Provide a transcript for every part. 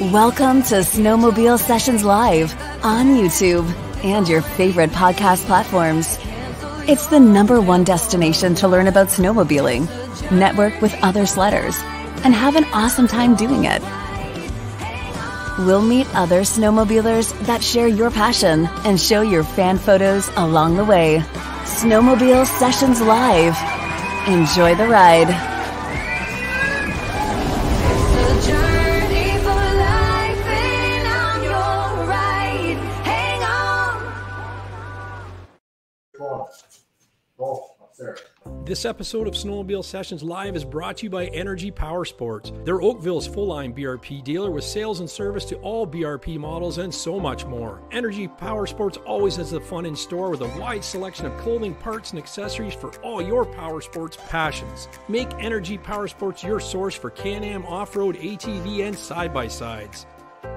Welcome to Snowmobile Sessions Live on YouTube and your favorite podcast platforms. It's the number one destination to learn about snowmobiling, network with other sledders, and have an awesome time doing it. We'll meet other snowmobilers that share your passion and show your fan photos along the way. Snowmobile Sessions Live. Enjoy the ride. This episode of Snowmobile Sessions Live is brought to you by Energy Power Sports. They're Oakville's full line BRP dealer with sales and service to all BRP models and so much more. Energy Power Sports always has the fun in store with a wide selection of clothing, parts, and accessories for all your power sports passions. Make Energy Power Sports your source for Can Am off road, ATV, and side by sides.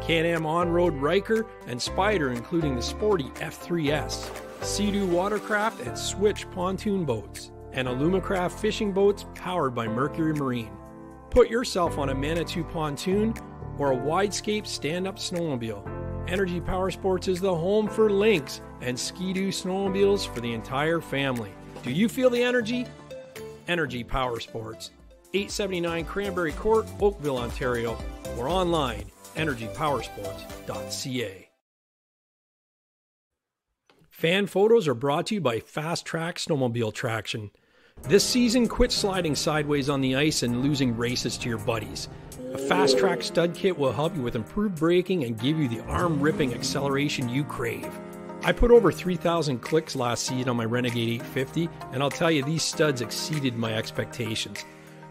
Can Am on road Ryker and Spider, including the sporty F3S. Sea-Doo watercraft and Switch pontoon boats and Alumacraft fishing boats powered by Mercury Marine. Put yourself on a Manitou pontoon or a widescape stand up snowmobile. Energy Power Sports is the home for Lynx and Ski-Doo snowmobiles for the entire family. Do you feel the energy? Energy Power Sports, 879 Cranberry Court, Oakville, Ontario, or online energypowersports.ca. Fan photos are brought to you by Fast Trac Snowmobile Traction. This season, quit sliding sideways on the ice and losing races to your buddies. A fast trac stud kit will help you with improved braking and give you the arm ripping acceleration you crave. I put over 3,000 clicks last season on my Renegade 850, and I'll tell you, these studs exceeded my expectations.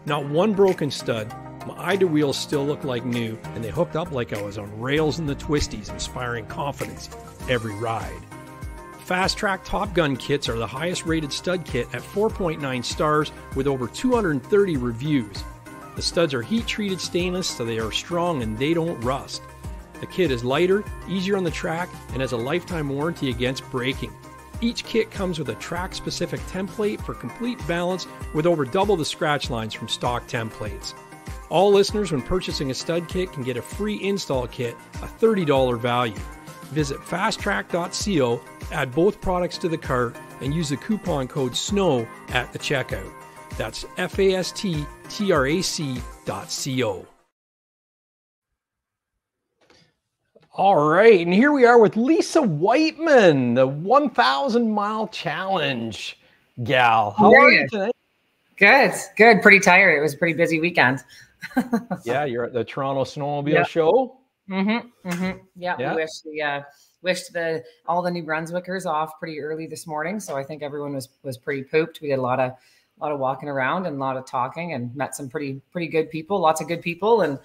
Not one broken stud, my idler wheels still look like new, and they hooked up like I was on rails in the twisties, inspiring confidence every ride. Fast Trac Top Gun kits are the highest rated stud kit at 4.9 stars with over 230 reviews. The studs are heat treated stainless so they are strong and they don't rust. The kit is lighter, easier on the track, and has a lifetime warranty against breaking. Each kit comes with a track specific template for complete balance with over double the scratch lines from stock templates. All listeners, when purchasing a stud kit, can get a free install kit, a $30 value. Visit fasttrac.co, add both products to the cart, and use the coupon code SNOW at the checkout. That's F A S T T R A C dot C O. All right, and here we are with Lisa Whiteman, the 1,000 mile challenge gal. How are you today? Good, good. Pretty tired. It was a pretty busy weekend. yeah, you're at the Toronto Snowmobile yep. Show. Mm-hmm. Mm-hmm. Yeah, yeah. We wish the uh, wished the all the New Brunswickers off pretty early this morning. So I think everyone was was pretty pooped. We did a lot of a lot of walking around and a lot of talking and met some pretty pretty good people, lots of good people and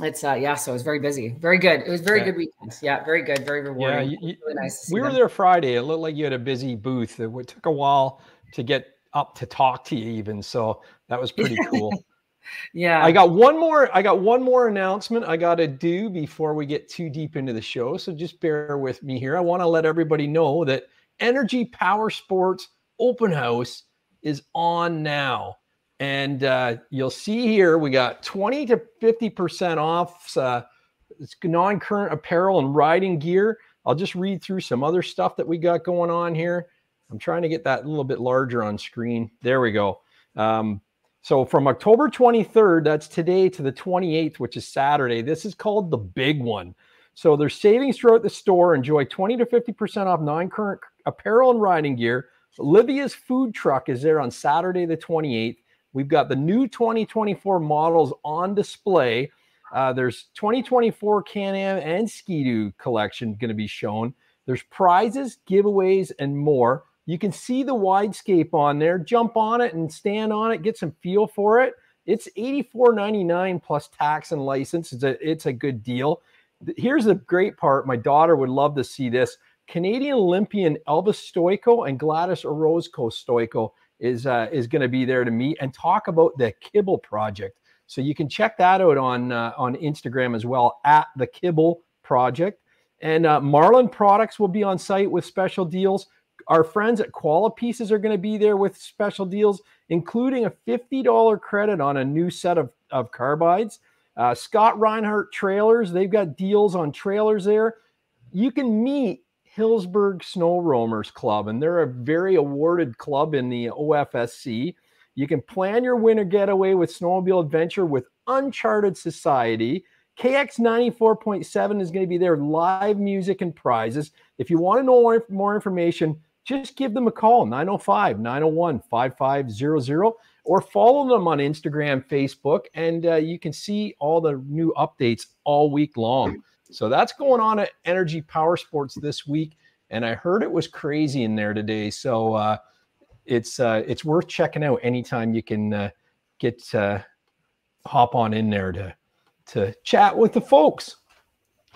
it's uh yeah so it was very busy very good it was very yeah. good weekend yeah very good very rewarding yeah you, really nice we were them. there friday it looked like you had a busy booth it took a while to get up to talk to you even so that was pretty cool yeah. I got one more. I got one more announcement I got to do before we get too deep into the show. So just bear with me here. I want to let everybody know that Energy Power Sports Open House is on now. And uh, you'll see here we got 20 to 50% off uh, non current apparel and riding gear. I'll just read through some other stuff that we got going on here. I'm trying to get that a little bit larger on screen. There we go. Um, so from October 23rd, that's today, to the 28th, which is Saturday, this is called the big one. So there's savings throughout the store. Enjoy 20 to 50% off non current apparel and riding gear. Olivia's food truck is there on Saturday, the 28th. We've got the new 2024 models on display. Uh, there's 2024 Can-Am and Ski-Doo collection going to be shown. There's prizes, giveaways, and more. You can see the widescape on there. Jump on it and stand on it, get some feel for it. It's $84.99 plus tax and license. It's a, it's a good deal. Here's the great part. My daughter would love to see this. Canadian Olympian Elvis Stojko and Gladys Orozco Stojko is uh, is going to be there to meet and talk about the Kibble project. So you can check that out on uh, on Instagram as well at the Kibble project. And uh, Marlin Products will be on site with special deals. Our friends at Koala Pieces are going to be there with special deals, including a $50 credit on a new set of, of carbides. Uh, Scott Reinhardt Trailers, they've got deals on trailers there. You can meet Hillsburgh Snow Roamers Club, and they're a very awarded club in the OFSC. You can plan your winter getaway with Snowmobile Adventure with Uncharted Society. KX 94.7 is going to be there, live music and prizes. If you want to know more, more information, just give them a call 905 901 5500 or follow them on Instagram, Facebook, and uh, you can see all the new updates all week long. So that's going on at Energy Power Sports this week, and I heard it was crazy in there today. So uh, it's uh, it's worth checking out anytime you can uh, get uh, hop on in there to to chat with the folks.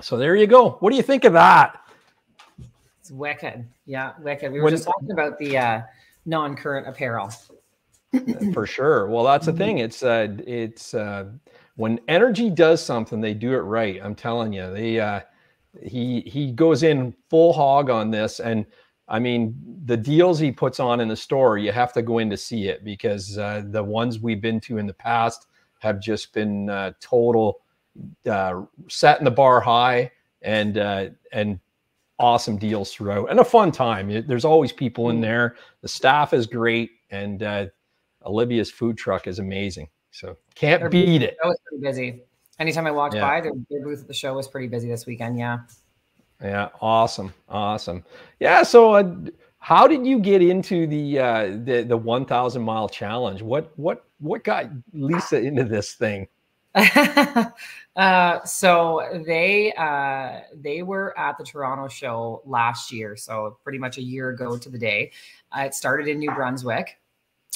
So there you go. What do you think of that? It's wicked. Yeah, wicked. We were when, just talking about the uh, non-current apparel. for sure. Well, that's the thing. It's uh, it's uh, when energy does something, they do it right. I'm telling you, they uh, he he goes in full hog on this, and I mean the deals he puts on in the store, you have to go in to see it because uh, the ones we've been to in the past have just been uh, total uh, setting the bar high and uh, and awesome deals throughout and a fun time. There's always people in mm. there. The staff is great, and uh, Olivia's food truck is amazing. So can't their beat it. It was pretty busy. Anytime I walked yeah. by, their, their booth at the show was pretty busy this weekend. Yeah. Yeah. Awesome. Awesome. Yeah. So, uh, how did you get into the uh, the the one thousand mile challenge? What what what got Lisa into this thing? uh, so they uh, they were at the Toronto show last year, so pretty much a year ago to the day. Uh, it started in New Brunswick,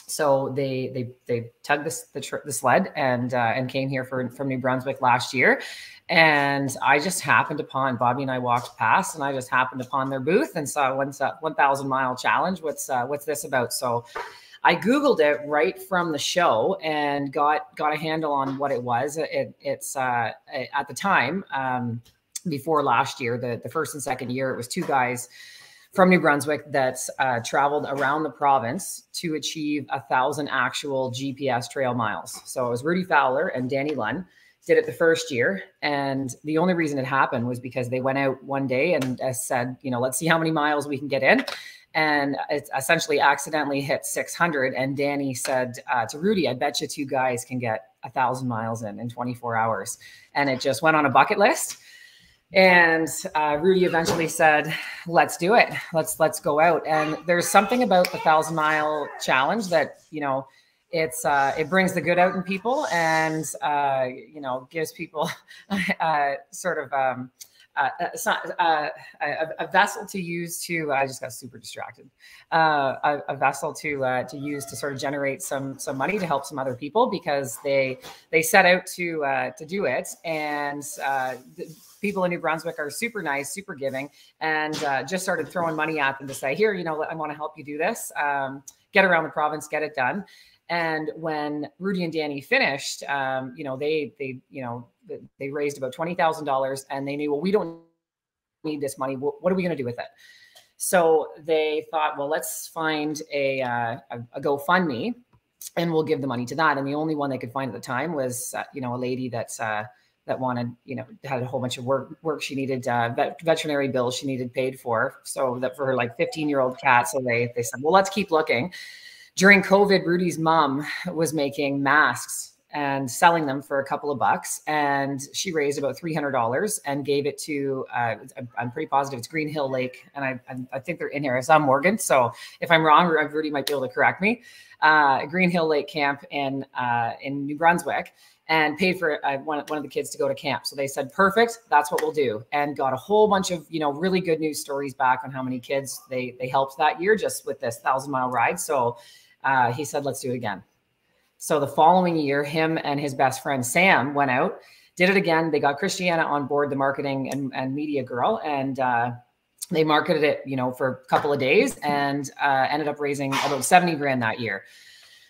so they they they tugged this the, the sled and uh, and came here for, from New Brunswick last year, and I just happened upon Bobby and I walked past and I just happened upon their booth and saw that one thousand mile challenge. What's uh, what's this about? So I googled it right from the show and got got a handle on what it was. It, it's uh, at the time um, before last year, the the first and second year, it was two guys from New Brunswick that's uh, traveled around the province to achieve a thousand actual GPS trail miles. So it was Rudy Fowler and Danny Lunn did it the first year. And the only reason it happened was because they went out one day and uh, said, you know, let's see how many miles we can get in. And it essentially accidentally hit 600. And Danny said uh, to Rudy, I bet you two guys can get a thousand miles in in 24 hours. And it just went on a bucket list. And uh, Rudy eventually said, "Let's do it. Let's let's go out." And there's something about the thousand mile challenge that you know, it's uh, it brings the good out in people, and uh, you know, gives people uh, sort of um, uh, uh, uh, a, a, vessel to use to I just got super distracted. Uh, a, a, vessel to uh, to use to sort of generate some some money to help some other people because they they set out to uh, to do it and people in New Brunswick are super nice, super giving, and just started throwing money at them to say, here, you know, I want to help you do this. Um, get around the province, get it done. And when Rudy and Danny finished, um, you know, they they you know they raised about twenty thousand dollars, and they knew, well, we don't need this money. What are we going to do with it? So they thought, well, let's find a uh, a, GoFundMe, and we'll give the money to that. And the only one they could find at the time was, uh, you know, a lady that's uh, that wanted, you know, had a whole bunch of work work she needed uh, vet, veterinary bills she needed paid for. So that for her like 15 year old cat. So they they said, well, let's keep looking during COVID, Rudy's mom was making masks and selling them for a couple of bucks. And she raised about $300 and gave it to, uh, I'm pretty positive it's Green Hill Lake. And I, I think they're in here. It's on Morgan. So if I'm wrong, Rudy might be able to correct me. Uh, Green Hill Lake Camp in, uh, in New Brunswick and paid for uh, one, one of the kids to go to camp. So they said, perfect, that's what we'll do. And got a whole bunch of, you know, really good news stories back on how many kids they, they helped that year just with this thousand mile ride. So uh, he said, let's do it again. So the following year, him and his best friend Sam went out, did it again. They got Christiana on board, the marketing and, and media girl, and uh, they marketed it, you know, for a couple of days and uh, ended up raising about 70 grand that year.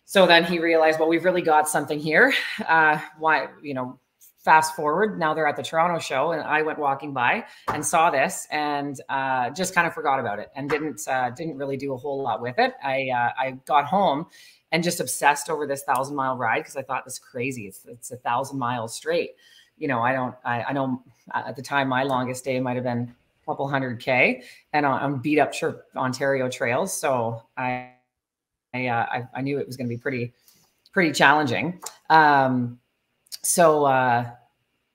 So then he realized, well, we've really got something here. Uh, why, you know, fast forward now they're at the toronto show and i went walking by and saw this and uh, just kind of forgot about it and didn't uh, didn't really do a whole lot with it i uh, i got home and just obsessed over this thousand mile ride because I thought this crazy. It's it's a thousand miles straight. You know, I don't. I, I know at the time my longest day might have been a couple hundred k, and on beat up Ontario trails. So I I, uh, I, I knew it was going to be pretty pretty challenging. Um, so uh,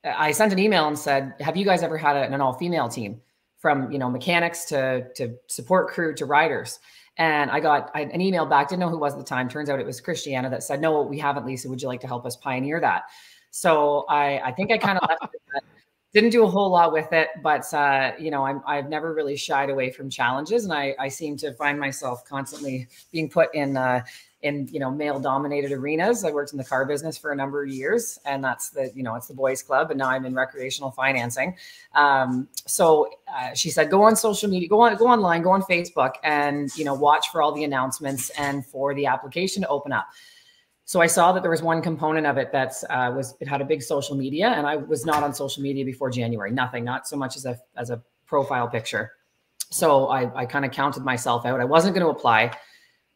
I sent an email and said, "Have you guys ever had an all female team?" From you know mechanics to to support crew to riders, and I got an email back. Didn't know who was at the time. Turns out it was Christiana that said, "No, we haven't, Lisa. Would you like to help us pioneer that?" So I I think I kind of left it didn't do a whole lot with it, but uh, you know, I'm, I've never really shied away from challenges, and I, I seem to find myself constantly being put in uh, in you know male dominated arenas. I worked in the car business for a number of years, and that's the you know it's the boys club, and now I'm in recreational financing. Um, so uh, she said, go on social media, go on, go online, go on Facebook, and you know watch for all the announcements and for the application to open up. So I saw that there was one component of it that uh, was it had a big social media, and I was not on social media before January. Nothing, not so much as a as a profile picture. So I, I kind of counted myself out. I wasn't going to apply.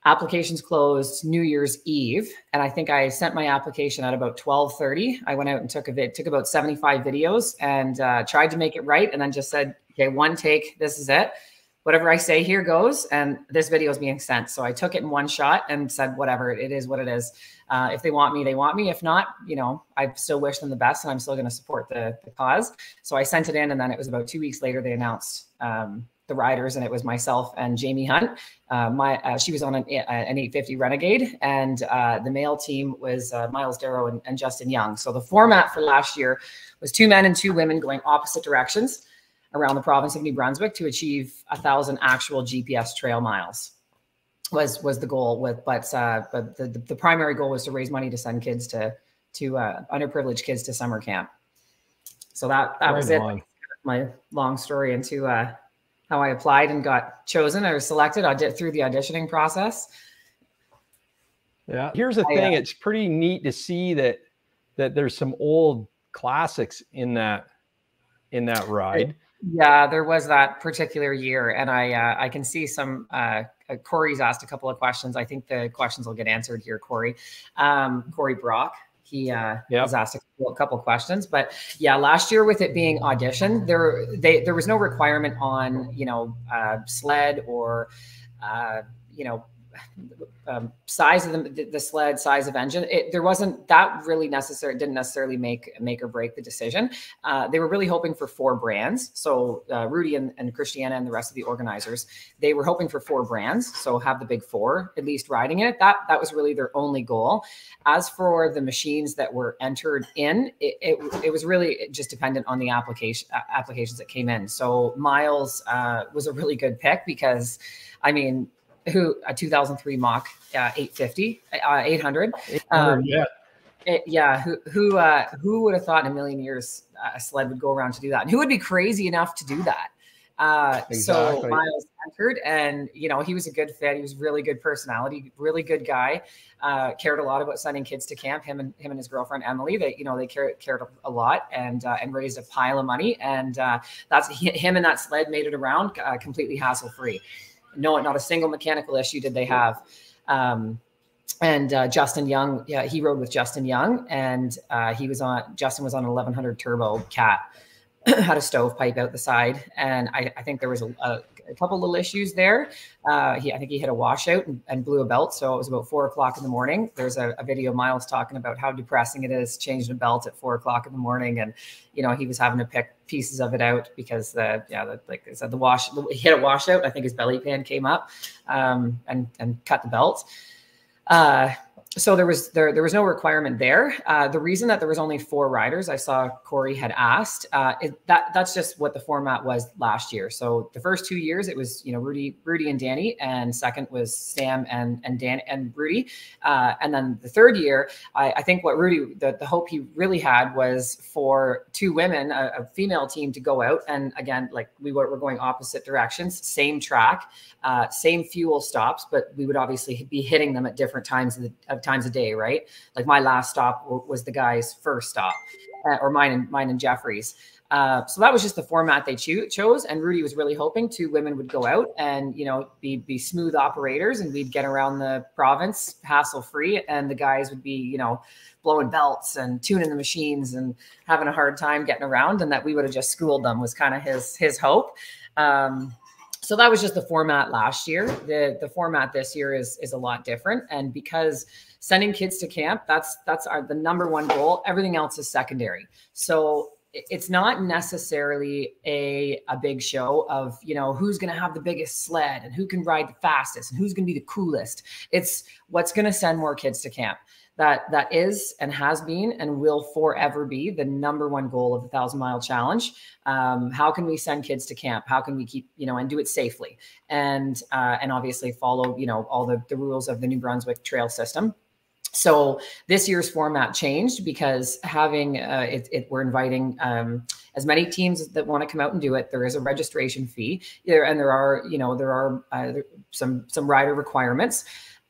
Applications closed New Year's Eve, and I think I sent my application at about twelve thirty. I went out and took a vid, took about seventy five videos, and uh, tried to make it right, and then just said, "Okay, one take. This is it." whatever I say here goes. And this video is being sent. So I took it in one shot and said, whatever, it is what it is. Uh, if they want me, they want me. If not, you know, I still wish them the best and I'm still going to support the, the cause. So I sent it in. And then it was about two weeks later, they announced um, the riders and it was myself and Jamie Hunt. Uh, my uh, She was on an, an 850 Renegade and uh, the male team was uh, Miles Darrow and, and Justin Young. So the format for last year was two men and two women going opposite directions around the province of New Brunswick to achieve a thousand actual GPS trail miles was was the goal with but uh but the, the primary goal was to raise money to send kids to to uh underprivileged kids to summer camp so that that right was on. it my long story into uh how i applied and got chosen or selected did through the auditioning process yeah here's the I, thing uh, it's pretty neat to see that that there's some old classics in that in that ride yeah, there was that particular year, and I uh, I can see some. Uh, uh, Corey's asked a couple of questions. I think the questions will get answered here, Corey. Um, Corey Brock. He uh, yep. has asked a couple, a couple questions, but yeah, last year with it being audition, there they there was no requirement on you know uh, sled or uh, you know um, size of the, the sled, size of engine. It, there wasn't that really necessary. It Didn't necessarily make make or break the decision. Uh, they were really hoping for four brands. So uh, Rudy and, and Christiana and the rest of the organizers, they were hoping for four brands. So have the big four at least riding it. That that was really their only goal. As for the machines that were entered in, it, it, it was really just dependent on the application applications that came in. So Miles uh, was a really good pick because. I mean, who a 2003 Mach uh, 850, uh, 800. Um, yeah. It, yeah, who who uh, who would have thought in a million years uh, a sled would go around to do that? And who would be crazy enough to do that? Uh, exactly. So Miles entered, and you know he was a good fit. He was really good personality, really good guy. Uh, cared a lot about sending kids to camp. Him and him and his girlfriend Emily, they you know they cared cared a lot and uh, and raised a pile of money. And uh, that's him and that sled made it around uh, completely hassle free no, not a single mechanical issue did they have. Um, and uh, Justin Young, yeah, he rode with Justin Young, and uh, he was on. Justin was on an 1100 turbo cat, had a stovepipe out the side, and I, I think there was a, a, a, couple little issues there. Uh, he, I think he hit a washout and, and, blew a belt, so it was about four o'clock in the morning. There's a, a video Miles talking about how depressing it is changing a belt at four o'clock in the morning, and you know he was having to pick pieces of it out because the yeah the, like I said the wash he hit a washout. I think his belly pan came up um, and and cut the belt. Uh, so there was there there was no requirement there. Uh, the reason that there was only four riders, I saw Corey had asked, uh, it, that that's just what the format was last year. So the first two years it was you know Rudy Rudy and Danny, and second was Sam and and Dan and Rudy, uh, and then the third year, I, I, think what Rudy the, the hope he really had was for two women, a, a female team, to go out and again like we were, were going opposite directions, same track, uh, same fuel stops, but we would obviously be hitting them at different times of, the, of times a day, right? Like my last stop was the guy's first stop. uh, or mine and mine and Jeffrey's. Uh, so that was just the format they cho- chose, and Rudy was really hoping two women would go out and you know be be smooth operators, and we'd get around the province hassle free, and the guys would be you know blowing belts and tuning the machines and having a hard time getting around, and that we would have just schooled them was kind of his his hope. Um, so that was just the format last year. The the format this year is is a lot different, and because sending kids to camp, that's that's our the number one goal. Everything else is secondary. So it's not necessarily a a big show of you know who's going to have the biggest sled and who can ride the fastest and who's going to be the coolest. It's what's going to send more kids to camp. That that is and has been and will forever be the number one goal of the thousand mile challenge. Um, how can we send kids to camp? How can we keep you know and do it safely? And uh, and obviously follow you know all the, the rules of the new brunswick trail system so this year's format changed because having uh, it, it, we're inviting um, as many teams that want to come out and do it. There is a registration fee, there, and there are you know there are uh, some some rider requirements,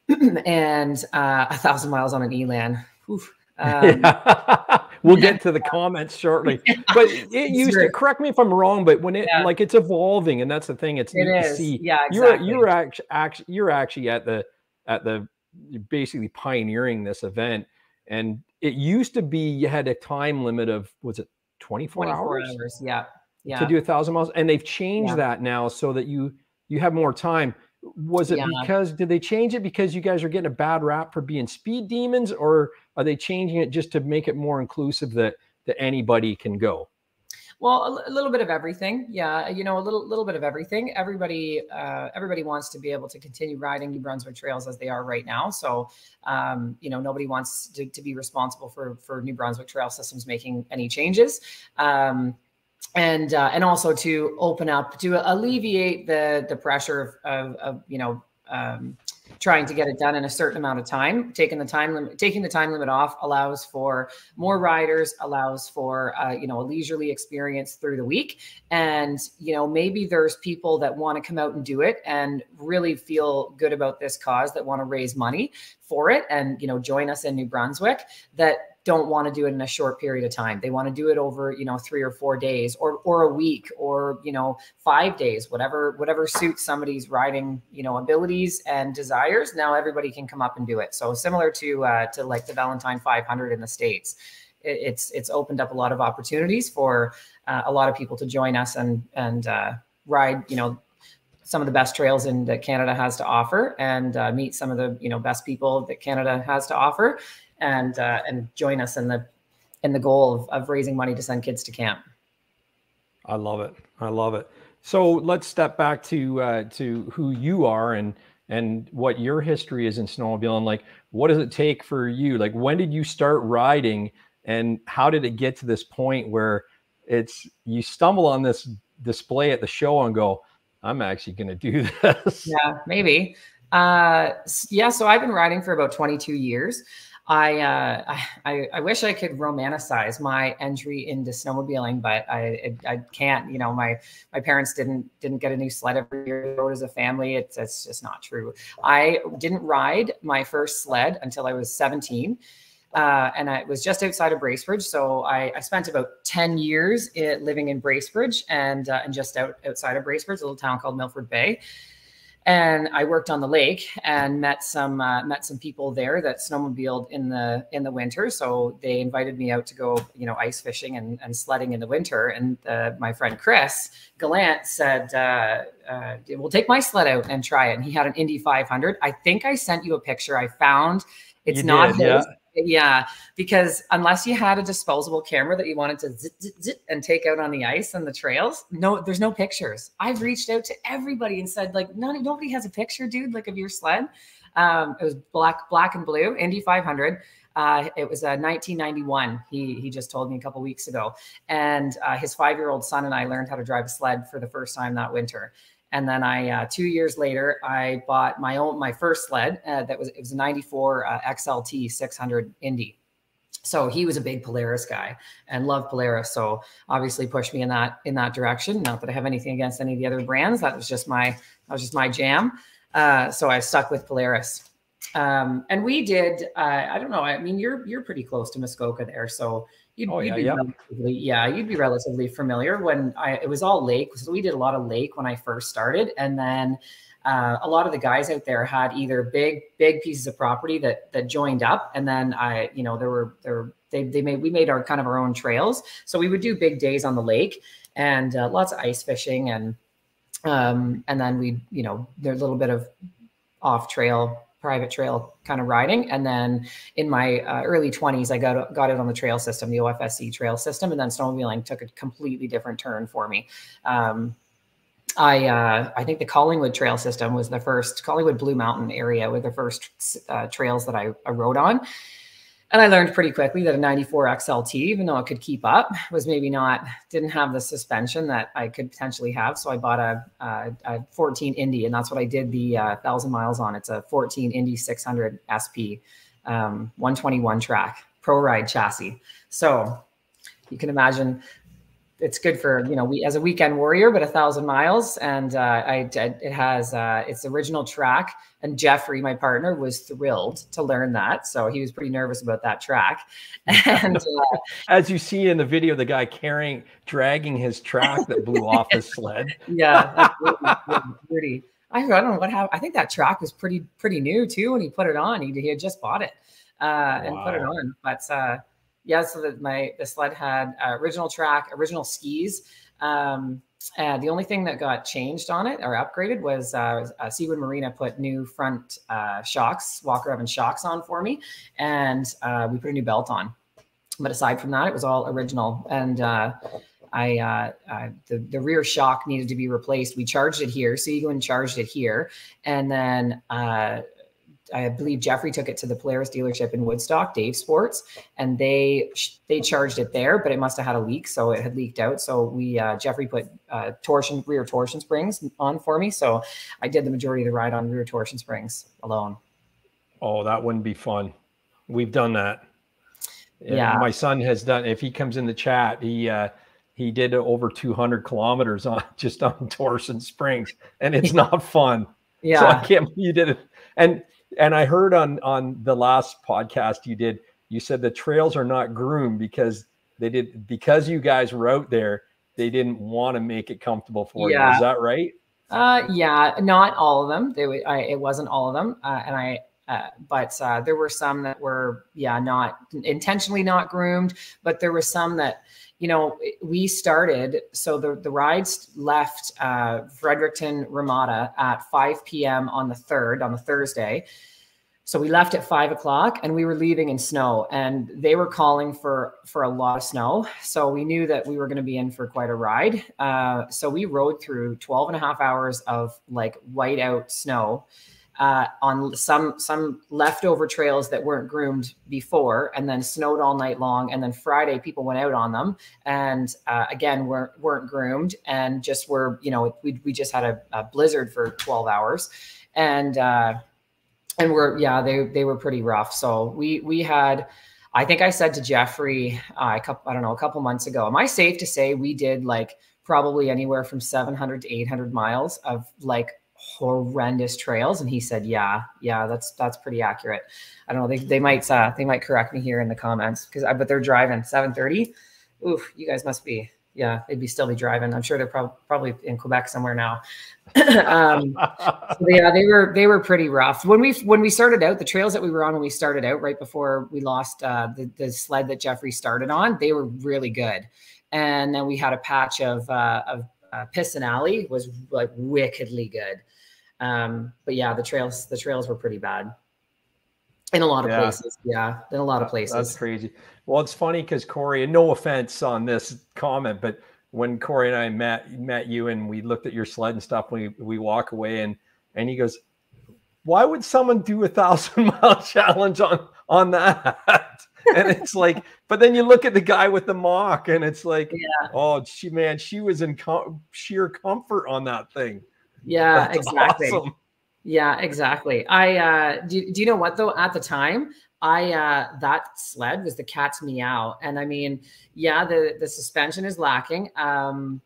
and uh, a thousand miles on an elan. Um, yeah. we'll get to the comments shortly. But it used to correct me if I'm wrong, but when it yeah. like it's evolving, and that's the thing. It's it is. see. Yeah, exactly. You're you're actually actually you're actually at the at the basically pioneering this event. And it used to be you had a time limit of was it 24, 24 hours? hours? Yeah. Yeah. To do a thousand miles. And they've changed yeah. that now so that you you have more time. Was it yeah. because did they change it because you guys are getting a bad rap for being speed demons, or are they changing it just to make it more inclusive that that anybody can go? Well, a, a, little bit of everything. Yeah, you know, a little little bit of everything. Everybody uh, everybody wants to be able to continue riding New Brunswick trails as they are right now. So, um, you know, nobody wants to, to be responsible for for New Brunswick trail systems making any changes. Um, and uh, and also to open up to alleviate the the pressure of, of, of you know um, trying to get it done in a certain amount of time. Taking the time limit, taking the time limit off allows for more riders, allows for uh, you know a leisurely experience through the week, and you know maybe there's people that want to come out and do it and really feel good about this cause that want to raise money for it and you know join us in New Brunswick that don't want to do it in a short period of time. They want to do it over, you know, three or four days or or a week or, you know, five days, whatever, whatever suits somebody's riding, you know, abilities and desires. Now everybody can come up and do it. So similar to uh, to like the Valentine 500 in the States. It, it's it's opened up a lot of opportunities for uh, a lot of people to join us and and uh, ride, you know, some of the best trails in that Canada has to offer and uh, meet some of the you know best people that Canada has to offer and uh, and join us in the in the goal of, of raising money to send kids to camp. I love it. I love it. So let's step back to uh, to who you are and and what your history is in snowmobiling. Like, what does it take for you? Like, when did you start riding, and how did it get to this point where it's you stumble on this display at the show and go, I'm actually going to do this. Yeah, maybe. Uh, yeah. So I've been riding for about 22 years. I, uh, I, I wish I could romanticize my entry into snowmobiling, but I, I can't. You know, my my parents didn't didn't get a new sled every year as a family. It's it's just not true. I didn't ride my first sled until I was 17. Uh, and I was just outside of Bracebridge. So I, I spent about 10 years it, living in Bracebridge and, uh, and just out, outside of Bracebridge, a little town called Milford Bay and I worked on the lake and met some uh, met some people there that snowmobiled in the in the winter. So they invited me out to go, you know, ice fishing and, and sledding in the winter. And uh, my friend Chris Gallant said, uh, uh, "We'll take my sled out and try it." And he had an Indy 500. I think I sent you a picture. I found it's you not did, his. Yeah yeah, because unless you had a disposable camera that you wanted to zit, zit, zit and take out on the ice and the trails, no, there's no pictures. I've reached out to everybody and said, like, none, nobody has a picture, dude, like of your sled. Um, it was black, black and blue, Indy 500. Uh, it was uh, 1991. He he just told me a couple weeks ago, and uh, his five year old son and I learned how to drive a sled for the first time that winter. And then I, uh, two years later, I bought my own, my first sled. Uh, that was, it was a 94 uh, XLT 600 Indy. So he was a big Polaris guy and loved Polaris. So obviously pushed me in that, in that direction. Not that I have anything against any of the other brands. That was just my, that was just my jam. Uh, so I stuck with Polaris. Um, and we did, uh, I don't know. I mean, you're, you're pretty close to Muskoka there. So You'd, oh, you'd yeah, yeah. yeah, you'd be relatively familiar when I it was all lake. So we did a lot of lake when I first started, and then uh, a lot of the guys out there had either big big pieces of property that that joined up, and then I you know there were there they they made we made our kind of our own trails. So we would do big days on the lake and uh, lots of ice fishing and um, and then we you know there's a little bit of off trail private trail kind of riding. And then in my uh, early 20s, I got got it on the trail system, the OFSC trail system, and then snowmobiling took a completely different turn for me. Um, I uh, I think the Collingwood Trail system was the first Collingwood Blue Mountain area were the first uh, trails that I, I rode on, and I learned pretty quickly that a 94 XLT, even though it could keep up, was maybe not, didn't have the suspension that I could potentially have. So I bought a, a, a 14 Indy, and that's what I did the uh, 1,000 miles on. It's a 14 Indy 600 SP, um, 121 track, pro ride chassis. So you can imagine it's good for you know we as a weekend warrior but a thousand miles. And uh, I, it has uh, its original track. And jeffrey my partner was thrilled to learn that. So he was pretty nervous about that track. And uh, as you see in the video the guy carrying dragging his track that blew off his sled. Yeah pretty I, I don't know what happened i think that track was pretty pretty new too when he put it on. He, he had just bought it uh, and put it on. But uh, yeah, so that my the sled had uh, original track, original skis. Um, and the only thing that got changed on it or upgraded was uh, uh, Seawood Marina put new front uh, shocks, Walker Evans shocks on for me, and uh, we put a new belt on. But aside from that, it was all original. And uh, I uh, uh, the the rear shock needed to be replaced. We charged it here, so you go and charged it here, and then uh, I believe Jeffrey took it to the Polaris dealership in Woodstock, Dave Sports, and they they charged it there, but it must have had a leak, so it had leaked out. So we uh, Jeffrey put uh, torsion rear torsion springs on for me, so I did the majority of the ride on rear torsion springs alone. Oh, that wouldn't be fun. We've done that. Yeah, my son has done. If he comes in the chat, he uh, he did over 200 kilometers on just on torsion springs, and it's not fun. Yeah, so I can't. You did it, and and I heard on on the last podcast you did, you said the trails are not groomed because they did because you guys were out there, they didn't want to make it comfortable for yeah. you. Is that right? Uh, yeah, not all of them. They, I, it wasn't all of them, uh, and I. Uh, but uh, there were some that were, yeah, not intentionally not groomed, but there were some that you know, we started, so the, the rides left uh, Fredericton Ramada at 5 p.m. on the 3rd, on the Thursday. So we left at five o'clock and we were leaving in snow and they were calling for, for a lot of snow. So we knew that we were going to be in for quite a ride. Uh, so we rode through 12 and a half hours of like white out snow uh, on some some leftover trails that weren't groomed before, and then snowed all night long. And then Friday, people went out on them, and uh, again weren't weren't groomed, and just were you know we we just had a, a blizzard for twelve hours, and uh, and we're yeah they they were pretty rough. So we we had. I think I said to Jeffrey uh, a couple, I don't know, a couple months ago. Am I safe to say we did like probably anywhere from 700 to 800 miles of like horrendous trails. And he said yeah yeah that's that's pretty accurate. I don't know they, they might uh, they might correct me here in the comments because i but they're driving 730 oof you guys must be yeah they'd be still be driving. I'm sure they're prob- probably in quebec somewhere now. Um, so yeah they were they were pretty rough. When we when we started out the trails that we were on when we started out right before we lost uh, the, the sled that jeffrey started on they were really good. And then we had a patch of uh, of uh, Piston Alley was like wickedly good. Um, but yeah, the trails the trails were pretty bad in a lot of yeah. places. Yeah, in a lot of places. That's crazy. Well, it's funny because Corey, and no offense on this comment, but when Corey and I met met you and we looked at your sled and stuff, we we walk away and and he goes, "Why would someone do a thousand mile challenge on on that?" and it's like, but then you look at the guy with the Mach, and it's like, yeah. oh, she man, she was in com- sheer comfort on that thing. Yeah, That's exactly. Awesome. Yeah, exactly. I uh do, do you know what though? At the time, I uh that sled was the cat's meow. And I mean, yeah, the the suspension is lacking. Um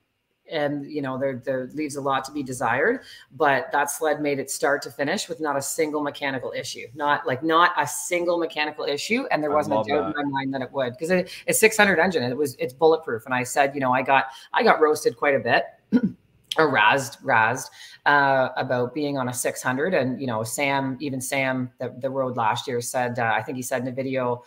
and you know there there leaves a lot to be desired but that sled made it start to finish with not a single mechanical issue not like not a single mechanical issue and there wasn't a doubt that. in my mind that it would because it, it's 600 engine it was it's bulletproof and i said you know i got i got roasted quite a bit or razzed razzed uh, about being on a 600 and you know sam even sam that the road last year said uh, i think he said in a video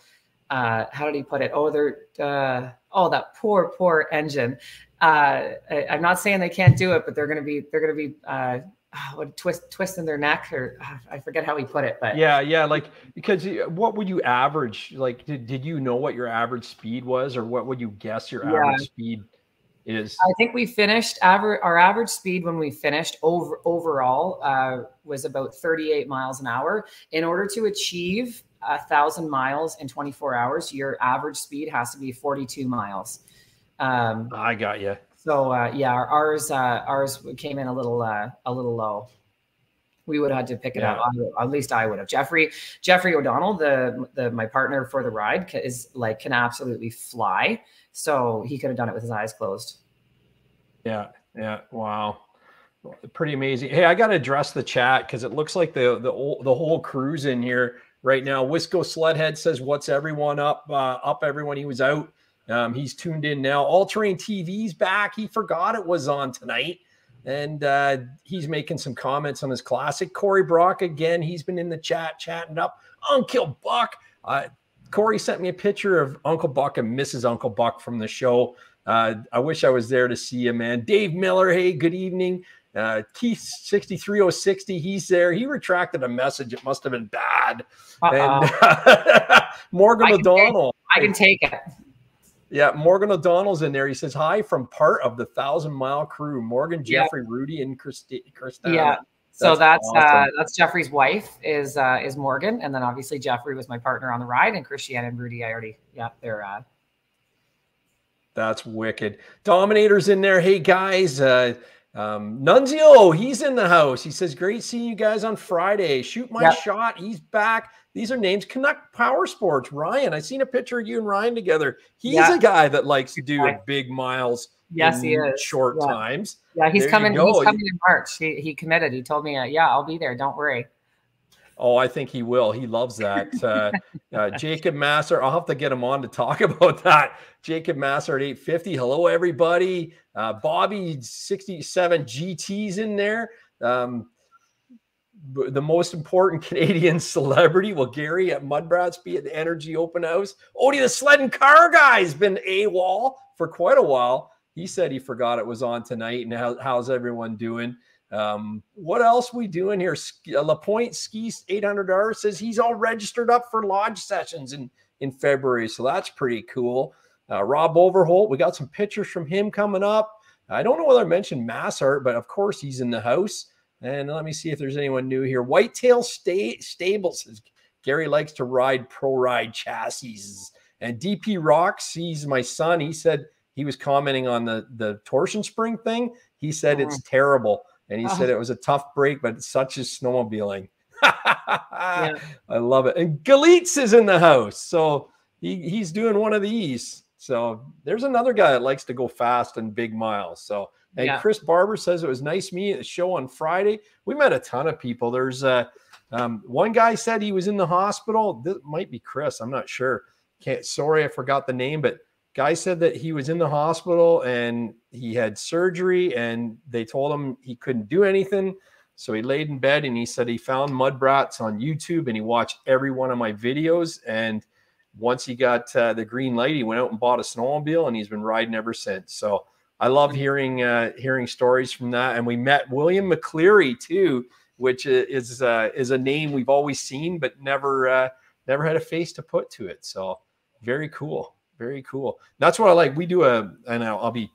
uh, how did he put it oh they're uh, oh that poor poor engine uh, I, am not saying they can't do it, but they're going to be they're going to be uh, what twist twisting their neck or uh, I forget how he put it, but yeah, yeah, like because what would you average? Like, did, did you know what your average speed was, or what would you guess your yeah. average speed is? I think we finished average our average speed when we finished over overall uh, was about 38 miles an hour. In order to achieve a thousand miles in 24 hours, your average speed has to be 42 miles. Um, I got you. So uh, yeah, ours uh, ours came in a little uh, a little low. We would have had to pick it yeah. up. At least I would have. Jeffrey Jeffrey O'Donnell, the the my partner for the ride, is like can absolutely fly. So he could have done it with his eyes closed. Yeah. Yeah. Wow. Pretty amazing. Hey, I got to address the chat because it looks like the the the whole crew's in here right now. Wisco Sledhead says, "What's everyone up? Uh, up everyone. He was out um, he's tuned in now. All Terrain TV's back. He forgot it was on tonight. And uh, he's making some comments on his classic. Corey Brock, again, he's been in the chat chatting up. Uncle Buck. Uh, Corey sent me a picture of Uncle Buck and Mrs. Uncle Buck from the show. Uh, I wish I was there to see him, man. Dave Miller, hey, good evening. Uh, Keith 63060, he's there. He retracted a message. It must have been bad. Uh-oh. And Morgan I O'Donnell. I can take it. Yeah, Morgan O'Donnell's in there. He says hi from part of the Thousand Mile Crew. Morgan, Jeffrey, yep. Rudy, and Christi- Christina. Yeah. So that's that's, uh, awesome. uh, that's Jeffrey's wife is uh, is Morgan, and then obviously Jeffrey was my partner on the ride, and Christiane and Rudy. I already yeah, they're. Uh... That's wicked. Dominator's in there. Hey guys, uh, um, Nunzio, he's in the house. He says, Great seeing you guys on Friday. Shoot my yep. shot. He's back. These are names. Connect Power Sports. Ryan, I seen a picture of you and Ryan together. He's a guy that likes to do big miles. Yes, he is. Short yeah. times. Yeah, he's there coming. He's coming in March. He, he committed. He told me, uh, "Yeah, I'll be there. Don't worry." Oh, I think he will. He loves that. Uh, uh, Jacob Masser, I'll have to get him on to talk about that. Jacob Masser at 850. Hello, everybody. Uh, Bobby 67 GT's in there. Um, the most important Canadian celebrity. Well, Gary at Mudbrats be at the Energy Open House. Odie, the sled and car guy's been AWOL for quite a while. He said he forgot it was on tonight. And how, how's everyone doing? Um, what else we doing here? Uh, Lapointe Skis 800R says he's all registered up for lodge sessions in, in February. So that's pretty cool. Uh, Rob Overholt, we got some pictures from him coming up. I don't know whether I mentioned Massart, but of course he's in the house. And let me see if there's anyone new here. Whitetail Sta- Stable says Gary likes to ride pro ride chassis. And DP Rocks, he's my son. He said he was commenting on the, the torsion spring thing. He said it's uh-huh. terrible. And he said uh-huh. it was a tough break, but such is snowmobiling. yeah. I love it. And Galitz is in the house. So he, he's doing one of these. So there's another guy that likes to go fast and big miles. So and yeah. Chris Barber says it was nice meeting the show on Friday. We met a ton of people. There's uh, um, one guy said he was in the hospital. This might be Chris. I'm not sure. Can't. Sorry, I forgot the name. But guy said that he was in the hospital and he had surgery, and they told him he couldn't do anything. So he laid in bed and he said he found Mudbrats on YouTube and he watched every one of my videos. And once he got uh, the green light, he went out and bought a snowmobile and he's been riding ever since. So I love hearing uh, hearing stories from that. And we met William McCleary too, which is uh, is a name we've always seen but never uh, never had a face to put to it. So very cool, very cool. That's what I like. We do a, and I'll, I'll be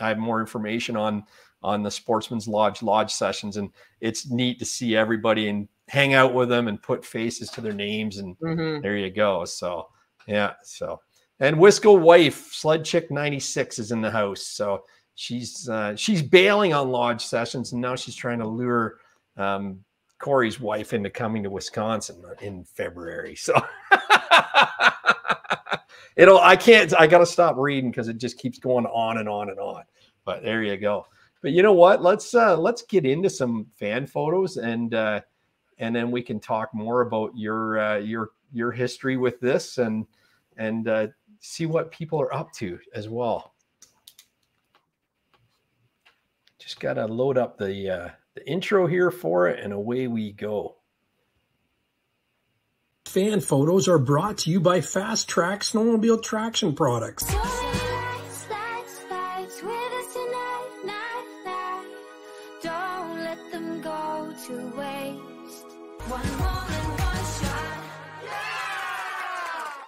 I have more information on on the Sportsman's Lodge lodge sessions, and it's neat to see everybody and hang out with them and put faces to their names, and mm-hmm. there you go. So yeah, so and Wisco wife, Sled Chick 96 is in the house. So she's uh, she's bailing on lodge sessions and now she's trying to lure um, Corey's wife into coming to Wisconsin in February. So It'll. I can't. I got to stop reading because it just keeps going on and on and on. But there you go. But you know what? Let's uh, let's get into some fan photos and uh, and then we can talk more about your uh, your your history with this and and uh, see what people are up to as well. Just got to load up the uh, the intro here for it, and away we go. Fan photos are brought to you by Fast Trac Snowmobile Traction Products.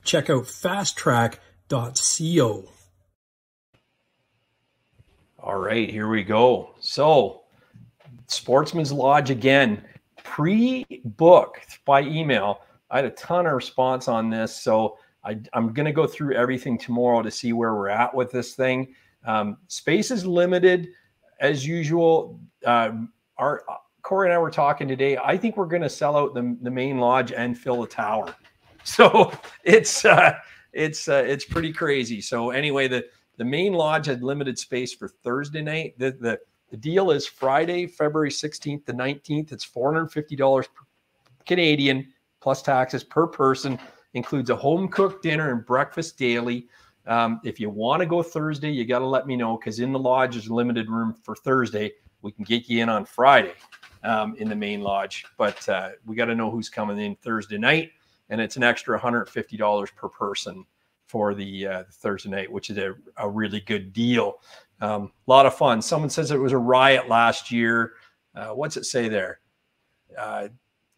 Check out fasttrac.co. All right, here we go. So, Sportsman's Lodge again, pre book by email. I had a ton of response on this. So, I, am going to go through everything tomorrow to see where we're at with this thing. Um, space is limited as usual. Uh, our Corey and I were talking today. I think we're going to sell out the, the main lodge and fill the tower. So it's uh, it's uh, it's pretty crazy. So anyway, the the main lodge had limited space for Thursday night. The, the, the deal is Friday, February 16th to 19th. It's $450 Canadian plus taxes per person. Includes a home cooked dinner and breakfast daily. Um, if you want to go Thursday, you got to let me know because in the lodge is limited room for Thursday. We can get you in on Friday um, in the main lodge, but uh, we got to know who's coming in Thursday night, and it's an extra $150 per person for the, uh, Thursday night, which is a, a really good deal. A um, lot of fun. Someone says it was a riot last year. Uh, what's it say there?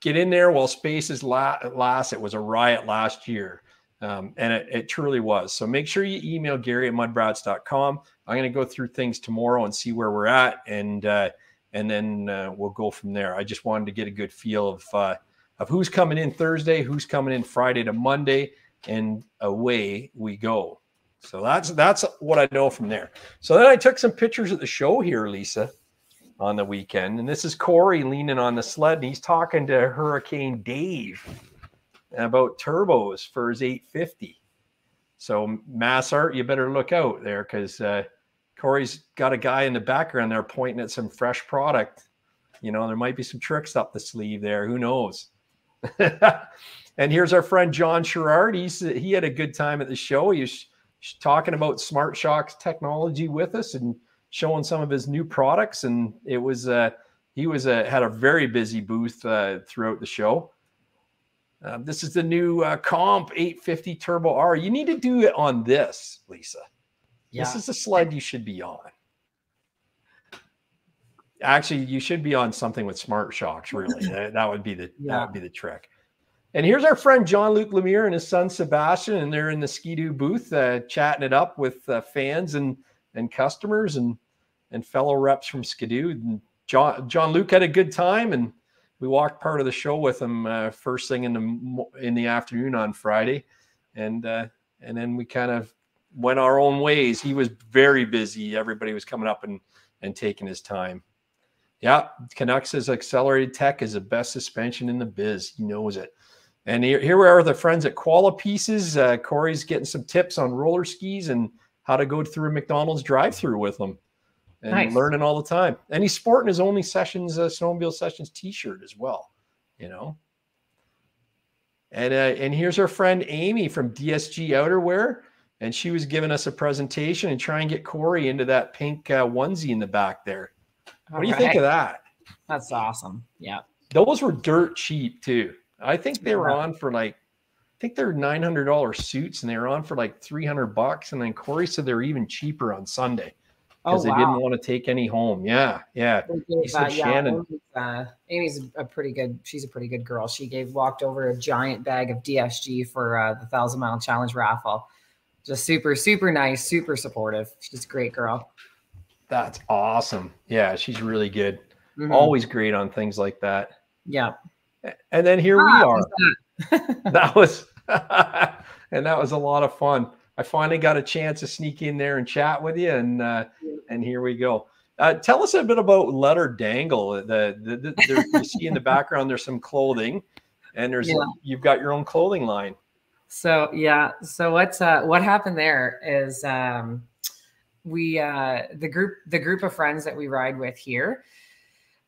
Get in there while spaces la- last. It was a riot last year. Um, and it, it, truly was. So make sure you email Gary at mudbrats.com. I'm going to go through things tomorrow and see where we're at, and uh, and then uh, we'll go from there. I just wanted to get a good feel of uh, of who's coming in Thursday, who's coming in Friday to Monday, and away we go. So that's that's what I know from there. So then I took some pictures at the show here, Lisa, on the weekend, and this is Corey leaning on the sled, and he's talking to Hurricane Dave about turbos for his 850. So MassArt, you better look out there because uh, Corey's got a guy in the background there pointing at some fresh product. You know, there might be some tricks up the sleeve there. Who knows? And here's our friend John Sherrard. He's he had a good time at the show. He was talking about Smart-Shox technology with us and showing some of his new products. And it was uh, he was uh, had a very busy booth uh, throughout the show. Um, this is the new uh, Comp 850 Turbo R. You need to do it on this, Lisa. Yeah. This is the sled you should be on. Actually, you should be on something with Smart-Shox. Really, that, that would be the yeah. that would be the trick. And here's our friend John Luc Lemire and his son Sebastian, and they're in the Ski-Doo booth uh, chatting it up with uh, fans and and customers and and fellow reps from Ski-Doo. John John Luc had a good time, and we walked part of the show with him uh, first thing in the in the afternoon on Friday, and uh, and then we kind of went our own ways. He was very busy. Everybody was coming up and and taking his time. Yeah, Canucks says accelerated tech is the best suspension in the biz. He knows it. And here, here we are with the friends at Koala Pieces. Uh, Corey's getting some tips on roller skis and how to go through McDonald's drive-through with them, and nice. learning all the time. And he's sporting his only sessions uh, snowmobile sessions T-shirt as well. You know. And uh, and here's our friend Amy from DSG Outerwear, and she was giving us a presentation and try and get Corey into that pink uh, onesie in the back there. What all do you right. think of that? That's awesome. Yeah. Those were dirt cheap too. I think they were on for like, I think they're nine hundred dollar suits, and they were on for like three hundred bucks. And then Corey said they were even cheaper on Sunday because oh, wow. they didn't want to take any home. Yeah, yeah. He said uh, Shannon. Uh, Amy's a pretty good. She's a pretty good girl. She gave walked over a giant bag of DSG for uh, the thousand mile challenge raffle. Just super, super nice, super supportive. She's a great girl. That's awesome. Yeah, she's really good. Mm-hmm. Always great on things like that. Yeah. And then here ah, we are. That was, and that was a lot of fun. I finally got a chance to sneak in there and chat with you, and uh, and here we go. Uh, tell us a bit about Letter Dangle. The, the, the you see in the background there's some clothing, and there's yeah. you've got your own clothing line. So yeah. So what's uh what happened there is um we uh the group the group of friends that we ride with here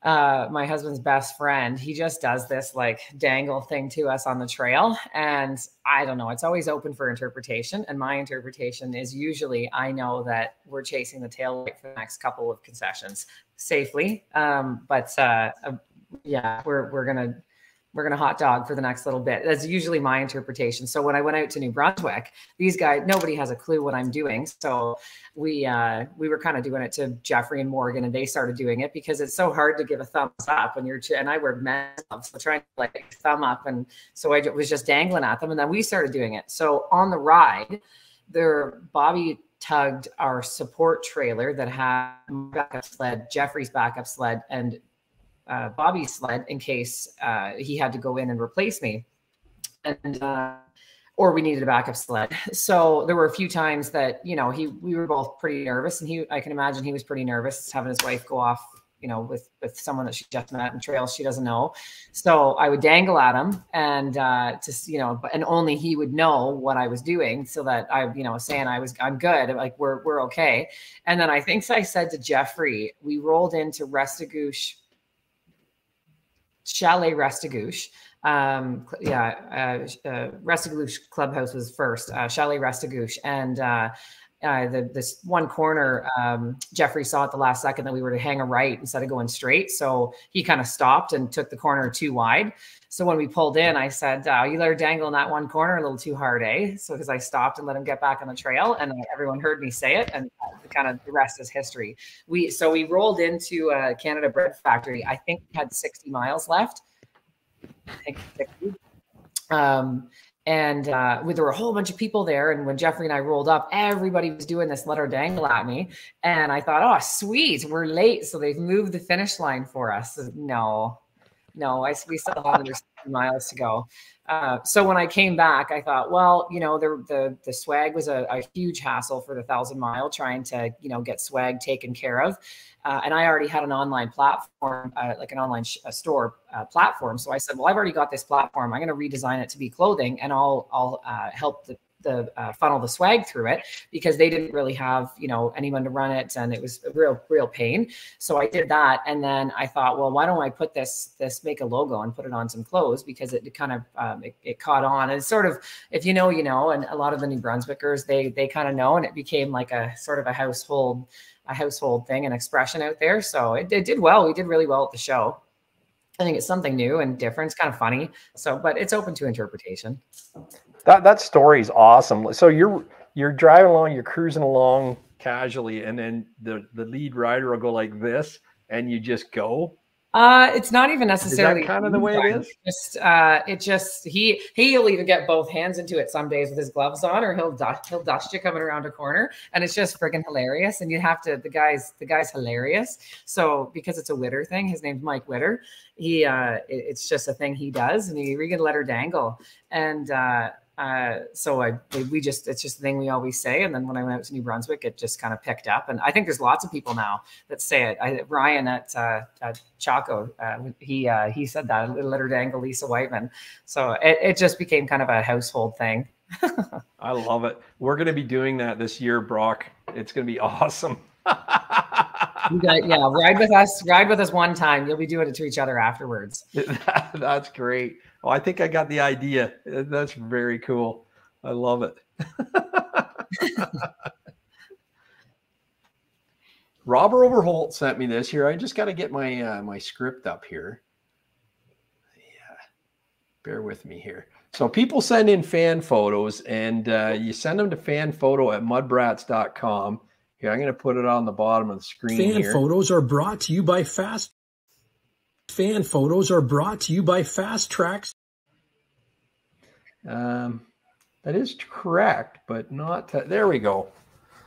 uh, my husband's best friend, he just does this like dangle thing to us on the trail. And I don't know, it's always open for interpretation. And my interpretation is usually I know that we're chasing the tail light for the next couple of concessions safely. Um, but uh, uh, yeah, we're, we're going to we're going to hot dog for the next little bit. That's usually my interpretation. So when I went out to New Brunswick, these guys, nobody has a clue what I'm doing. So we uh, we were kind of doing it to Jeffrey and Morgan, and they started doing it because it's so hard to give a thumbs up when you're. And I wear men's gloves, so trying to like thumb up, and so I was just dangling at them, and then we started doing it. So on the ride, there Bobby tugged our support trailer that had backup sled, Jeffrey's backup sled, and uh, Bobby's sled in case uh, he had to go in and replace me, and uh, or we needed a backup sled. So there were a few times that you know he we were both pretty nervous, and he I can imagine he was pretty nervous having his wife go off you know with with someone that she just met in trails she doesn't know. So I would dangle at him and uh, to you know, and only he would know what I was doing, so that I you know saying I was I'm good, like we're we're okay. And then I think I said to Jeffrey, we rolled into Restigouche Chalet Restigouche. Um, yeah, uh, uh, Restigouche Clubhouse was first. Uh, Chalet Restigouche, and uh, uh, the, this one corner, um, Jeffrey saw at the last second that we were to hang a right instead of going straight. So he kind of stopped and took the corner too wide. So when we pulled in, I said, uh, "You let her dangle in that one corner a little too hard, eh?" So because I stopped and let him get back on the trail, and everyone heard me say it, and kind of the rest is history. We so we rolled into uh, Canada Bread Factory. I think we had 60 miles left. I think 60. Um, and uh, there were a whole bunch of people there. And when Jeffrey and I rolled up, everybody was doing this let her dangle at me. And I thought, oh, sweet, we're late. So they've moved the finish line for us. No, no, I, we still have another miles to go. Uh, so when I came back, I thought, well, you know, the the, the swag was a, a, huge hassle for the thousand mile trying to, you know, get swag taken care of. Uh, and I already had an online platform, uh, like an online sh- store uh, platform. So I said, well, I've already got this platform. I'm going to redesign it to be clothing, and I'll I'll uh, help the the uh, funnel the swag through it because they didn't really have you know anyone to run it and it was a real real pain so i did that and then i thought well why don't i put this this make a logo and put it on some clothes because it, kind of um, it, it, caught on and sort of if you know you know and a lot of the new brunswickers they they kind of know and it became like a sort of a household a household thing and expression out there so it, it did well we did really well at the show I think it's something new and different. It's kind of funny. So, but it's open to interpretation. That that story is awesome. So you're you're driving along, you're cruising along casually, and then the the lead rider will go like this, and you just go. Uh, it's not even necessarily kind of the way it is. Just uh, it just he he'll either get both hands into it some days with his gloves on, or he'll dust he'll dust you coming around a corner, and it's just friggin' hilarious. And you have to the guy's the guy's hilarious. So because it's a Witter thing, his name's Mike Witter. He uh, it, it's just a thing he does, and he we can let her dangle, and uh, uh, so I we just it's just the thing we always say. And then when I went out to New Brunswick, it just kind of picked up. And I think there's lots of people now that say it. I, Ryan at, uh, at Chaco, uh, he uh, he said that let her dangle Lisa Whiteman. So it, it just became kind of a household thing. I love it. We're going to be doing that this year, Brock. It's going to be awesome. got, yeah, ride with us. Ride with us one time. You'll be doing it to each other afterwards. That's great. Oh, I think I got the idea. That's very cool. I love it. Robert Overholt sent me this here. I just got to get my uh, my script up here. Yeah, bear with me here. So people send in fan photos, and uh, you send them to fanphoto at mudbrats.com. Here, I'm going to put it on the bottom of the screen. Fan here. photos are brought to you by Fast Fan photos are brought to you by Fast Tracks. Um, that is correct, but not. there we go.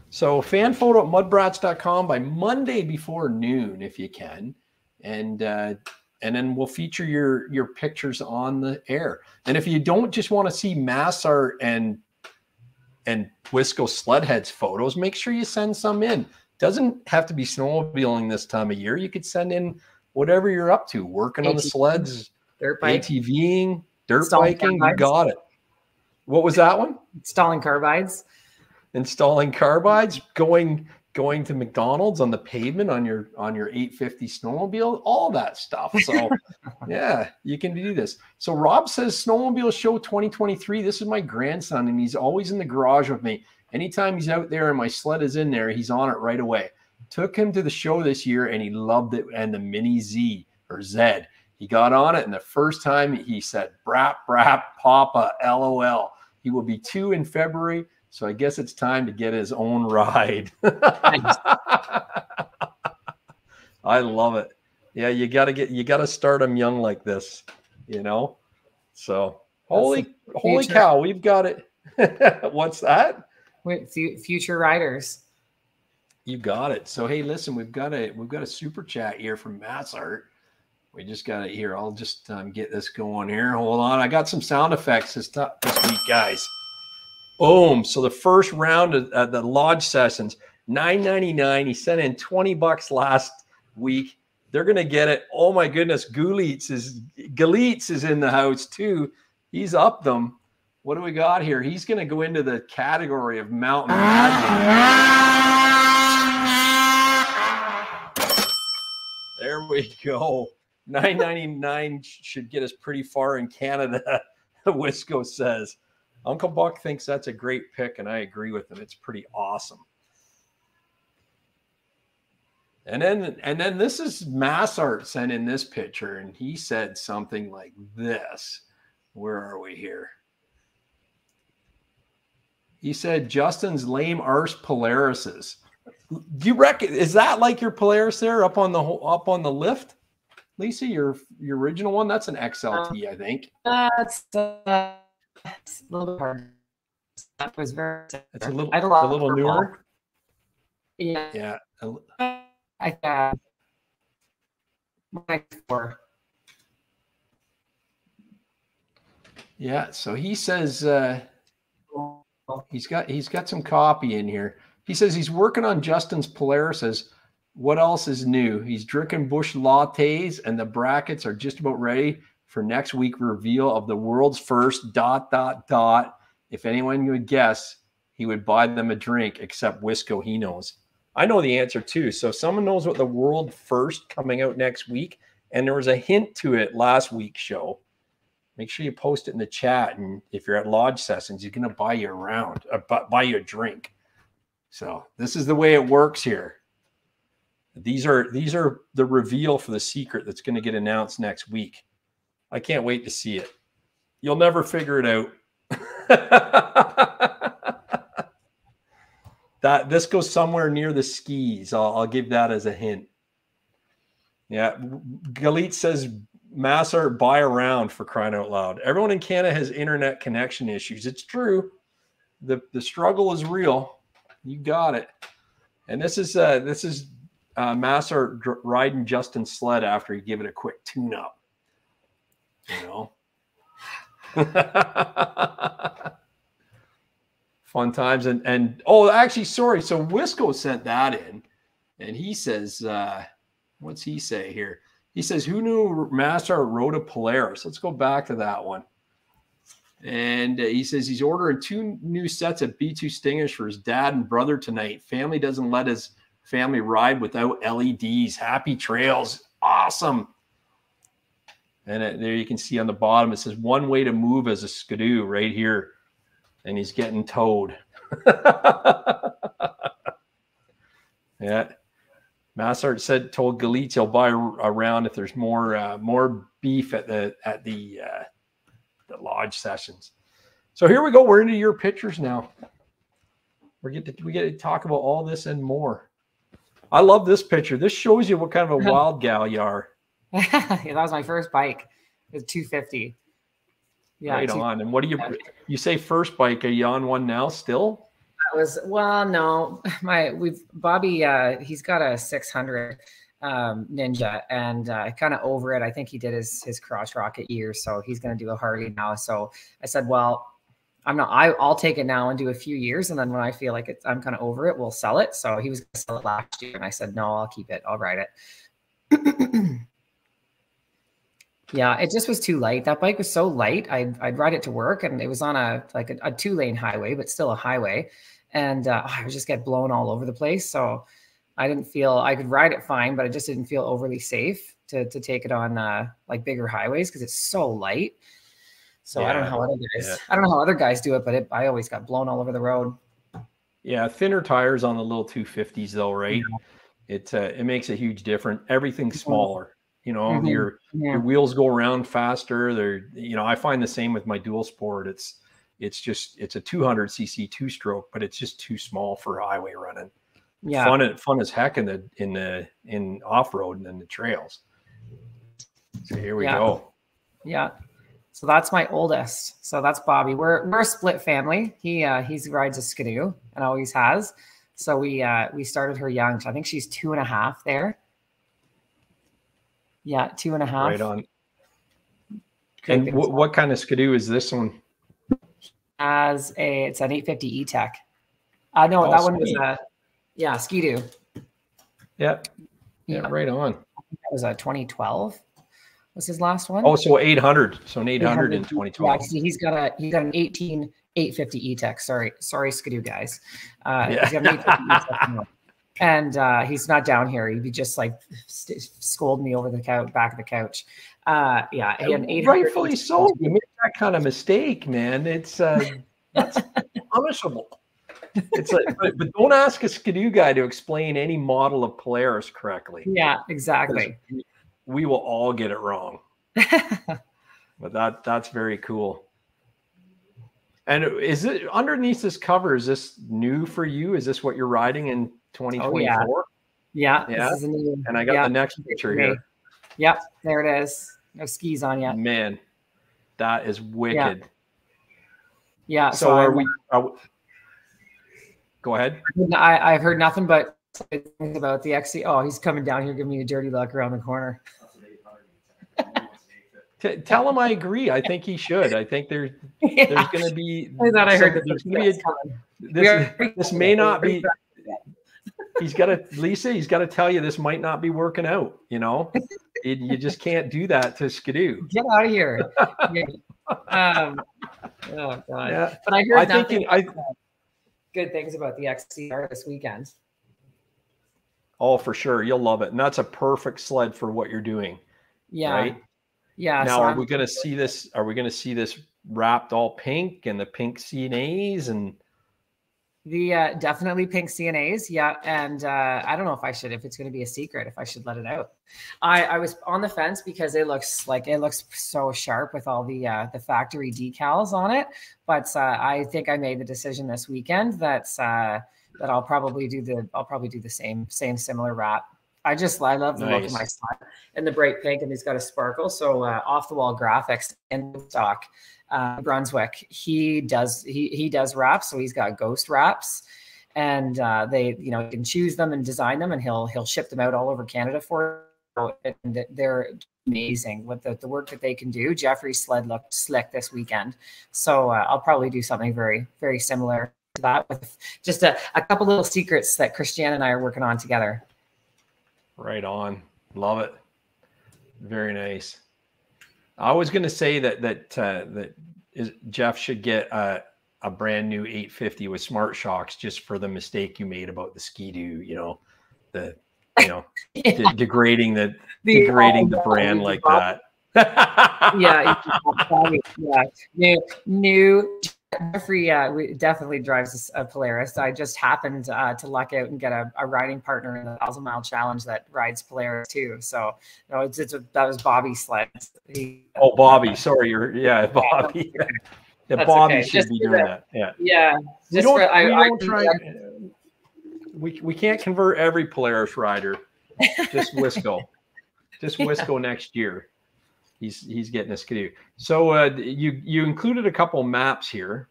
So fan photo at mudbrats.com by Monday before noon, if you can, and uh, and then we'll feature your your pictures on the air. And if you don't just want to see Massart and and Wisco Sledheads photos, make sure you send some in. Doesn't have to be snowmobiling this time of year. You could send in whatever you're up to, working ATV, on the sleds, dirt bike. ATVing, dirt biking, you got it. What was that one? Installing carbides. Installing carbides, going going to McDonald's on the pavement on your on your 850 snowmobile, all that stuff. So yeah, you can do this. So Rob says snowmobile show 2023. This is my grandson, and he's always in the garage with me. Anytime he's out there and my sled is in there, he's on it right away. Took him to the show this year and he loved it. And the Mini Z or Z, he got on it. And the first time he said, Brap, Brap, Papa, LOL. He will be two in February. So I guess it's time to get his own ride. I love it. Yeah, you got to get, you got to start them young like this, you know? So holy, holy cow, we've got it. What's that? With future riders. You got it. So hey, listen, we've got a we've got a super chat here from Massart. We just got it here. I'll just um, get this going here. Hold on. I got some sound effects this, this week, guys. Boom. So the first round of uh, the lodge sessions, 9.99. He sent in 20 bucks last week. They're gonna get it. Oh my goodness, Gulitz is Galitz is in the house too. He's up them. What do we got here? He's going to go into the category of mountain There we go. 999 should get us pretty far in Canada, Wisco says. Uncle Buck thinks that's a great pick, and I agree with him. It's pretty awesome. And then and then this is Massart sent in this picture, and he said something like this. Where are we here? He said Justin's lame arse Polarises. Do you reckon is that like your Polaris there up on the up on the lift? Lisa, your your original one, that's an XLT, I think. That's uh, it's a little hard. That was very. It's a little, I a, a little newer. Yeah. Yeah. I uh, my four. Yeah. So he says. uh He's got he's got some copy in here. He says he's working on Justin's Polaris. Says what else is new? He's drinking Busch lattes, and the brackets are just about ready for next week reveal of the world's first dot dot dot. If anyone would guess, he would buy them a drink, except Wisco. He knows. I know the answer too. So someone knows what the world first coming out next week, and there was a hint to it last week's show make sure you post it in the chat. And if you're at lodge sessions, going to buy you round, uh, buy you a drink. So this is the way it works here. These are these are the reveal for the secret that's going to get announced next week. I can't wait to see it. You'll never figure it out. that this goes somewhere near the skis. I'll, I'll give that as a hint. Yeah, Galit says Massart buy around for crying out loud. Everyone in Canada has internet connection issues. It's true. The the struggle is real. You got it. And this is uh this is uh Massart dr- riding Justin sled after he gave it a quick tune up. You know. Fun times and and oh actually sorry so Wisco sent that in and he says uh what's he say here? He says, Who knew Massart rode a Polaris? Let's go back to that one. And uh, he says he's ordering two new sets of B2 Stingers for his dad and brother tonight. Family doesn't let his family ride without LEDs. Happy trails. Awesome. And it, there you can see on the bottom, it says one way to move as a skidoo right here. And he's getting towed. yeah. Massart said told Galit he'll buy around if there's more uh, more beef at the at the uh, the lodge sessions. So here we go. We're into your pictures now. We get to we get to talk about all this and more. I love this picture. This shows you what kind of a wild gal you are. yeah, that was my first bike. It was 250. Yeah, right on. And what do you you say first bike? Are you on one now still? That was well, no, my we've Bobby. Uh, he's got a 600 um, Ninja, and uh, kind of over it. I think he did his his cross rocket year, so he's going to do a Harley now. So I said, well, I'm not. I, I'll take it now and do a few years, and then when I feel like it's, I'm kind of over it, we'll sell it. So he was going to sell it last year, and I said, no, I'll keep it. I'll ride it. Yeah, it just was too light. That bike was so light. I'd, I'd ride it to work and it was on a like a, a two lane highway, but still a highway. And uh, I would just get blown all over the place. So I didn't feel I could ride it fine, but I just didn't feel overly safe to, to take it on uh, like bigger highways because it's so light. So yeah, I don't know how other guys, yeah. I don't know how other guys do it, but it, I always got blown all over the road. Yeah, thinner tires on the little 250s though, right? Yeah. It uh, it makes a huge difference. Everything's smaller. You know, mm-hmm. your your wheels go around faster. They're you know, I find the same with my dual sport. It's it's just it's a 200 cc two stroke, but it's just too small for highway running. Yeah, fun fun as heck in the in the in off road and in the trails. So here we go. Yeah. So that's my oldest. So that's Bobby. We're we're a split family. He uh he's rides a skidoo and always has. So we uh we started her young. I think she's two and a half there. Yeah, two and a half. Right on. and w- what kind of skidoo is this one? As a, it's an 850 E-Tech. Uh, no, oh, that sweet. one was a, yeah, skidoo. Yep. Yeah, yeah, right on. That was a 2012 was his last one. Oh, so 800. So an 800, 800 in 2012. Yeah, he's got a he's got an 18 850 E-Tech. Sorry, sorry, Skidoo guys. Uh, yeah and uh, he's not down here. He'd be just like scold me over the couch, back of the couch. Uh, yeah, he had and rightfully so. You make that kind of mistake, man. It's uh, that's punishable. It's like, but, but, don't ask a Skidoo guy to explain any model of Polaris correctly. Yeah, exactly. We will all get it wrong. but that that's very cool. And is it underneath this cover? Is this new for you? Is this what you're riding in 2024. Oh, yeah. Yeah. yeah. New, and I got yeah, the next picture here. Yep. There it is. No skis on yet. Man, that is wicked. Yeah. so, so are we, are Go ahead. I, I've heard nothing but about the XC. Oh, he's coming down here, giving me a dirty look around the corner. T- tell him I agree. I think he should. I think there's yeah. there's going to be. I thought I heard that. There's going to be a, this. This may not be he's got to Lisa. He's got to tell you this might not be working out. You know, it, you just can't do that to Skidoo. Get out of here. um, oh god! Yeah. But I heard I nothing. I, good things about the XCR this weekend. Oh, for sure, you'll love it, and that's a perfect sled for what you're doing. Yeah. Right. Yeah. Now, so are I'm, we going to see this? Are we going to see this wrapped all pink and the pink C&As and? The uh, definitely pink C&As, yeah, and uh, I don't know if I should, if it's going to be a secret, if I should let it out. I, I was on the fence because it looks like it looks so sharp with all the uh, the factory decals on it, but uh, I think I made the decision this weekend that uh, that I'll probably do the I'll probably do the same same similar wrap. I just I love the nice. look of my slide and the bright pink, and he's got a sparkle. So uh, off the wall graphics in stock uh, Brunswick. He does he he does wraps, so he's got ghost wraps, and uh, they you know can choose them and design them, and he'll he'll ship them out all over Canada for. And they're amazing with the, the work that they can do. Jeffrey's sled looked slick this weekend, so uh, I'll probably do something very very similar to that with just a, a couple little secrets that Christiane and I are working on together. Right on, love it. Very nice. I was going to say that that uh, that is, Jeff should get a, a brand new 850 with Smart-Shox just for the mistake you made about the Skidoo. You know, the you know yeah. de- degrading the, the degrading the brand like that. yeah, yeah, new new Jeffrey uh, definitely drives a Polaris. I just happened uh, to luck out and get a, a, riding partner in the thousand mile challenge that rides Polaris too. So, you know, it's, it's a, that was Bobby's sled. He, oh, Bobby, sorry, you're yeah, Bobby. yeah, Bobby okay. should just be doing that. Yeah, yeah. we don't, for, I, don't I, try, we we can't convert every Polaris rider. Just Wisco, just Wisco yeah. next year he's he's getting a skidoo. So uh, you you included a couple maps here.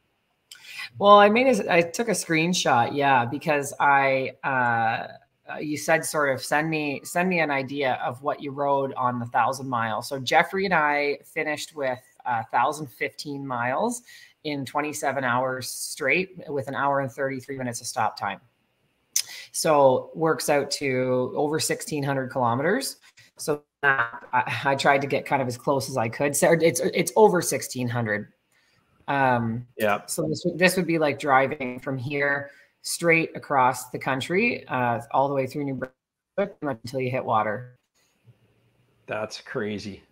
Well, I made a, I took a screenshot, yeah, because I uh, uh, you said sort of send me send me an idea of what you rode on the thousand miles. So Jeffrey and I finished with uh, thousand fifteen miles in 27 hours straight with an hour and 33 minutes of stop time. So works out to over 1600 kilometers So I, I, tried to get kind of as close as I could. So it's it's over sixteen hundred. Um, yeah. So this this would be like driving from here straight across the country, uh, all the way through New Brunswick until you hit water. That's crazy.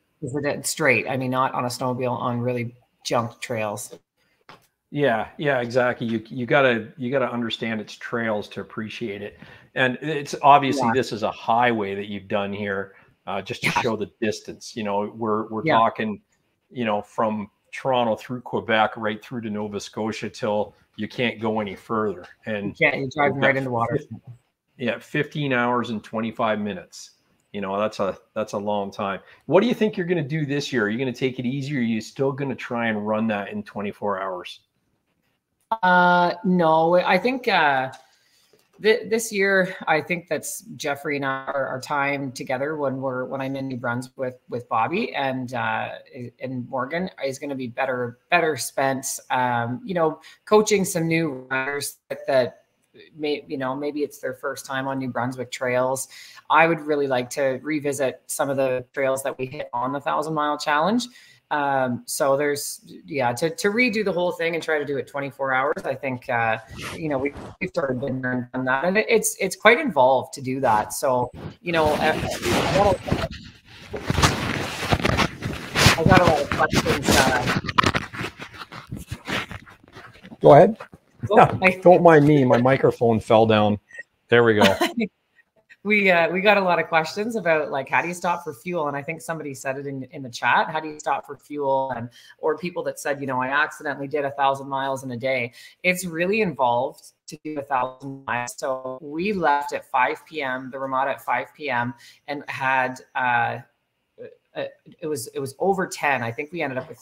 Straight. I mean, not on a snowmobile on really junk trails. Yeah, yeah, exactly. You you gotta you gotta understand its trails to appreciate it, and it's obviously yeah. this is a highway that you've done here, uh, just to yeah. show the distance. You know, we're we're yeah. talking, you know, from Toronto through Quebec right through to Nova Scotia till you can't go any further, and you can't. You're driving right into water. Yeah, 15 hours and 25 minutes. You know, that's a that's a long time. What do you think you're going to do this year? Are you going to take it easy, or are you still going to try and run that in 24 hours? Uh, no, I think uh, th- this year, I think that's Jeffrey and our, our, time together when we're when I'm in New Brunswick with with Bobby and uh, and Morgan is going to be better better spent. Um, you know, coaching some new runners that, that may, you know maybe it's their first time on New Brunswick trails. I would really like to revisit some of the trails that we hit on the thousand mile challenge um, so there's, yeah, to, to redo the whole thing and try to do it 24 hours. I think, uh, you know, we, we've sort of been there and done that and it's, it's quite involved to do that. So, you know, uh, I got a lot of questions. Uh, Go ahead. Oh, no, don't mind me. My microphone fell down. There we go. we uh, we got a lot of questions about like how do you stop for fuel? And i think somebody said it in, in the chat how do you stop for fuel? And or people that said you know i accidentally did a thousand miles in a day. It's really involved to do a thousand miles. So we left at 5 p.m the ramada at 5 p.m and had uh, uh, it was it was over 10 i think we ended up with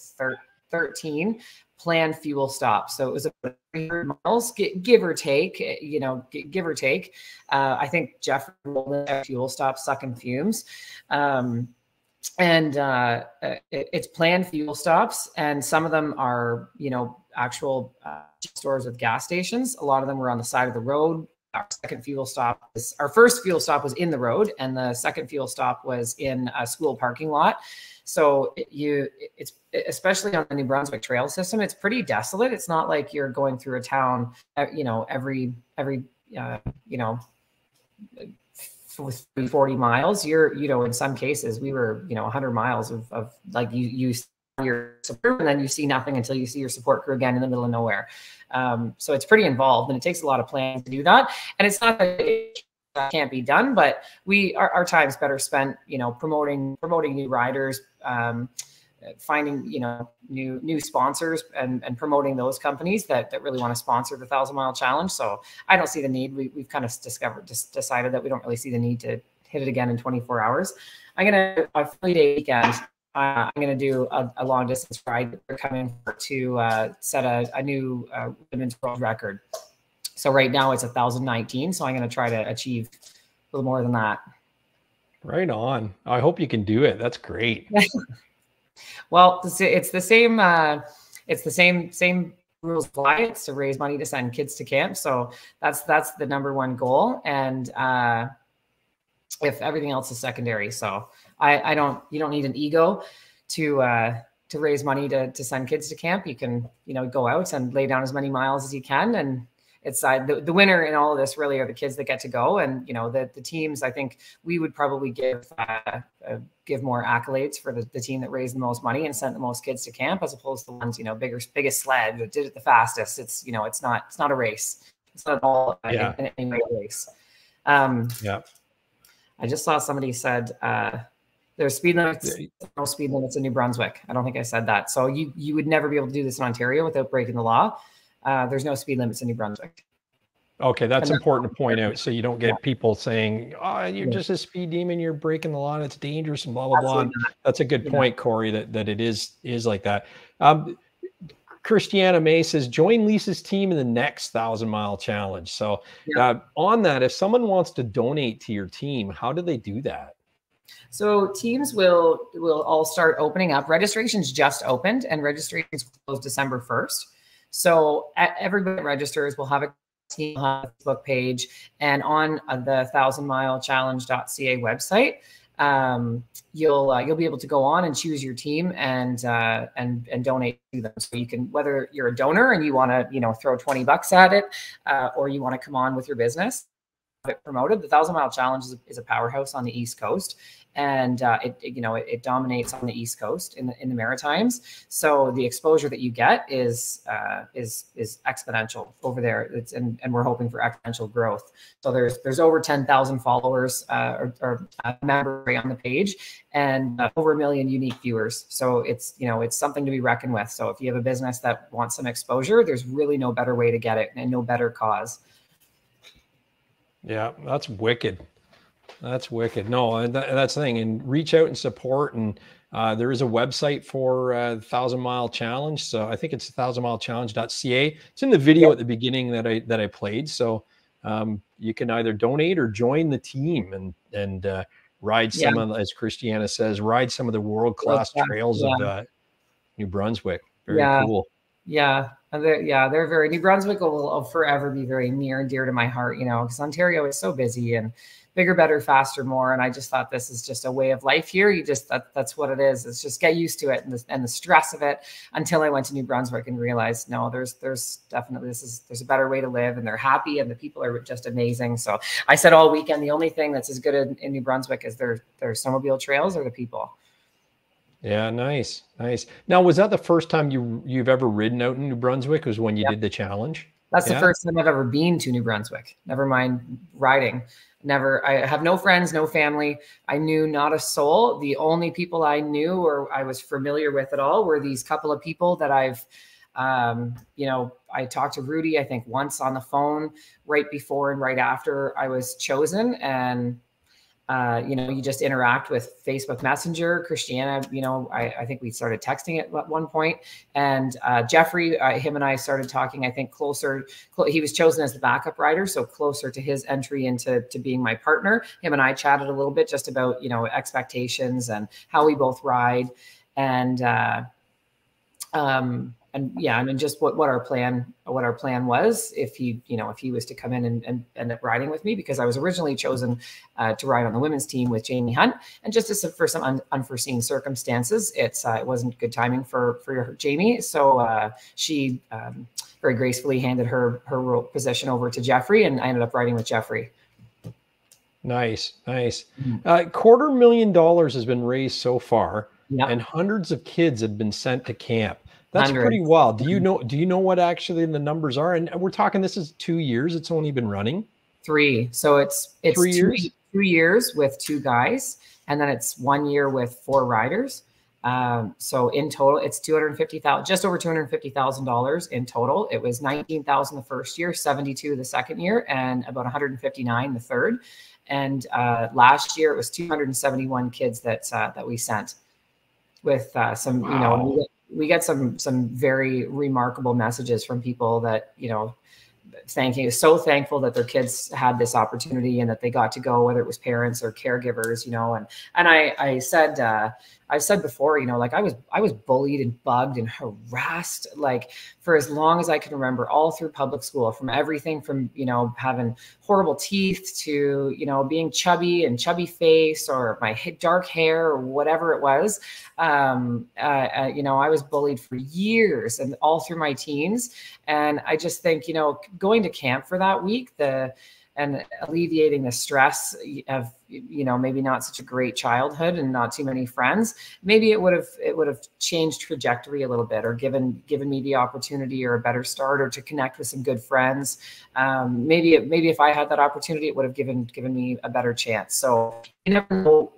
13 planned fuel stops. So it was about 300 miles, give or take, eh, you know, give or take. Uh, I think Jeff fuel stops sucking fumes. Um, and uh, uh it, it's planned fuel stops, and some of them are, you know, actual uh, stores with gas stations. A lot of them were on the side of the road. Our second fuel stop was our first fuel stop was in the road, and the second fuel stop was in a school parking lot. So you, it's especially on the New Brunswick trail system, it's pretty desolate. It's not like you're going through a town, uh, you know, every every uh, you know. 40 miles you're you know in some cases we were you know 100 miles of, of like you you your support and then you see nothing until you see your support crew again in the middle of nowhere um, so it's pretty involved and it takes a lot of planning to do that and it's not it can't be done but we our, our time's better spent you know promoting promoting new riders um, finding you know new new sponsors and, and promoting those companies that, that really want to sponsor the thousand mile challenge. So i don't see the need. We, we've kind of discovered just decided that we don't really see the need to hit it again in 24 hours. I'm to a three day weekend uh, i'm going to do a, a, long distance ride. They're coming to uh, set a, a new uh, women's world record so right now it's 1019 so i'm going to try to achieve a little more than that Right on. I hope you can do it. That's great. well, it's the same. Uh, it's the same same rules apply. It's to raise money to send kids to camp. So that's that's the number one goal. And uh, if everything else is secondary, so I, I don't. You don't need an ego to uh, to raise money to to send kids to camp. You can you know go out and lay down as many miles as you can and it's uh, the, the winner in all of this really are the kids that get to go and you know the, the teams i think we would probably give uh, uh, give more accolades for the, the team that raised the most money and sent the most kids to camp as opposed to the ones you know bigger biggest sled that did it the fastest it's you know it's not it's not a race it's not at all yeah. an, an race um yeah i just saw somebody said uh there's speed limits, no speed limits in New Brunswick. I don't think I said that. So you you would never be able to do this in Ontario without breaking the law. Uh, there's no speed limits in New Brunswick. Okay, that's important to point out so you don't get yeah. people saying, "Oh, you're yeah. just a speed demon. You're breaking the law. And it's dangerous." And blah blah Absolutely blah. Not. That's a good point, Corey. That that it is is like that. Um, Christiana May says, "Join Lisa's team in the next thousand mile challenge." So, yeah. uh, on that, if someone wants to donate to your team, how do they do that? So teams will will all start opening up. Registrations just opened, and registrations close December first. So everybody that registers will have a team Facebook page and on uh, the thousand mile challenge.ca website. um, you'll uh, you'll be able to go on and choose your team and uh, and and donate to them. So you can whether you're a donor and you want to you know throw 20 bucks at it, uh, or you want to come on with your business have it promoted. The Thousand Mile Challenge is a, is a powerhouse on the East Coast, and uh, it, it, you know it, it, dominates on the East Coast in the in the Maritimes. So the exposure that you get is uh, is is exponential over there. It's and, and we're hoping for exponential growth. So there's there's over ten thousand followers uh, or, or uh, members on the page, and uh, over a million unique viewers. So it's you know it's something to be reckoned with. So if you have a business that wants some exposure, there's really no better way to get it and no better cause. Yeah, that's wicked. That's wicked. No, and that, that's the thing. And reach out and support. And uh, there is a website for uh, Thousand Mile Challenge. So I think it's thousandmilechallenge.ca. It's in the video yep. at the beginning that I that I played. So um, you can either donate or join the team and and uh, ride some yeah. of, as Christiana says, ride some of the world class trails yeah. of uh, New Brunswick. Very yeah. cool. Yeah, and they're, yeah, they're very New Brunswick will, will forever be very near and dear to my heart. You know, because Ontario is so busy and bigger, better, faster, more. And I just thought this is just a way of life here. You just that that's what it is. It's just get used to it and the, and the stress of it. Until I went to New Brunswick and realized, no, there's there's definitely this is there's a better way to live, and they're happy, and the people are just amazing. So I said all weekend, the only thing that's as good in, in New Brunswick is their their snowmobile trails or the people. Yeah, nice, nice. Now, was that the first time you you've ever ridden out in New Brunswick? Was when you yep. did the challenge? That's yeah. the first time I've ever been to New Brunswick. Never mind riding. Never. I have no friends, no family. I knew not a soul. The only people I knew or I was familiar with at all were these couple of people that I've, um, you know, I talked to Rudy. I think once on the phone right before and right after I was chosen, and uh, you know, you just interact with Facebook Messenger. Christiana, you know, I, I think we started texting at one point, and uh, Jeffrey, uh, him and I started talking. I think closer. Cl- he was chosen as the backup rider, so closer to his entry into to being my partner. Him and I chatted a little bit just about you know expectations and how we both ride, and uh, um, and yeah, I mean, just what, what our plan, what our plan was, if he, you know, if he was to come in and, and end up riding with me, because I was originally chosen uh, to ride on the women's team with Jamie Hunt, and just as for some un, unforeseen circumstances, it's uh, it wasn't good timing for for Jamie, so uh, she um, very gracefully handed her her role, position over to Jeffrey, and I ended up riding with Jeffrey. Nice, nice. Mm-hmm. Uh, quarter million dollars has been raised so far, yep. and hundreds of kids have been sent to camp. That's hundreds. pretty wild. Do you know? Do you know what actually the numbers are? And we're talking. This is two years. It's only been running. Three. So it's it's three two, years. Two years with two guys, and then it's one year with four riders. Um, so in total, it's two hundred fifty thousand, just over two hundred fifty thousand dollars in total. It was nineteen thousand the first year, seventy two the second year, and about one hundred fifty nine the third. And uh, last year, it was two hundred and seventy one kids that uh, that we sent with uh, some, wow. you know, we get some some very remarkable messages from people that you know thanking so thankful that their kids had this opportunity and that they got to go whether it was parents or caregivers you know and and i i said uh I've said before, you know, like I was I was bullied and bugged and harassed like for as long as I can remember, all through public school, from everything from you know having horrible teeth to you know being chubby and chubby face or my dark hair or whatever it was. Um, uh, uh, you know, I was bullied for years and all through my teens, and I just think you know going to camp for that week the and alleviating the stress of you know maybe not such a great childhood and not too many friends maybe it would have it would have changed trajectory a little bit or given given me the opportunity or a better start or to connect with some good friends. Um, maybe it, maybe if i had that opportunity it would have given given me a better chance. So you never know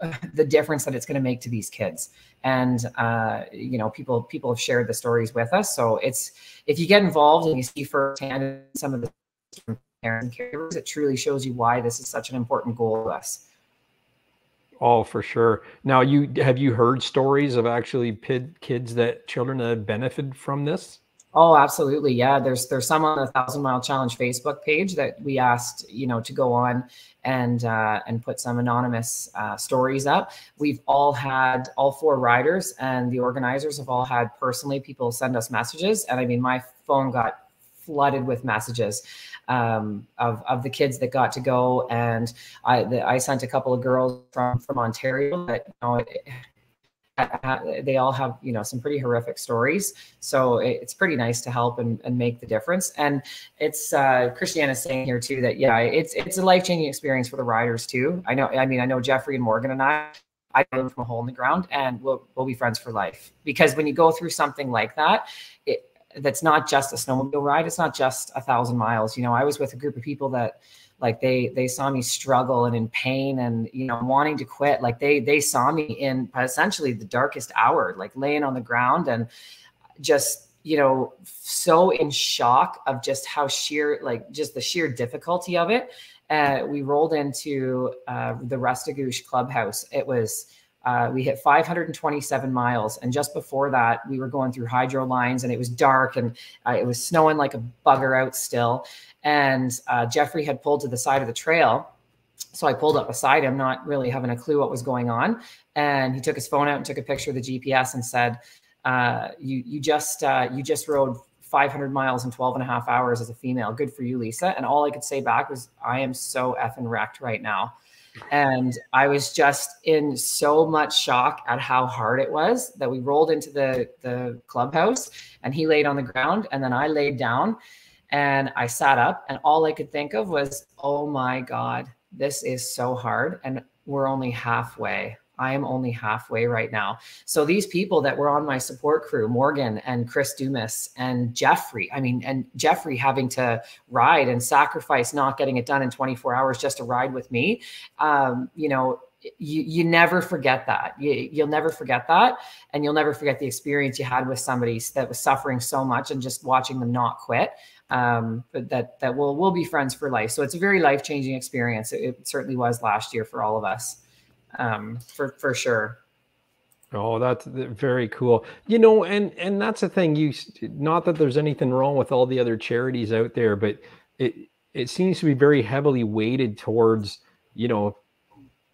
the difference that it's going to make to these kids. And uh, you know people people have shared the stories with us. So it's if you get involved and you see firsthand some of the parents and caregivers, it truly shows you why this is such an important goal to us. Oh, for sure. Now, you have you heard stories of actually pid, kids that children that have benefited from this? Oh, absolutely. Yeah, there's there's some on the Thousand Mile Challenge Facebook page that we asked you know to go on and uh, and put some anonymous uh, stories up. We've all had all four riders and the organizers have all had personally people send us messages, and I mean my phone got flooded with messages um, of, of the kids that got to go. And I, the, I sent a couple of girls from, from Ontario that, you know, it, they all have you know some pretty horrific stories so it's pretty nice to help and, and make the difference and it's uh christiana saying here too that yeah it's it's a life-changing experience for the riders too i know i mean i know jeffrey and morgan and i I them from a hole in the ground and we'll, we'll be friends for life. Because when you go through something like that, it, that's not just a snowmobile ride. It's not just a thousand miles. You know, I was with a group of people that like they they saw me struggle and in pain and you know wanting to quit. Like they they saw me in essentially the darkest hour, like laying on the ground and just you know so in shock of just how sheer like just the sheer difficulty of it uh, we rolled into uh, the Restigouche clubhouse. It was uh, we hit 527 miles, and just before that, we were going through hydro lines, and it was dark, and uh, it was snowing like a bugger out still. And uh, Jeffrey had pulled to the side of the trail, so I pulled up beside him, not really having a clue what was going on. And he took his phone out and took a picture of the GPS and said, uh, "You you just you just rode 500 miles in 12 and a half hours as a female. Good for you, Lisa. And all I could say back was, I am so effing wrecked right now. And I was just in so much shock at how hard it was that we rolled into the, the clubhouse and he laid on the ground and then I laid down and I sat up and all I could think of was, oh my God, this is so hard. And we're only halfway. I am only halfway right now. So these people that were on my support crew, Morgan and Chris Dumas and Jeffrey, I mean, and Jeffrey having to ride and sacrifice not getting it done in 24 hours just to ride with me, um, you know, you, you never forget that. You, you'll never forget that. And you'll never forget the experience you had with somebody that was suffering so much and just watching them not quit um, but that that will will be friends for life. So it's a very life changing experience. It, it, certainly was last year for all of us um, for for sure. Oh, that's very cool. You know, and and that's the thing. You not that there's anything wrong with all the other charities out there, but it it seems to be very heavily weighted towards you know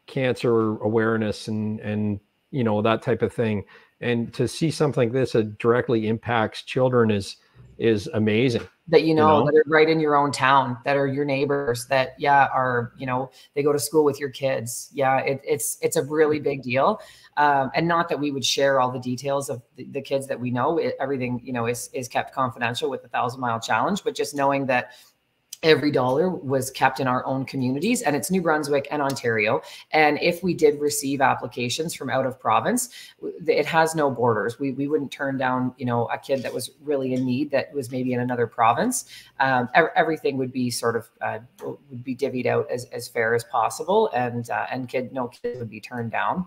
cancer awareness and and you know that type of thing. And to see something like this that directly impacts children is is amazing that you know, you know, that are right in your own town that are your neighbors that yeah are you know they go to school with your kids. Yeah it, it's it's a really big deal. Um, and not that we would share all the details of the, the kids that we know. It, everything you know is is kept confidential with the thousand mile challenge but just knowing that every dollar was kept in our own communities and it's New Brunswick and Ontario. And if we did receive applications from out of province, it has no borders. We, we wouldn't turn down, you know, a kid that was really in need that was maybe in another province. Um, everything would be sort of, uh, would be divvied out as, as fair as possible. And, uh, and kid, no kid would be turned down.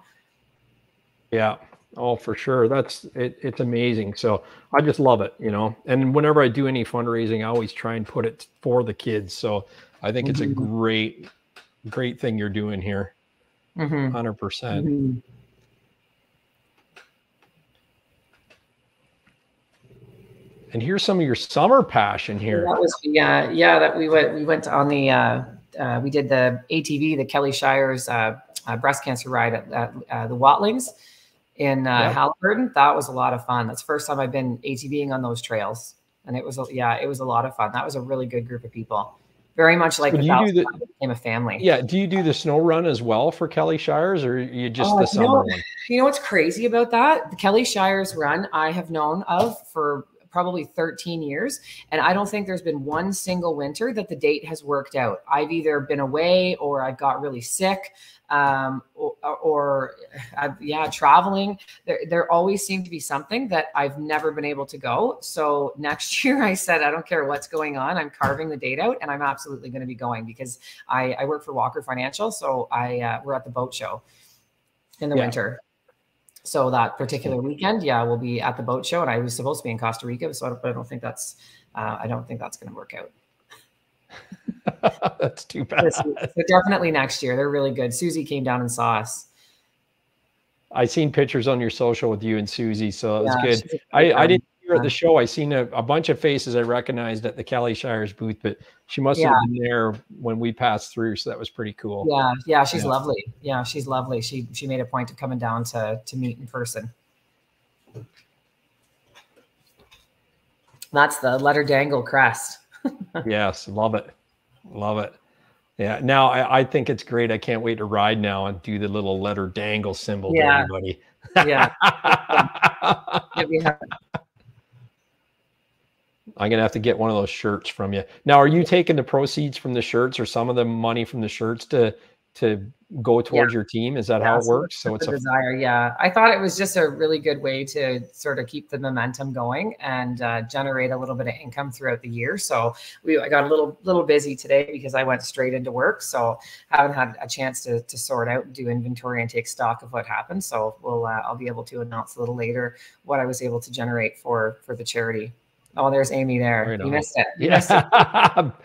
Yeah. Oh, for sure. That's it, it's amazing. So I just love it, you know. And whenever I do any fundraising, I always try and put it for the kids. So I think it's a mm-hmm. great, great thing you're doing here. 100 mm-hmm. percent. Mm-hmm. And here's some of your summer passion here. That was yeah, yeah. That we went we went on the uh, uh, we did the ATV, the Kelly Shires uh, uh, breast cancer ride at, at uh, the Watlings in uh, yeah. Haliburton. That was a lot of fun. That's the first time I've been ATVing on those trails, and it was yeah, it was a lot of fun. That was a really good group of people. Very much like you do the, became a family. Yeah. Do you do the snow run as well for Kelly Shires, or you just uh, the summer you know, one? You know what's crazy about that? The Kelly Shires run I have known of for probably 13 years. And I don't think there's been one single winter that the date has worked out. I've either been away or I've got really sick um, or, or uh, yeah, traveling. There, there always seemed to be something that I've never been able to go. So next year, I said, I don't care what's going on. I'm carving the date out, and I'm absolutely going to be going because I, I work for Walker Financial. So I uh, we're at the boat show in the yeah. winter. So that particular weekend, yeah, we'll be at the boat show, and I was supposed to be in Costa Rica, so I don't, I don't think that's uh, I don't think that's going to work out. That's too bad. So definitely next year. They're really good. Susie came down and saw us. I seen pictures on your social with you and Susie, so it was yeah, good. I, I didn't hear at the show. I seen a, a, bunch of faces I recognized at the Kelly Shires booth, but she must yeah. have been there when we passed through, so that was pretty cool. Yeah, yeah, she's yeah. lovely. Yeah, she's lovely. She she made a point of coming down to to meet in person. That's the letter dangle crest. yes, love it, love it. Yeah. Now I, I think it's great. I can't wait to ride now and do the little letter dangle symbol yeah. to everybody. yeah. I'm gonna have to get one of those shirts from you. Now, are you taking the proceeds from the shirts or some of the money from the shirts to to go towards yeah. your team? Is that yeah, how it works? So it's a desire. Yeah, I thought it was just a really good way to sort of keep the momentum going and uh, generate a little bit of income throughout the year. So we I got a little little busy today because I went straight into work, so haven't had a chance to to sort out and do inventory and take stock of what happened. So we'll uh, I'll be able to announce a little later what I was able to generate for for the charity. Oh, there's Amy there. You missed it. You yeah. Missed it.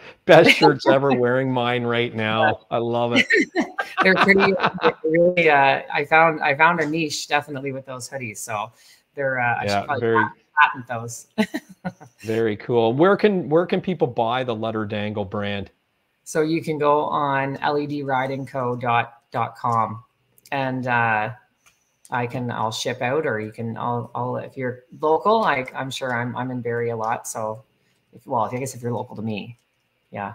Best shirts ever wearing mine right now. I love it. they're pretty they're really uh, I found I found a niche definitely with those hoodies. So they're uh I yeah, very patent those. very cool. Where can where can people buy the letter dangle brand? So you can go on ledridingco.com and uh I can I'll ship out or you can I'll I'll if you're local, I I'm sure I'm I'm in Barrie a lot. So if well, I guess if you're local to me. Yeah.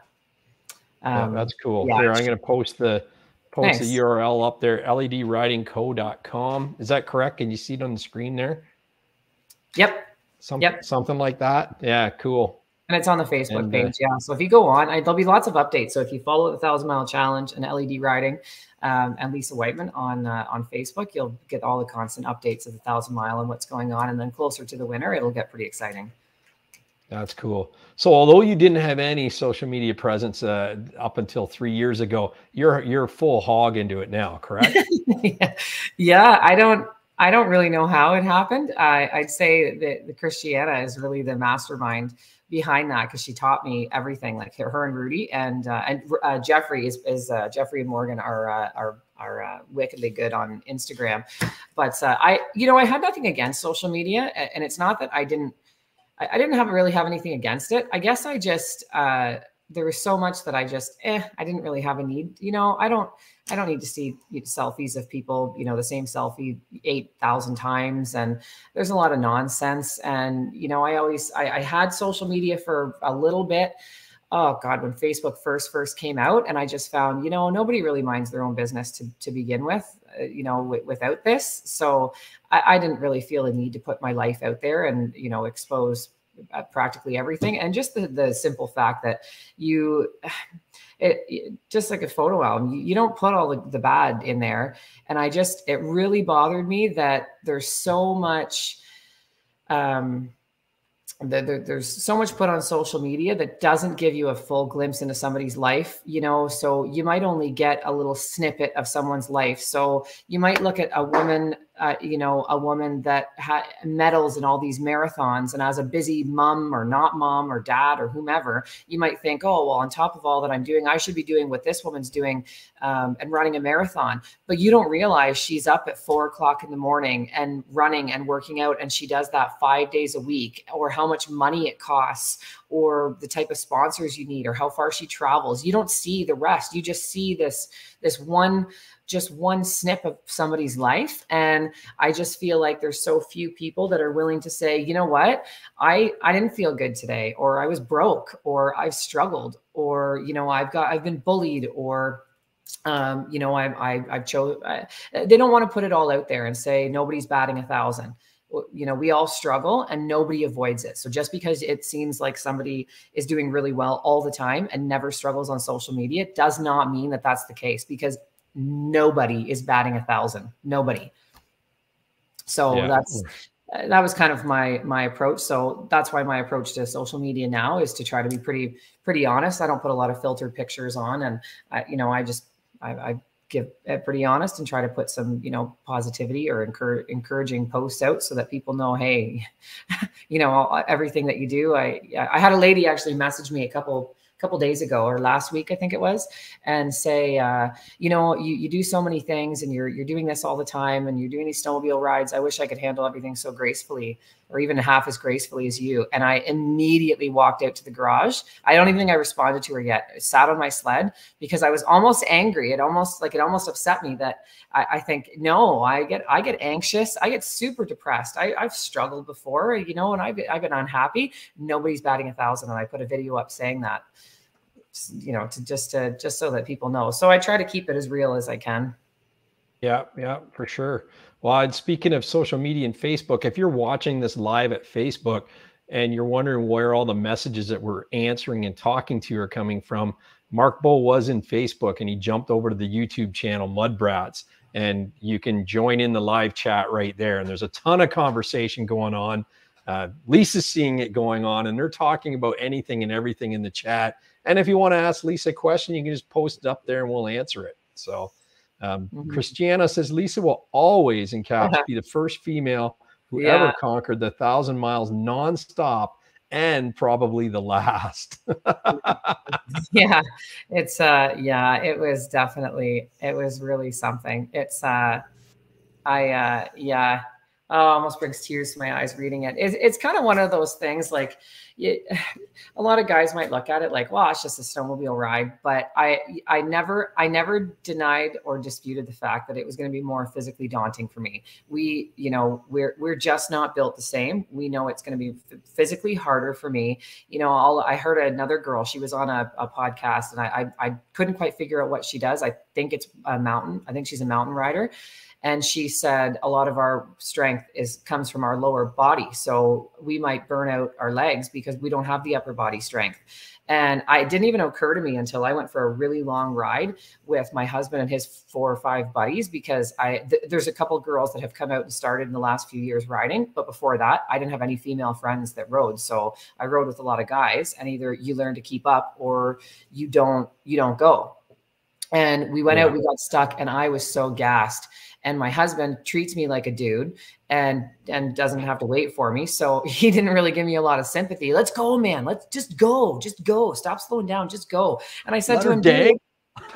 Um, yeah, that's cool. Yeah. I'm gonna post the post the URL up there, ledridingco.com. Is that correct? Can you see it on the screen there? Yep. Some, yep. Something like that. Yeah, cool. And it's on the Facebook and, uh, page. Yeah. So if you go on, I, there'll be lots of updates. So if you follow the Thousand Mile Challenge and LED Riding, um, and Lisa Whiteman on uh, on Facebook. You'll get all the constant updates of the Thousand Mile and what's going on. And then closer to the winter, it'll get pretty exciting. That's cool. So, although you didn't have any social media presence uh, up until three years ago, you're you're full hog into it now, correct? yeah. yeah, I don't I don't really know how it happened. I, I'd say that the Christiana is really the mastermind behind that because she taught me everything like her and Rudy and uh, and uh, Jeffrey is, is uh, Jeffrey and Morgan are uh, are are uh, wickedly good on Instagram. But uh, I you know I had nothing against social media and it's not that I didn't I, I didn't have really have anything against it. I guess I just there was so much that I just eh I didn't really have a need you know I don't I don't need to see selfies of people, you know, the same selfie 8,000 times. And there's a lot of nonsense. And, you know, I always, I, I, had social media for a little bit. Oh God, when Facebook first, first came out and I just found, you know, nobody really minds their own business to, to begin with, uh, you know, w- without this. So I, I didn't really feel a need to put my life out there and, you know, expose uh, practically everything. And just the, the simple fact that you, it, just like a photo album you, you don't put all the, the bad in there. And i just it really bothered me that there's so much um there, there's so much put on social media that doesn't give you a full glimpse into somebody's life you know? So you might only get a little snippet of someone's life. So you might look at a woman uh, you know, a woman that ha- medals in all these marathons and as a busy mom or not mom or dad or whomever, you might think, oh, well, on top of all that I'm doing, I should be doing what this woman's doing um, and running a marathon. But you don't realize she's up at four o'clock in the morning and running and working out, and she does that five days a week, or how much money it costs, or the type of sponsors you need, or how far she travels. You don't see the rest. You just see this this one just one snip of somebody's life and i just feel like there's so few people that are willing to say you know what i i didn't feel good today or i was broke or i've struggled or you know i've got i've been bullied or um, you know, I, I, I've chose, they don't want to put it all out there and say nobody's batting a thousand. You know, we all struggle and nobody avoids it. So just because it seems like somebody is doing really well all the time and never struggles on social media does not mean that that's the case because nobody is batting a thousand. Nobody. So yeah. that's that was kind of my my approach. So that's why my approach to social media now is to try to be pretty pretty honest. I don't put a lot of filtered pictures on, and I, you know I just I, I give it pretty honest and try to put some you know positivity or encourage, encouraging posts out so that people know hey you know everything that you do i i had a lady actually message me a couple couple days ago or last week, I think it was, and say, uh, you know, you, you do so many things and you're, you're doing this all the time and you're doing these snowmobile rides. I wish I could handle everything so gracefully or even half as gracefully as you. And I immediately walked out to the garage. I don't even think I responded to her yet. I sat on my sled because I was almost angry. It almost like it almost upset me that I, I think, no, I get I get anxious. I get super depressed. I, I've struggled before, you know, and I've, I've been unhappy. Nobody's batting a thousand. And I put a video up saying that you know to just to just so that people know so i try to keep it as real as i can yeah yeah for sure well, speaking of social media and Facebook, if you're watching this live at Facebook and you're wondering where all the messages that we're answering and talking to are coming from, Mark Bull was in Facebook and he jumped over to the YouTube channel Mud Brats, and you can join in the live chat right there. And there's a ton of conversation going on. Uh, Lisa's seeing it going on, and they're talking about anything and everything in the chat. And if you want to ask Lisa a question, you can just post it up there and we'll answer it. So um, mm-hmm. Christiana says Lisa will always, in caps, uh-huh. be the first female who yeah. ever conquered the thousand miles nonstop and probably the last. yeah, it's uh, yeah, it was definitely, it was really something. It's uh, I uh, yeah, oh, almost brings tears to my eyes reading it. It's, it's kind of one of those things like you, a lot of guys might look at it like, well, it's just a snowmobile ride. But I, I never, I never denied or disputed the fact that it was going to be more physically daunting for me. We, you know, we're, we're just not built the same. We know it's going to be physically harder for me. You know, I'll, I heard another girl, she was on a, a podcast and I, I, I couldn't quite figure out what she does. I think it's a mountain. I think she's a mountain rider and she said a lot of our strength is comes from our lower body so we might burn out our legs because we don't have the upper body strength and I didn't even occur to me until I went for a really long ride with my husband and his four or five buddies because I th- there's a couple girls that have come out and started in the last few years riding, but before that I didn't have any female friends that rode. So I rode with a lot of guys and either you learn to keep up or you don't you don't go. And we went yeah. out, we got stuck and I was so gassed and my husband treats me like a dude and and doesn't have to wait for me. So he didn't really give me a lot of sympathy. Let's go man. Let's just go. Just go. Stop slowing down. Just go. And i said let to him dang.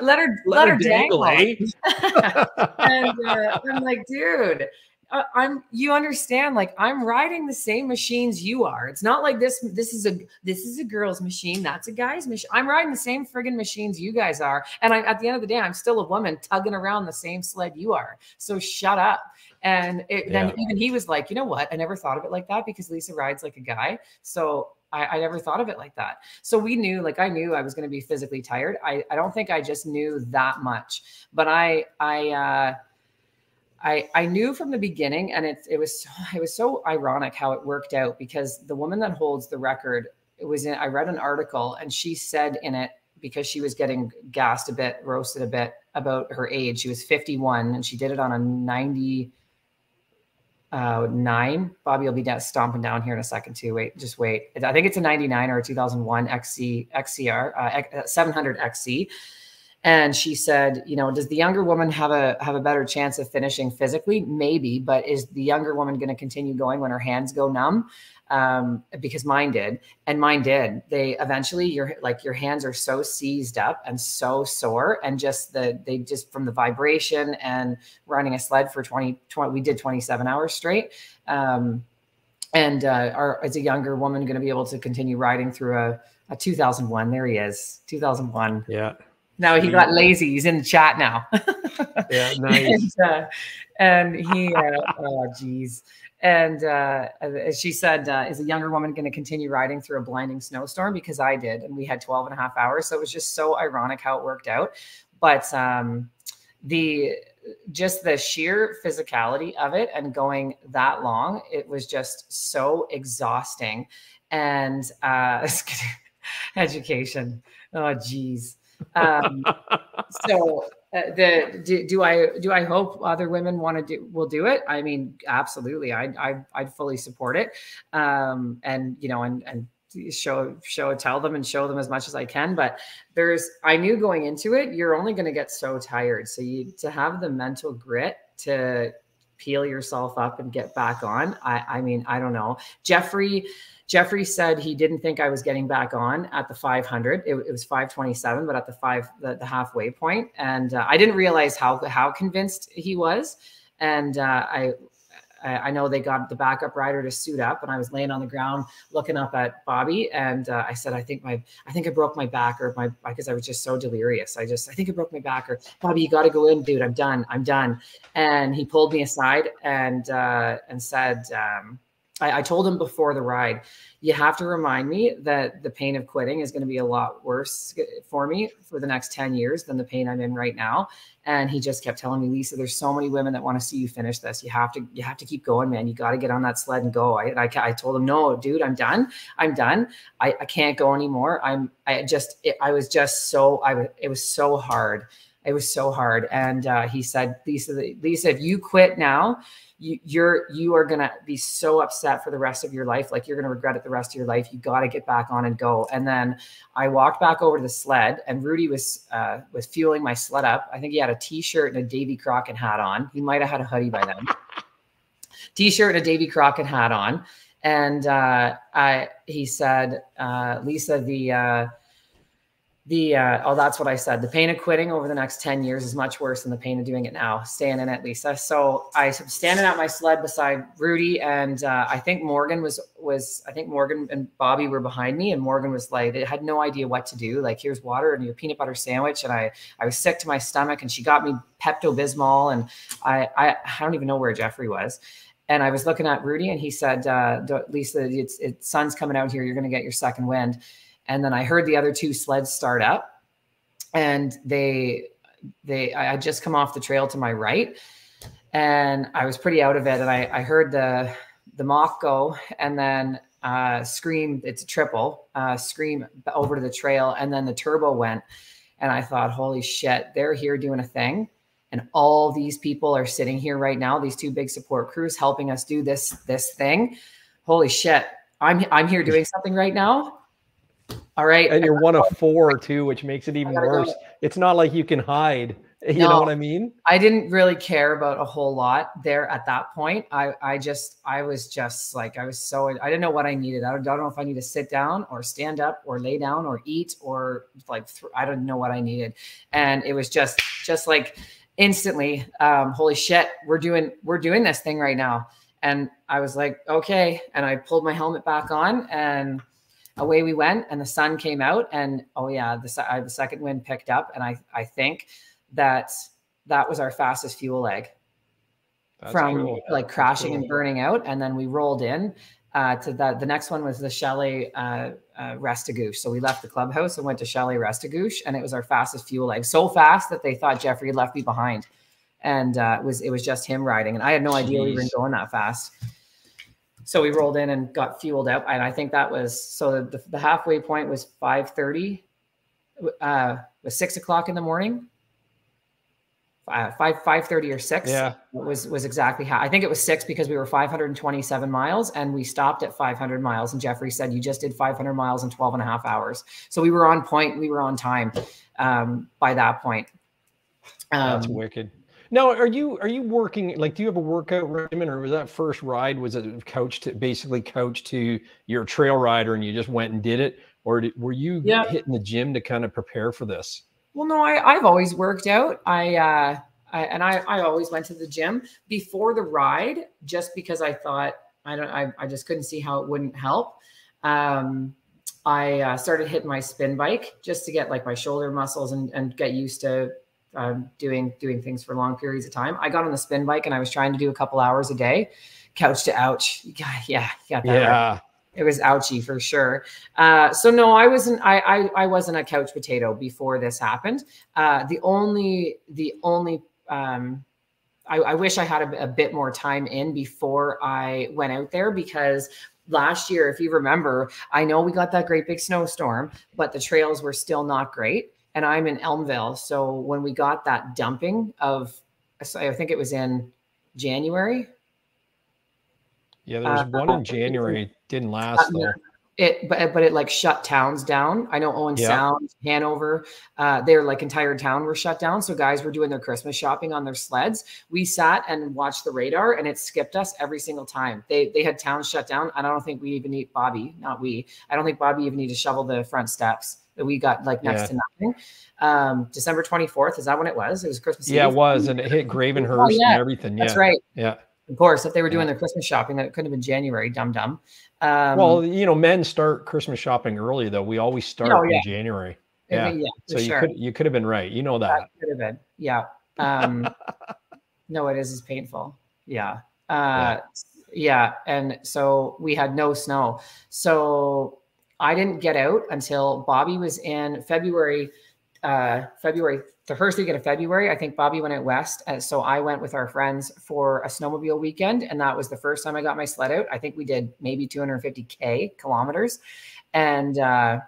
let her let, let her, dangle, dangle eh? and uh, i'm like dude uh, I'm you understand like I'm riding the same machines you are. It's not like this this is a this is a girl's machine, that's a guy's machine. I'm riding the same friggin' machines you guys are. And I, at the end of the day, I'm still a woman tugging around the same sled you are. So shut up. And it, yeah. then even he was like, you know what? I never thought of it like that because Lisa rides like a guy. So I, I, never thought of it like that. So we knew, like I knew I was going to be physically tired. I, I don't think I just knew that much, but I, I, uh, I, I knew from the beginning, and it, it was it was so ironic how it worked out because the woman that holds the record, it was in, I read an article and she said in it because she was getting gassed a bit, roasted a bit about her age. She was 51 and she did it on a 90 uh, nine. Bobby will be down, stomping down here in a second too. Wait, just wait. I think it's a 99 or a 2001 XC XCR uh, 700 XC and she said you know does the younger woman have a have a better chance of finishing physically? Maybe but is the younger woman going to continue going when her hands go numb? Um, because mine did and mine did. They eventually your like your hands are so seized up and so sore and just the they just from the vibration and running a sled for 20, 20 we did 27 hours straight. Um, and uh, are as a younger woman going to be able to continue riding through a, a 2001 there he is 2001 yeah now he got lazy. He's in the chat now. yeah, nice. and, uh, and he, uh, oh, geez. And uh, she said, uh, is a younger woman going to continue riding through a blinding snowstorm? Because I did, and we had 12 and a half hours. So it was just so ironic how it worked out. But um, the just the sheer physicality of it and going that long, it was just so exhausting. And uh, education, oh, geez. Um, so uh, the do, do, I do I hope other women want to do will do it? I mean, absolutely. I I I'd fully support it. Um, and you know, and and show show tell them and show them as much as I can. But there's I knew going into it, you're only going to get so tired. So you to have the mental grit to peel yourself up and get back on. I, I mean, I don't know. Jeffrey, Jeffrey said he didn't think I was getting back on at the 500. It, it was 527, but at the five, the, the halfway point, and uh, I didn't realize how how convinced he was. And uh, I I know they got the backup rider to suit up, and I was laying on the ground looking up at Bobby, and uh, I said, "I think my, I think I broke my back, or my, because I was just so delirious. I just, I think I broke my back, or Bobby, you got to go in, dude. I'm done. I'm done." And he pulled me aside and uh, and said, um, I, I told him before the ride, you have to remind me that the pain of quitting is going to be a lot worse for me for the next 10 years than the pain I'm in right now. And he just kept telling me, Lisa, there's so many women that want to see you finish this. You have to, you have to keep going, man. You got to get on that sled and go. I, I, I told him, no, dude, I'm done. I'm done. I, I can't go anymore. I'm, I just, it, I was just so, I it was so hard. It was so hard. And uh, he said, Lisa, Lisa, if you quit now, you, you're you are gonna be so upset for the rest of your life. Like you're gonna regret it the rest of your life. You got to get back on and go. And then i walked back over to the sled and rudy was uh, was fueling my sled up. I think he had a t-shirt and a davy crockett hat on. He might have had a hoodie by then. T-shirt and a davy crockett hat on. And uh, I, he said uh, lisa the uh, the uh, oh that's what i said. The pain of quitting over the next 10 years is much worse than the pain of doing it now staying in it lisa so i am standing at my sled beside rudy and uh, i think morgan was was i think morgan and bobby were behind me and morgan was like they had no idea what to do. Like here's water and your peanut butter sandwich. And i i was sick to my stomach and she got me pepto-bismol and i i, I don't even know where jeffrey was. And I was looking at Rudy, and he said, uh, "Lisa, it's, it's sun's coming out here. You're going to get your second wind." And then I heard the other two sleds start up and they, they, I just come off the trail to my right and I was pretty out of it. And I, I heard the, the Mach go and then uh, scream, it's a triple, uh, scream over to the trail. And then the turbo went. And I thought, holy shit, they're here doing a thing. And all these people are sitting here right now, these two big support crews helping us do this, this thing. Holy shit. I'm, I'm here doing something right now all right. And you're one of four too, which makes it even worse. Go. It's not like you can hide. You no, know what I mean? I didn't really care about a whole lot there at that point. I, I just, I was just like, I was so, I didn't know what I needed. I don't, I don't know if I need to sit down or stand up or lay down or eat or like, I don't know what I needed. And it was just, just like instantly, um, holy shit, we're doing, we're doing this thing right now. And I was like, okay. And I pulled my helmet back on and away we went and the sun came out and oh yeah the, uh, the second wind picked up and i i think that that was our fastest fuel leg That's from cool. like crashing cool. and burning out and then we rolled in uh, to the the next one was the chalet uh, uh, Restigouche. So we left the clubhouse and went to chalet Restigouche, and it was our fastest fuel leg. So fast that they thought Jeffrey had left me behind, and uh, it was it was just him riding, and I had no Jeez. idea we were going that fast so we rolled in and got fueled up and i think that was so the, the halfway point was 5.30 uh was six o'clock in the morning uh, five five thirty or six. Yeah, was was exactly how. I think it was six because we were five hundred and twenty seven miles, and we stopped at five hundred miles. And Jeffrey said you just did five hundred miles in 12 and a half hours. So we were on point. We were on time um, by that point. Um, That's wicked. Now, are you are you working like do you have a workout regimen or was that first ride was it coached to basically coached to your trail rider and you just went and did it or did, were you yeah. hitting the gym to kind of prepare for this? Well, no, I I've always worked out. I uh I, and I I always went to the gym before the ride just because I thought I don't I I just couldn't see how it wouldn't help. Um I uh, started hitting my spin bike just to get like my shoulder muscles and, and get used to um, doing doing things for long periods of time. I got on the spin bike and I was trying to do a couple hours a day, couch to ouch. Yeah, yeah, yeah. Right. It was ouchy for sure. Uh, so no, I wasn't. I, I, I wasn't a couch potato before this happened. Uh, the only the only um, I, I, wish I had a, a, bit more time in before I went out there because last year, if you remember, I know we got that great big snowstorm, but the trails were still not great and I'm in Elmvale. So when we got that dumping of, I think it was in January. Yeah, there was uh, one in January. Didn't last though. it but but it like shut towns down i know owen yeah. sound hanover uh their like entire town were shut down so guys were doing their christmas shopping on their sleds we sat and watched the radar and it skipped us every single time they they had towns shut down and i don't think we even need bobby not we i don't think bobby even need to shovel the front steps we got like next yeah. to nothing um december 24th is that when it was it was christmas yeah Eve. it was and it hit gravenhurst oh, yeah. and everything yeah that's right yeah of course, if they were doing their Christmas shopping, that it couldn't have been January. Dumb dumb. Um, well, you know, men start Christmas shopping early though. We always start oh, yeah. in January. Yeah. yeah so you sure. could you could have been right. You know that. that could have been. Yeah. Um, no, it is is painful. Yeah. Uh, yeah. yeah. And so we had no snow. So I didn't get out until Bobby was in February. Uh, February the first weekend of February, I think Bobby went out west. And so I went with our friends for a snowmobile weekend. And that was the first time I got my sled out. I think we did maybe 250K kilometers. And, uh,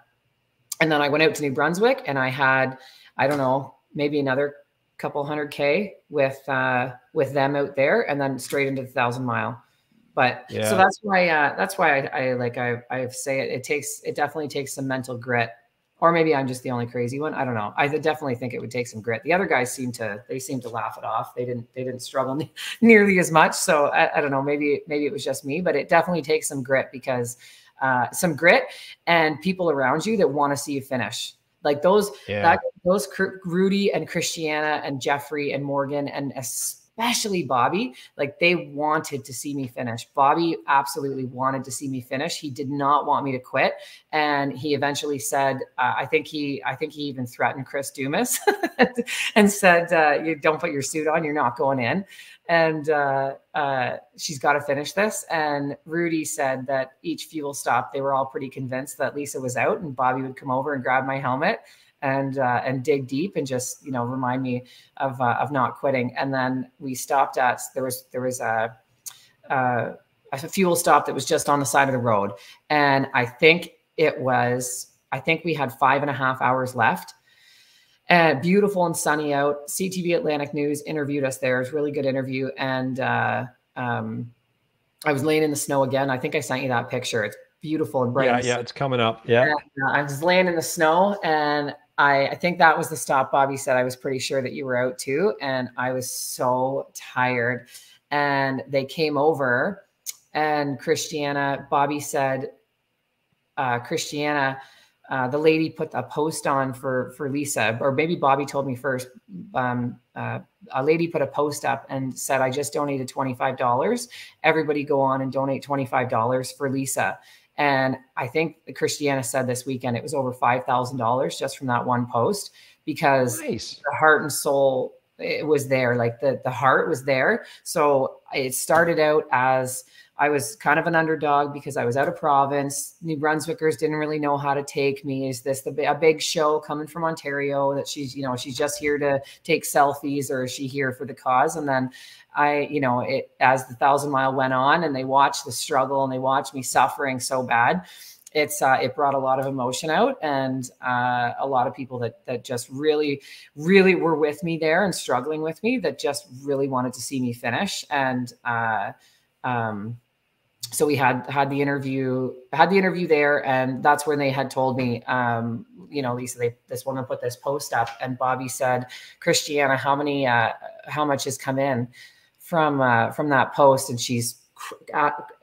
and then I went out to New Brunswick and I had, I don't know, maybe another couple hundred K with, uh, with them out there and then straight into the thousand mile. But yeah. so that's why, uh, that's why I, I like, I, I say it, it takes, it definitely takes some mental grit or maybe I'm just the only crazy one. I don't know. I definitely think it would take some grit. The other guys seem to they seem to laugh it off. They didn't they didn't struggle nearly as much. So I, I, don't know. Maybe maybe it was just me, but it definitely takes some grit because uh, some grit and people around you that want to see you finish. Like those yeah. that, those Rudy and Christiana and Jeffrey and Morgan and especially Bobby, like they wanted to see me finish. Bobby absolutely wanted to see me finish. He did not want me to quit, and he eventually said, uh, "I think he, I think he even threatened Chris Dumas and said, uh, you don't put your suit on, you're not going in." And uh, uh she's got to finish this. And Rudy said that each fuel stop, they were all pretty convinced that Lisa was out, and Bobby would come over and grab my helmet and uh, and dig deep and just you know remind me of uh, of not quitting. And then we stopped at there was there was a, a a fuel stop that was just on the side of the road, and I think it was I think we had five and a half hours left. And beautiful and sunny out. CTV Atlantic News interviewed us there. It was really good interview. And uh, um, I was laying in the snow again. I think I sent you that picture. It's beautiful and bright. Yeah, yeah, it's coming up. Yeah. And, uh, I was laying in the snow and I, I think that was the stop. Bobby said I was pretty sure that you were out too, and I was so tired. And they came over, and Christiana, Bobby said, uh, Christiana, uh, the lady put a post on for for Lisa, or maybe Bobby told me first. Um, uh, a lady put a post up and said, "I just donated twenty five dollars. Everybody go on and donate twenty five dollars for Lisa." And I think Christiana said this weekend it was over $5,000 just from that one post because nice. the heart and soul it was there like the the heart was there so it started out as I was kind of an underdog because I was out of province. New Brunswickers didn't really know how to take me. Is this the a big show coming from Ontario that she's you know she's just here to take selfies or is she here for the cause? And then I you know it as the thousand mile went on and they watched the struggle and they watched me suffering so bad. It's uh, it brought a lot of emotion out and uh, a lot of people that that just really really were with me there and struggling with me that just really wanted to see me finish and. Uh, um, so we had had the interview had the interview there and that's when they had told me um, you know lisa they, this woman put this post up and bobby said christiana how many uh, how much has come in from uh, from that post and she's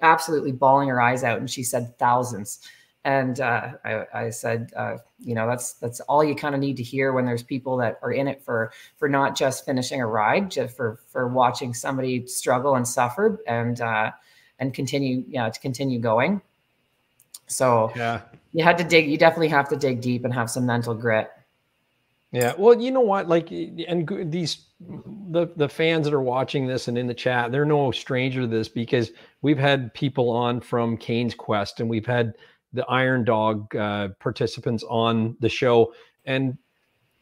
absolutely bawling her eyes out and she said thousands and uh, I, I, said uh, you know that's that's all you kind of need to hear when there's people that are in it for for not just finishing a ride just for for watching somebody struggle and suffer and uh, and continue, you know, to continue going. So yeah, you had to dig. You definitely have to dig deep and have some mental grit. Yeah. Well, you know what? Like, and these the the fans that are watching this and in the chat, they're no stranger to this because we've had people on from Cain's Quest and we've had the Iron Dog uh, participants on the show, and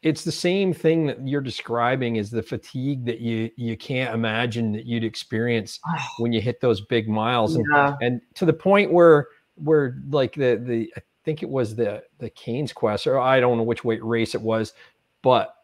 it's the same thing that you're describing is the fatigue that you you can't imagine that you'd experience when you hit those big miles and, yeah. and to the point where where like the the I think it was the the Cain's Quest or I don't know which way race it was, but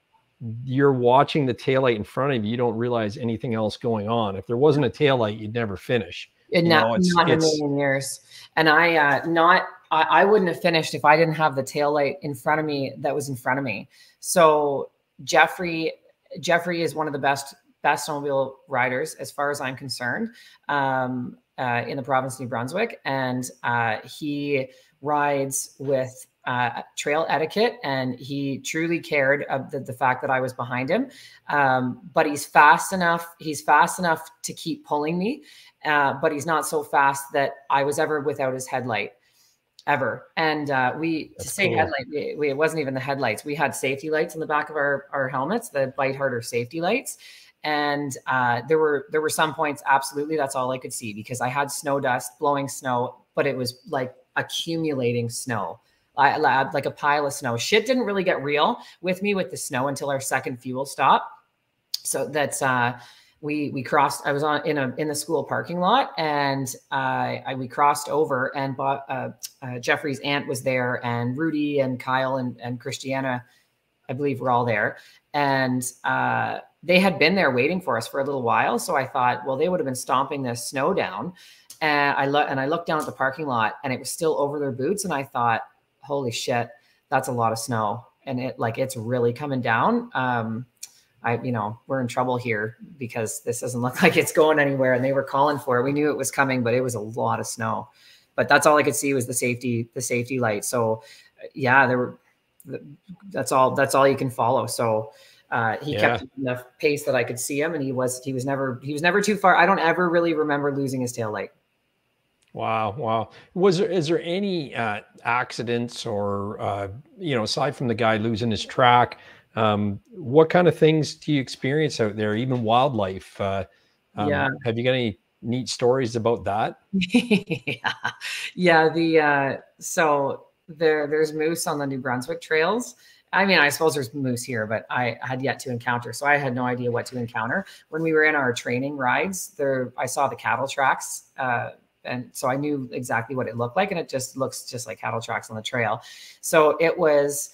you're watching the taillight in front of you, you don't realize anything else going on. If there wasn't a taillight, you'd never finish. not, know, it's, not it's, a million years. And I uh not I, I wouldn't have finished if I didn't have the tail light in front of me that was in front of me. So Jeffrey, Jeffrey is one of the best best snowmobile riders as far as I'm concerned um, uh, in the province of New Brunswick, and uh, he rides with uh, trail etiquette, and he truly cared of the, the fact that I was behind him. Um, but he's fast enough. He's fast enough to keep pulling me, uh, but he's not so fast that I was ever without his headlight ever. And uh, we That's to say cool. headlight, we, we, it wasn't even the headlights. We had safety lights in the back of our our helmets, the bite harder safety lights. And uh, there were there were some points absolutely that's all I could see because I had snow dust blowing snow, but it was like accumulating snow. I, like a pile of snow. Shit didn't really get real with me with the snow until our second fuel stop. So that's uh, we we crossed. I was on in a in the school parking lot, and uh, I, we crossed over, and bought, uh, uh, Jeffrey's aunt was there, and Rudy and Kyle and and Christiana, I believe, were all there, and uh, they had been there waiting for us for a little while. So I thought, well, they would have been stomping the snow down, and I look and I looked down at the parking lot, and it was still over their boots, and I thought, holy shit, that's a lot of snow, and it like it's really coming down. Um, I, you know, we're in trouble here because this doesn't look like it's going anywhere. And they were calling for it. We knew it was coming, but it was a lot of snow. But that's all I could see was the safety, the safety light. So, yeah, there were. That's all. That's all you can follow. So, uh, he yeah. kept enough pace that I could see him, and he was he was never he was never too far. I don't ever really remember losing his tail light. Wow, wow. Was there is there any uh, accidents or uh, you know aside from the guy losing his track? Um, what kind of things do you experience out there, even wildlife? Uh, um, yeah. Have you got any neat stories about that? yeah. Yeah. The, uh, so there, there's moose on the New Brunswick trails. I mean, I suppose there's moose here, but I had yet to encounter. So I had no idea what to encounter. When we were in our training rides, there I saw the cattle tracks. Uh, and so I knew exactly what it looked like. And it just looks just like cattle tracks on the trail. So it was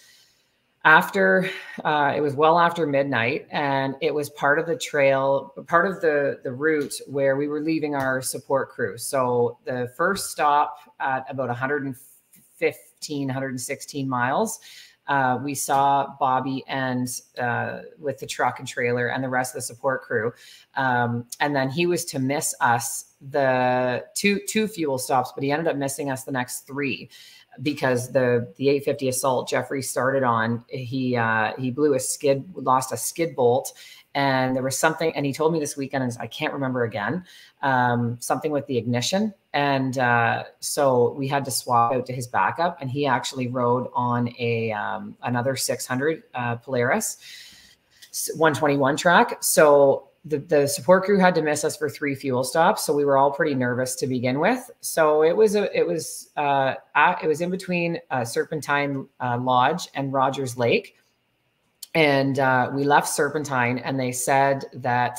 after uh, it was well after midnight and it was part of the trail part of the the route where we were leaving our support crew so the first stop at about 115 116 miles uh, we saw Bobby and uh, with the truck and trailer and the rest of the support crew, um, and then he was to miss us the two two fuel stops, but he ended up missing us the next three because the the 850 assault Jeffrey started on, he uh, he blew a skid, lost a skid bolt, and there was something. And he told me this weekend, and I can't remember again, um, something with the ignition. And uh, so we had to swap out to his backup, and he actually rode on a um, another 600 uh, Polaris 121 track. So the, the support crew had to miss us for three fuel stops, so we were all pretty nervous to begin with. So it was a it was uh, it was in between uh, Serpentine uh, Lodge and Rogers Lake, and uh, we left Serpentine, and they said that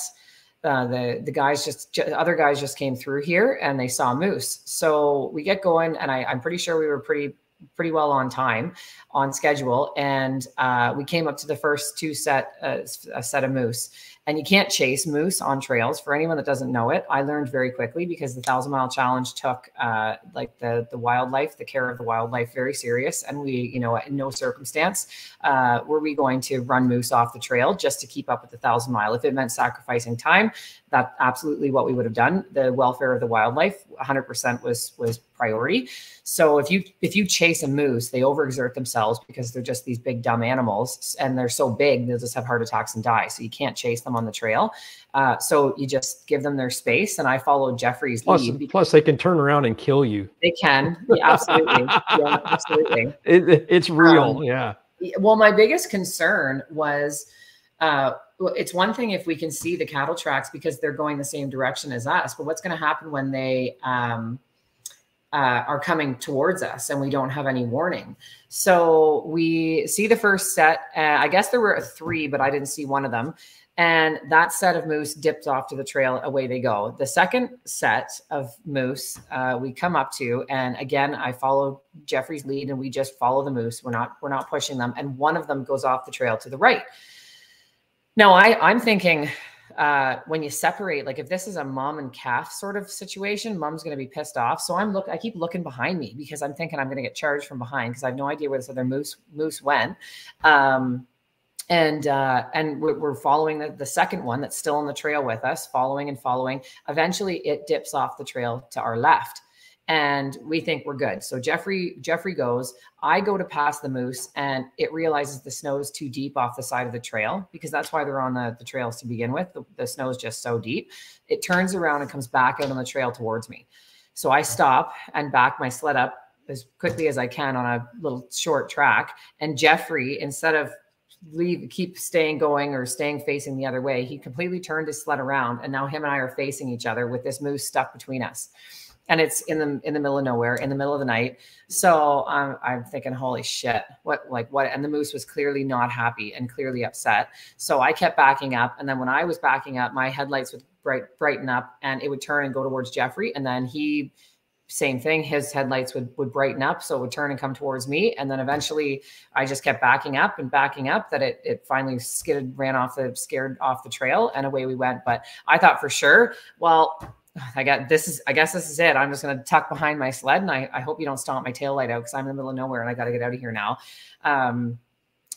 uh, the the guys just other guys just came through here and they saw moose. So we get going, and I, I'm pretty sure we were pretty pretty well on time on schedule and uh, we came up to the first two set uh, a set of moose and you can't chase moose on trails. For anyone that doesn't know it, I learned very quickly because the thousand mile challenge took uh, like the the wildlife, the care of the wildlife, very serious. And we, you know, in no circumstance uh, were we going to run moose off the trail just to keep up with the thousand mile. If it meant sacrificing time, that's absolutely what we would have done. The welfare of the wildlife, 100% was was priority. So if you if you chase a moose, they overexert themselves because they're just these big dumb animals, and they're so big they'll just have heart attacks and die. So you can't chase them on the trail. Uh, so you just give them their space, and I followed Jeffrey's plus, lead. Plus, they can turn around and kill you. They can, yeah, absolutely, yeah, absolutely. It, it's real, um, yeah. Well, my biggest concern was. Uh, it's one thing if we can see the cattle tracks because they're going the same direction as us, but what's going to happen when they um, uh, are coming towards us and we don't have any warning. So we see the first set. Uh, I guess there were three, but I didn't see one of them. And that set of moose dipped off to the trail. Away they go. The second set of moose uh, we come up to, and again I follow Jeffrey's lead, and we just follow the moose. We're not we're not pushing them. And one of them goes off the trail to the right. Now I I'm thinking uh, when you separate, like if this is a mom and calf sort of situation, mom's going to be pissed off. So I'm look, I keep looking behind me because I'm thinking I'm going to get charged from behind because I have no idea where this other moose moose went. Um, and uh, and we're, we're following the, the second one that's still on the trail with us, following and following. Eventually, it dips off the trail to our left and we think we're good. So Jeffrey Jeffrey goes. I go to pass the moose, and it realizes the snow is too deep off the side of the trail because that's why they're on the, the trails to begin with. The, the snow is just so deep. It turns around and comes back out on the trail towards me. So I stop and back my sled up as quickly as I can on a little short track. And Jeffrey, instead of leave keep staying going or staying facing the other way, he completely turned his sled around, and now him and I are facing each other with this moose stuck between us and it's in the in the middle of nowhere in the middle of the night. So um, i'm thinking holy shit what like what? And the moose was clearly not happy and clearly upset. So i kept backing up. And then when i was backing up my headlights would bright brighten up and it would turn and go towards jeffrey. And then he same thing his headlights would would brighten up. So it would turn and come towards me. And then eventually i just kept backing up and backing up that it it finally skidded ran off the scared off the trail and away we went. But i thought for sure well I got this is I guess this is it. I'm just gonna tuck behind my sled and I, I hope you don't stomp my tail light out because I'm in the middle of nowhere and I gotta get out of here now. Um,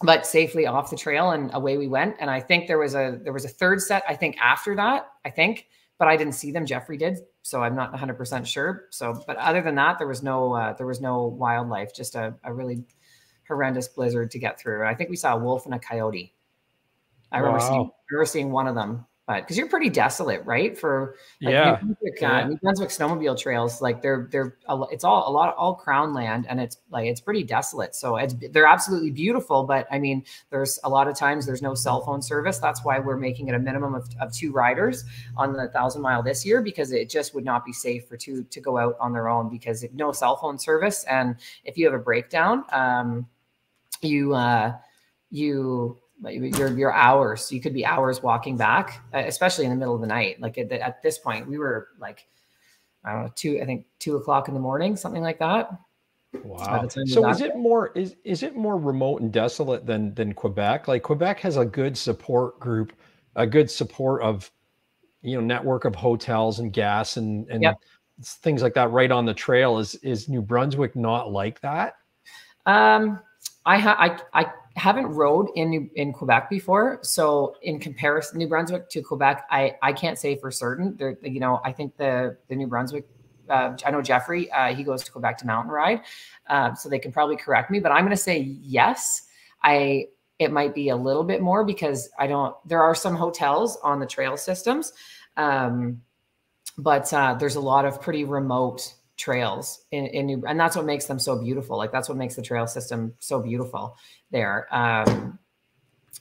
but safely off the trail and away we went. And I think there was a there was a third set, I think, after that, I think, but I didn't see them. Jeffrey did, so I'm not 100 percent sure. So, but other than that, there was no uh, there was no wildlife, just a, a really horrendous blizzard to get through. I think we saw a wolf and a coyote. I remember wow. seeing I remember seeing one of them but because you're pretty desolate, right? For like, yeah. New Brunswick, uh, New Brunswick snowmobile trails, like they're they're it's all a lot all crown land, and it's like it's pretty desolate. So it's they're absolutely beautiful, but I mean, there's a lot of times there's no cell phone service. That's why we're making it a minimum of, of two riders on the thousand mile this year because it just would not be safe for two to go out on their own because no cell phone service, and if you have a breakdown, um, you uh, you your your hours you could be hours walking back especially in the middle of the night. Like at, at this point we were like i don't know two i think two o'clock in the morning something like that. Wow. so is it more is is it more remote and desolate than than quebec? Like quebec has a good support group a good support of you know network of hotels and gas and and yep. things like that right on the trail. Is is new brunswick not like that? Um i i i haven't rode in in Quebec before, so in comparison, New Brunswick to Quebec, I I can't say for certain. There, you know, I think the the New Brunswick. Uh, I know Jeffrey. Uh, he goes to Quebec to mountain ride, uh, so they can probably correct me. But I'm going to say yes. I it might be a little bit more because I don't. There are some hotels on the trail systems, um, but uh, there's a lot of pretty remote trails in, in New, and that's what makes them so beautiful. Like that's what makes the trail system so beautiful there. Um,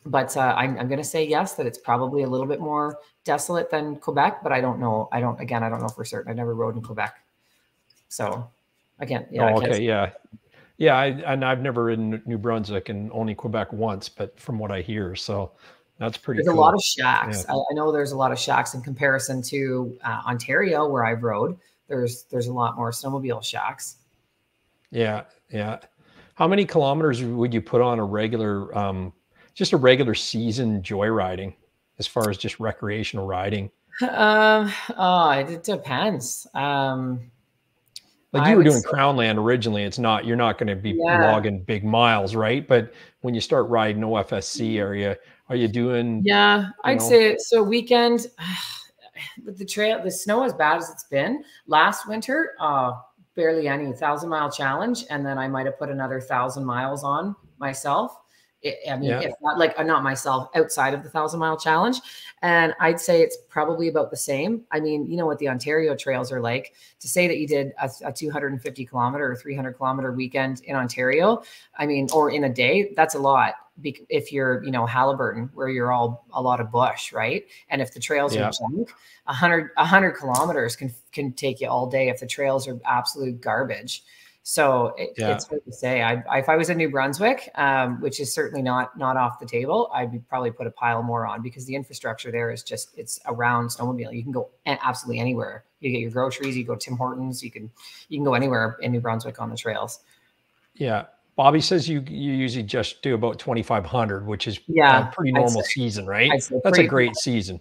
but uh, I'm, I'm going to say yes, that it's probably a little bit more desolate than Quebec, but I don't know. I don't, again, I don't know for certain. I've never rode in Quebec. So again, yeah. Oh, okay. Yeah. Yeah. I, and I've never in New Brunswick and only Quebec once, but from what I hear, so that's pretty There's cool. a lot of shacks. Yeah. I, I, know there's a lot of shacks in comparison to uh, Ontario where I've rode there's there's a lot more snowmobile shacks. Yeah, yeah. How many kilometers would you put on a regular, um, just a regular season joyriding, as far as just recreational riding? Um, oh, it depends. Um, like you I were doing say, Crownland originally, it's not you're not going to be yeah. logging big miles, right? But when you start riding OFSC area, are you doing? Yeah, I'd know? say so. Weekend with the trail, the snow as bad as it's been last winter, uh, barely any thousand mile challenge. And then I might have put another thousand miles on myself. It, I mean, yeah. if not like uh, not myself outside of the thousand mile challenge. And I'd say it's probably about the same. I mean, you know what the Ontario trails are like to say that you did a, a 250 kilometer or 300 kilometer weekend in Ontario. I mean, or in a day, that's a lot if you're, you know, Haliburton, where you're all a lot of bush, right? And if the trails yeah. are junk, a hundred a hundred kilometers can can take you all day if the trails are absolute garbage. So it, yeah. it's hard to say. I, if I was in New Brunswick, um, which is certainly not not off the table, I'd probably put a pile more on because the infrastructure there is just it's around snowmobile. You can go absolutely anywhere. You get your groceries. You go Tim Hortons. You can you can go anywhere in New Brunswick on the trails. Yeah, Bobby says you you usually just do about 2,500, which is yeah, a pretty normal season, right? That's a great season.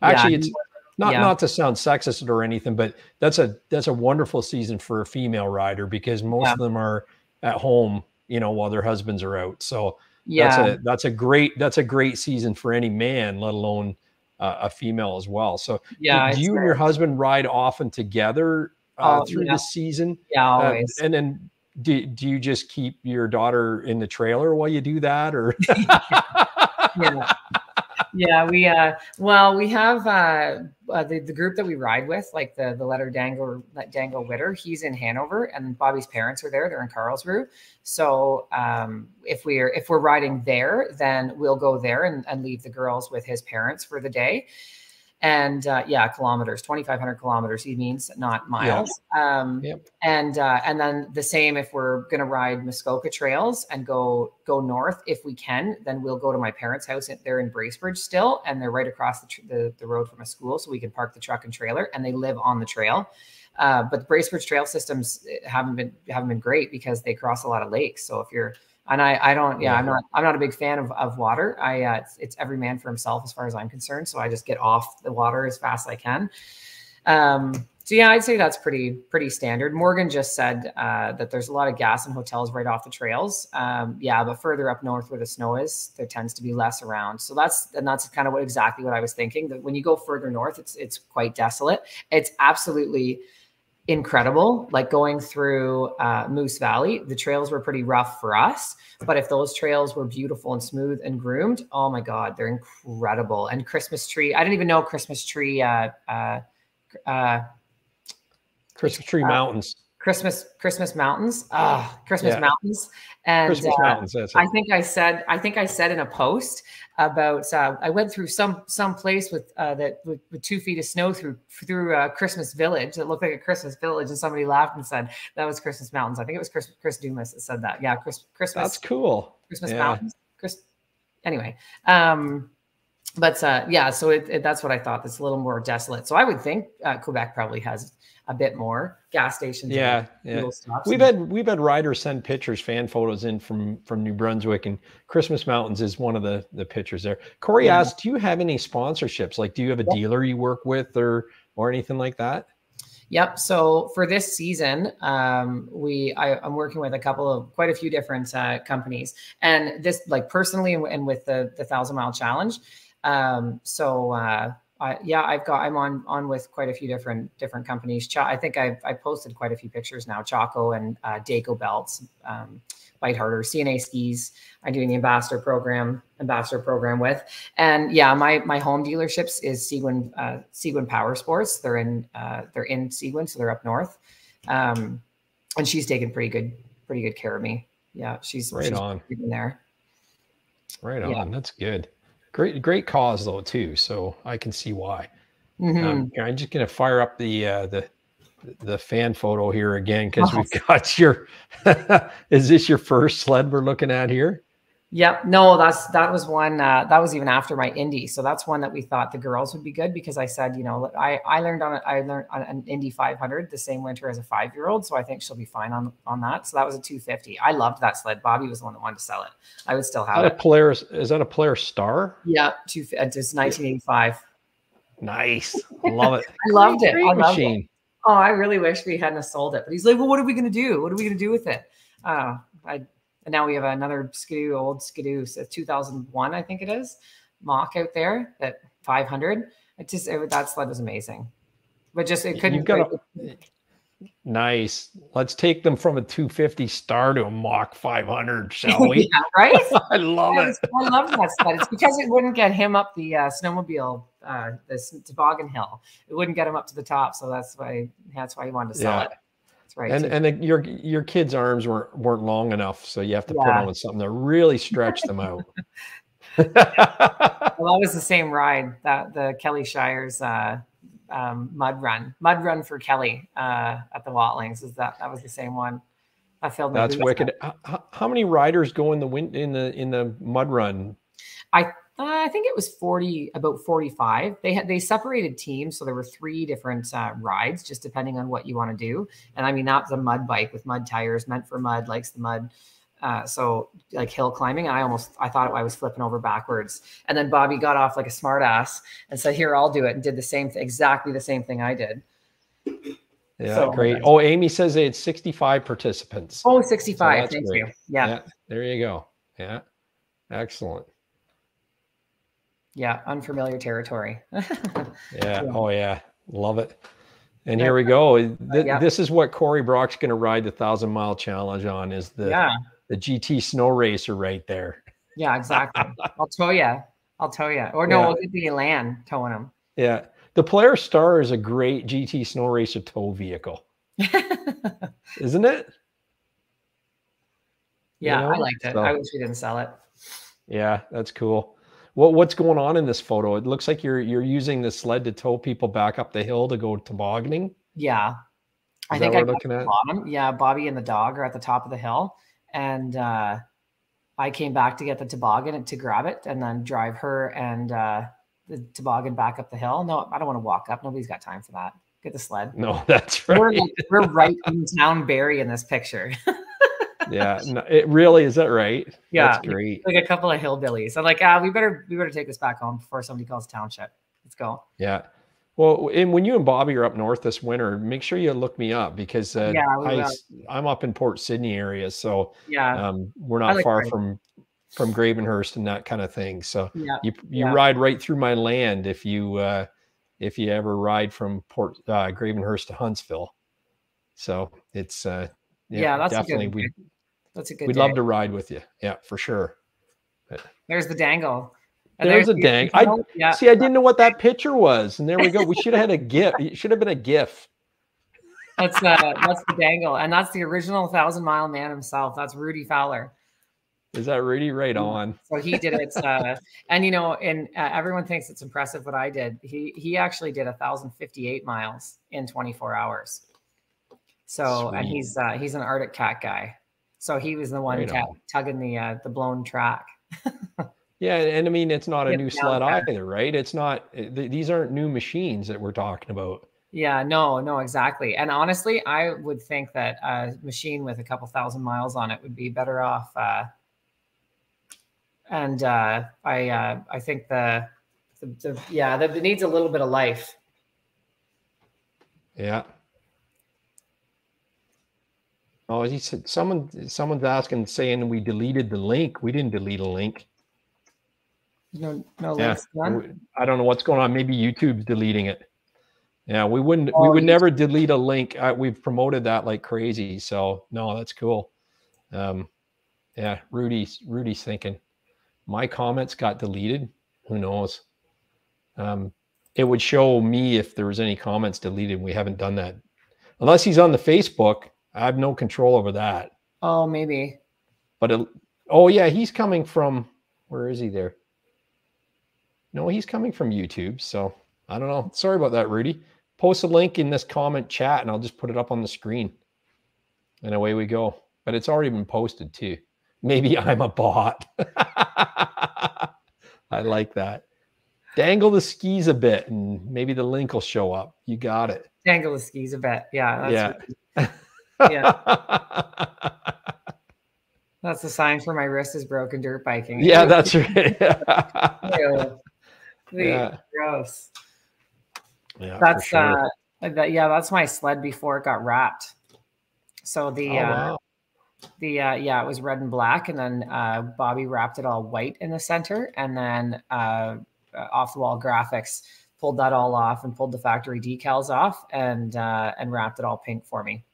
Actually, yeah. it's not yeah. not to sound sexist or anything, but that's a that's a wonderful season for a female rider because most yeah. of them are at home, you know, while their husbands are out. So yeah, that's a that's a great that's a great season for any man, let alone uh, a female as well. So yeah, do you and your husband ride often together uh, oh, through yeah. the season? Yeah, uh, always. Uh, and then do, do you just keep your daughter in the trailer while you do that or? Yeah. Yeah. We uh well we have uh, uh, the, the group that we ride with like the the letter dangle dangle witter he's in hanover and bobby's parents are there they're in carlsruhe so um if we're if we're riding there then we'll go there and, and leave the girls with his parents for the day and uh, yeah, kilometers, 2,500 kilometers. He means not miles. Yeah. Um, yep. And uh, and then the same if we're gonna ride Muskoka trails and go go north if we can, then we'll go to my parents' house. They're in Bracebridge still, and they're right across the, the, the road from a school, so we can park the truck and trailer. And they live on the trail. Uh, but the Bracebridge trail systems eh, haven't been haven't been great because they cross a lot of lakes. So if you're and I, I don't, yeah, I'm not, I'm not a big fan of, of water. I, uh, it's, it's every man for himself as far as I'm concerned. So I just get off the water as fast as I can. Um, so yeah, I'd say that's pretty, pretty standard. Morgan just said uh, that there's a lot of gas in hotels right off the trails. Um, yeah, but further up north where the snow is, there tends to be less around. So that's, and that's kind of what exactly what I was thinking. That when you go further north, it's, it's quite desolate. It's absolutely incredible. Like going through uh, Moose Valley, the trails were pretty rough for us. But if those trails were beautiful and smooth and groomed, oh my God, they're incredible. And Christmas tree, I didn't even know Christmas tree. Uh, uh, uh, Christmas tree uh, mountains. Christmas Christmas mountains. Ah, Christmas yeah. mountains. And Christmas uh, mountains, I think I said I think I said in a post about uh, I went through some some place with uh, that with, with, two feet of snow through through a Christmas village that looked like a Christmas village, and somebody laughed and said that was Christmas mountains. I think it was Chris Chris Dumas that said that. Yeah, Chris, Christmas. That's cool. Christmas yeah. mountains. Chris. Anyway, um, but uh, yeah, so it, it, that's what I thought. It's a little more desolate. So I would think uh, Quebec probably has a bit more gas stations. Yeah, yeah. We've had we've had riders send pictures, fan photos in from from New Brunswick, and Christmas Mountains is one of the the pictures there. Corey yeah. asked, "Do you have any sponsorships? Like, do you have a yeah. dealer you work with, or or anything like that?" Yep. So for this season, um, we I, am working with a couple of quite a few different uh, companies, and this like personally and with the the thousand mile challenge. Um, so uh, I, yeah, I've got I'm on on with quite a few different different companies. Ch- I think I've I posted quite a few pictures now. Choko and uh, Dayco belts, um, Bite Harder, C&A skis. I'm doing the ambassador program ambassador program with, and yeah, my my home dealerships is Seguin uh, Seguin Power Sports. They're in uh, they're in Seguin, so they're up north, um, and she's taken pretty good pretty good care of me. Yeah, she's right she's on there. Right on. Yeah. That's good. Great, great cause though too. So I can see why. Mm-hmm. Um, I'm just gonna fire up the uh, the the fan photo here again because we've got your. is this your first sled we're looking at here? Yep. No, that's that was one uh, that was even after my indie. So that's one that we thought the girls would be good because I said, you know, I I learned on I learned on an Indy 500 the same winter as a five year old, so I think she'll be fine on on that. So that was a 250. I loved that sled. Bobby was the one that wanted to sell it. I would still have is it. A Polaris is that a Polaris Star? Yeah, two. It's 1985. Nice, love it. I loved it. I loved machine. it. Oh, I really wish we hadn't sold it. But he's like, well, what are we going to do? What are we going to do with it? Uh, I and now we have another Skidoo, old Skidoo, so 2001, I think it is, Mach out there at 500. It just, it, that sled was amazing. But just, it couldn't. Got a, nice. Let's take them from a 250 star to a Mach 500, shall we? yeah, right? I love it. I love that sled. It's because it wouldn't get him up the uh, snowmobile, uh, the toboggan hill. It wouldn't get him up to the top. So that's why, that's why he wanted to sell yeah. it. That's right. And and the, your your kids' arms weren't weren't long enough, so you have to yeah. put on with something to really stretch them out. well, that was the same ride that the Kelly Shires uh, um, mud run, mud run for Kelly uh, at the Watlings. Is that that was the same one? I filled. That's wicked. How, how, many riders go in the wind in the in the mud run? I I think it was 40, about 45. They had they separated teams, so there were three different uh, rides, just depending on what you want to do. And I mean, that's a mud bike with mud tires, meant for mud, likes the mud. Uh, so like hill climbing, I almost I thought I was flipping over backwards, and then Bobby got off like a smartass and said, "Here, I'll do it," and did the same thing, exactly the same thing I did. Yeah, so, great. Oh, Amy says it's 65 participants. Oh, 65. So Thank great. you. Yeah. yeah. There you go. Yeah. Excellent. Yeah. Unfamiliar territory. yeah. Oh, yeah. Love it. And here we go. Th- uh, yeah. This is what Corey Brock's going to ride the thousand mile challenge on is the, yeah. the GT snow racer right there. Yeah, exactly. I'll tow you. I'll tow you. Or no, yeah. we'll get the Elan towing him. Yeah. The Polaris Star is a great GT snow racer tow vehicle. Isn't it? Yeah, you know? I liked it. So, I wish we didn't sell it. Yeah, that's cool. What what's going on in this photo? It looks like you're you're using the sled to tow people back up the hill to go tobogganing. Yeah, Is I think I'm looking at bottom. Yeah, Bobby and the dog are at the top of the hill, and uh, I came back to get the toboggan to grab it, and then drive her and uh, the toboggan back up the hill. No, I don't want to walk up. Nobody's got time for that. Get the sled. No, that's right. We're, like, we're right in town, Barry, in this picture. yeah, no, it really is that right? Yeah, that's great. Like a couple of hillbillies. I'm like, ah, we better we better take this back home before somebody calls township. Let's go. Yeah. Well, and when you and Bobby are up north this winter, make sure you look me up because uh, yeah, I, am up in Port Sydney area, so yeah, um, we're not like far from from Gravenhurst and that kind of thing. So yeah, you you yeah. ride right through my land if you uh, if you ever ride from Port uh, Gravenhurst to Huntsville. So it's uh, yeah, yeah that's definitely we that's a good. We'd day. love to ride with you. Yeah, for sure. There's the dangle. There's, there's a dang. I yeah. see. I didn't know what that picture was, and there we go. We should have had a gif. It should have been a gif. That's uh, that's the dangle, and that's the original Thousand Mile Man himself. That's Rudy Fowler. Is that Rudy? Right on. So he did it, uh, and you know, and uh, everyone thinks it's impressive what I did. He he actually did a thousand fifty eight miles in twenty four hours. So Sweet. and he's uh, he's an Arctic cat guy. So he was the one right on. tugging the uh, the blown track. yeah, and I mean it's not a new sled either, right? It's not. Eh, th- these aren't new machines that we're talking about. Yeah, no, no, exactly. And honestly, I would think that a machine with a couple thousand miles on it would be better off uh, and uh, I uh, I think the, the, the yeah the, it needs a little bit of life. Yeah. Oh, he said someone someone's asking saying we deleted the link. We didn't delete a link. No, no yeah. Links, I don't know what's going on. Maybe YouTube's deleting it. Yeah, we wouldn't. Oh, we would never delete a link. Uh, we've promoted that like crazy. So no, that's cool. Um, yeah, Rudy's Rudy's thinking my comments got deleted. Who knows? Um, it would show me if there was any comments deleted. We haven't done that. Unless he's on the Facebook, I have no control over that. Oh, maybe. But it, oh yeah, he's coming from where is he there? No, he's coming from YouTube. So I don't know. Sorry about that, Rudy. Post a link in this comment chat and I'll just put it up on the screen. And away we go. But it's already been posted too. Maybe I'm a bot. I like that. Dangle the skis a bit and maybe the link will show up. You got it. Dangle the skis a bit. Yeah. yeah. yeah. That's the sign for my wrist is broken dirt biking. Yeah, that's right. yeah. Gross. Yeah, that's sure. uh that, yeah, that's my sled before it got wrapped. So the oh, uh, wow. The uh, yeah, it was red and black, and then uh, Bobby wrapped it all white in the center, and then uh, uh off the wall graphics pulled that all off and pulled the factory decals off, and uh, and wrapped it all pink for me.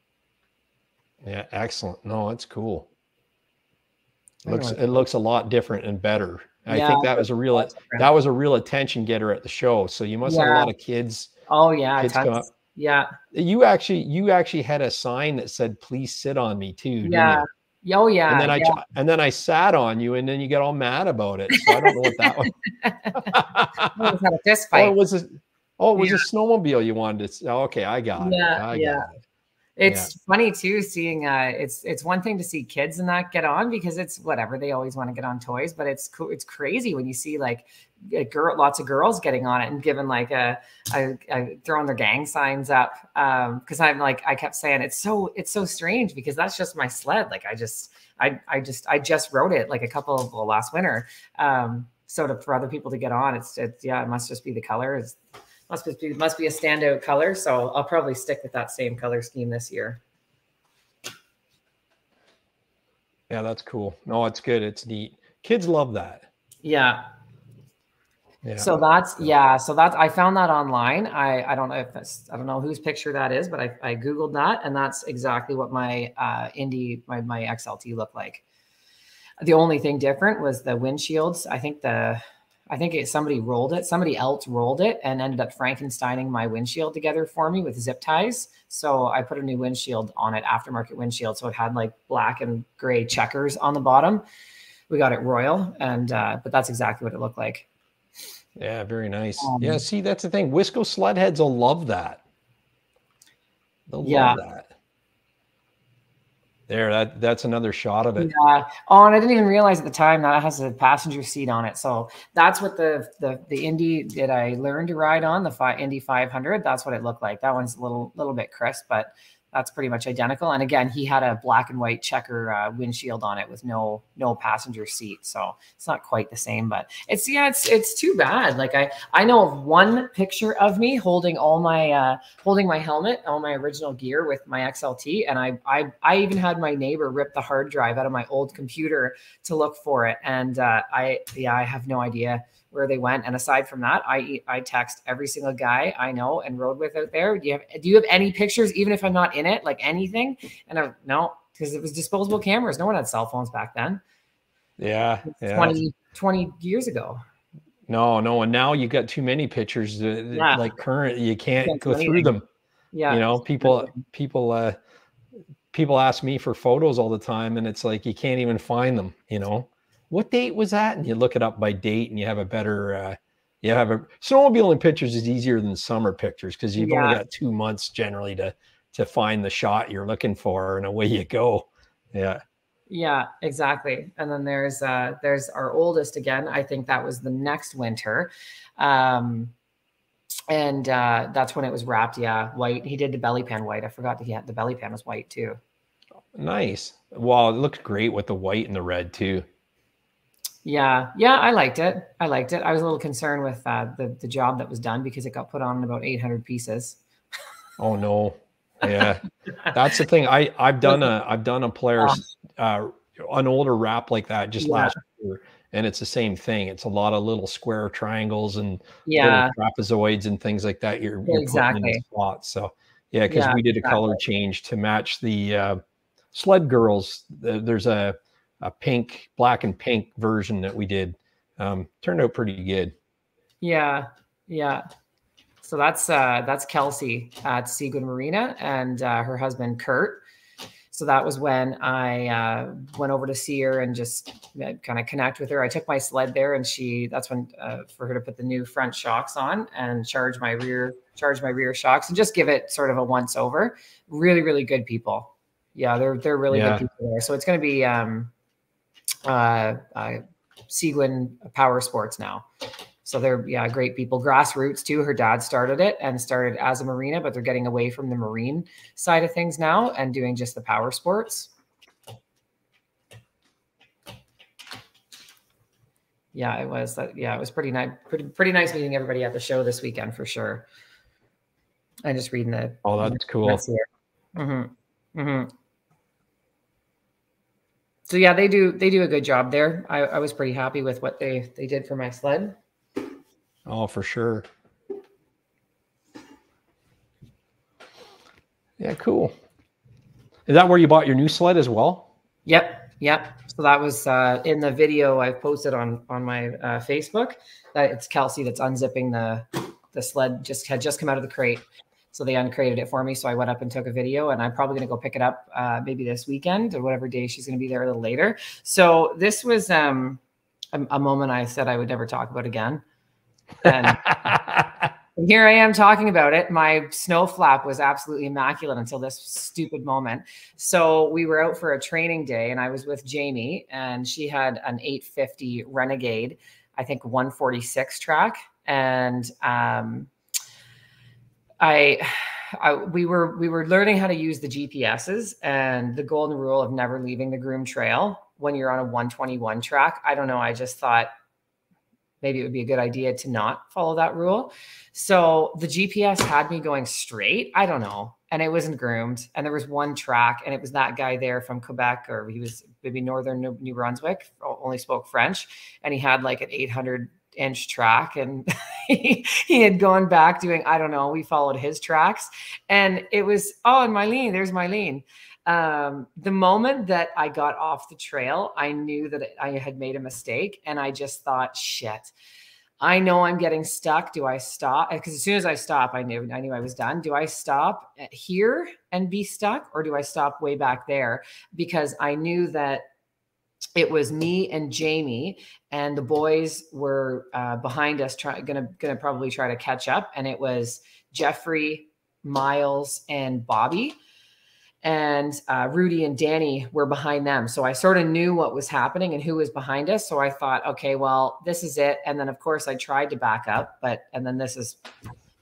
Yeah, excellent. No, it's cool. It looks it looks a lot different and better. I think that was a real that was a real attention getter at the show. So you must yeah. have a lot of kids. Oh yeah, kids come up. yeah. You actually you actually had a sign that said please sit on me too. Yeah. Oh yeah. And then yeah. I and then I sat on you and then you get all mad about it. So I don't know what that was. it was a fist fight. Oh, it was a oh, it was yeah. a snowmobile you wanted to oh, okay, I got yeah, it. I yeah. It. It's yeah. funny too seeing uh it's it's one thing to see kids and that get on because it's whatever they always want to get on toys, but it's cool it's crazy when you see like a girl lots of girls getting on it and giving like a, a, a throwing their gang signs up um because I'm like I kept saying it's so it's so strange because that's just my sled like I just I I just I just wrote it like a couple of well, last winter um so to, for other people to get on it's it's yeah it must just be the color it's must be must be a standout color. So I'll probably stick with that same color scheme this year. Yeah, that's cool. No, it's good. It's neat. Kids love that. Yeah. Yeah. So that's yeah. So that's I found that online. I I don't know if I don't know whose picture that is, but I, I googled that and that's exactly what my uh indie my my XLT looked like. The only thing different was the windshields. I think the I think it, somebody rolled it. Somebody else rolled it and ended up Frankensteining my windshield together for me with zip ties. So I put a new windshield on it, aftermarket windshield. So it had like black and gray checkers on the bottom. We got it royal, and uh, but that's exactly what it looked like. Yeah, very nice. Um, yeah, see, that's the thing. Wisco sled heads will love that. They'll yeah. love that. There, that that's another shot of it. Yeah. Oh, and I didn't even realize at the time that it has a passenger seat on it. So that's what the the the Indy that I learned to ride on the fi- Indy 500. That's what it looked like. That one's a little little bit crisp, but that's pretty much identical. And again, he had a black and white checker uh, windshield on it with no no passenger seat, so it's not quite the same. But it's yeah, it's it's too bad. Like I I know of one picture of me holding all my uh, holding my helmet, all my original gear with my XLT, and I I I even had my neighbor rip the hard drive out of my old computer to look for it, and uh, I yeah I have no idea where they went. And aside from that, I I text every single guy I know and rode with out there. Do you have do you have any pictures, even if I'm not in it, like anything? And I no, because it was disposable cameras. No one had cell phones back then. Yeah, yeah. 20, 20 years ago. No, no, and now you got too many pictures. Yeah. Like current, you can't, can't go through them. Yeah, you know, people, people, uh, people ask me for photos all the time, and it's like you can't even find them. You know, what date was that? And you look it up by date and you have a better, uh, you have a snowmobiling pictures is easier than summer pictures because you've yeah. only got two months generally to to find the shot you're looking for and away you go. Yeah. Yeah, exactly. And then there's uh there's our oldest again. I think that was the next winter. Um and uh that's when it was wrapped, yeah, white. He did the belly pan white. I forgot that he had the belly pan was white too. Nice. Wow, it looked great with the white and the red too. Yeah, yeah, I liked it. I liked it. I was a little concerned with uh, the the job that was done because it got put on in about 800 pieces. Oh no, yeah, that's the thing. I I've done a I've done a player's uh, an older wrap like that just yeah. last year, and it's the same thing. It's a lot of little square triangles and yeah trapezoids and things like that. You're, you're exactly spots. So yeah, because yeah, we did a exactly. color change to match the uh, sled girls. There's a a pink, black and pink version that we did. Um, turned out pretty good. Yeah, yeah. So that's uh, that's Kelsey at Seguin Marina and uh, her husband Kurt. So that was when I uh, went over to see her and just uh, kind of connect with her. I took my sled there, and she that's when uh, for her to put the new front shocks on and charge my rear charge my rear shocks and just give it sort of a once over. Really, really good people. Yeah, they're they're really yeah. good people there. So it's going to be um, uh, uh, Seguin Power Sports now. So they're yeah, great people. Grassroots too. Her dad started it and started as a marina, but they're getting away from the marine side of things now and doing just the power sports. Yeah, it was. Uh, yeah, it was pretty nice. Pretty pretty nice meeting everybody at the show this weekend for sure. And just reading the. Oh, that's cool. Mm-hmm. Mm-hmm so yeah, they do they do a good job there. I, I was pretty happy with what they they did for my sled. Oh, for sure. Yeah, cool. Is that where you bought your new sled as well? Yep, yep. So that was uh, in the video I've posted on on my uh, Facebook. That it's Kelsey that's unzipping the the sled. Just had just come out of the crate, so they uncreated it for me. So I went up and took a video, and I'm probably going to go pick it up uh, maybe this weekend or whatever day she's going to be there a little later. So this was um, a, a, moment I said I would never talk about again. And here I am talking about it. My snow flap was absolutely immaculate until this stupid moment. So we were out for a training day, and I was with Jamie, and she had an 850 Renegade, I think 146 track, and um, I. I, we were we were learning how to use the GPSs and the golden rule of never leaving the groom trail when you're on a 121 track. I don't know. I just thought maybe it would be a good idea to not follow that rule. So the GPS had me going straight. I don't know. And it wasn't groomed. And there was one track, and it was that guy there from Quebec, or he was maybe Northern New Brunswick, only spoke French. And he had like an 800 inch track. And he, he had gone back doing, I don't know, we followed his tracks. And it was, oh, and Mylene, there's Mylene um, the moment that I got off the trail, I knew that I had made a mistake. And I just thought, shit, I know I'm getting stuck. Do I stop? Because as soon as I stop, I knew I knew I was done. Do I stop here and be stuck, or do I stop way back there? Because I knew that it was me and Jamie, and the boys were uh, behind us, trying gonna gonna probably try to catch up. And it was Jeffrey, Miles, and Bobby and uh, Rudy and Danny were behind them. So I sort of knew what was happening and who was behind us. So I thought, okay, well, this is it. And then of course I tried to back up, but and then this is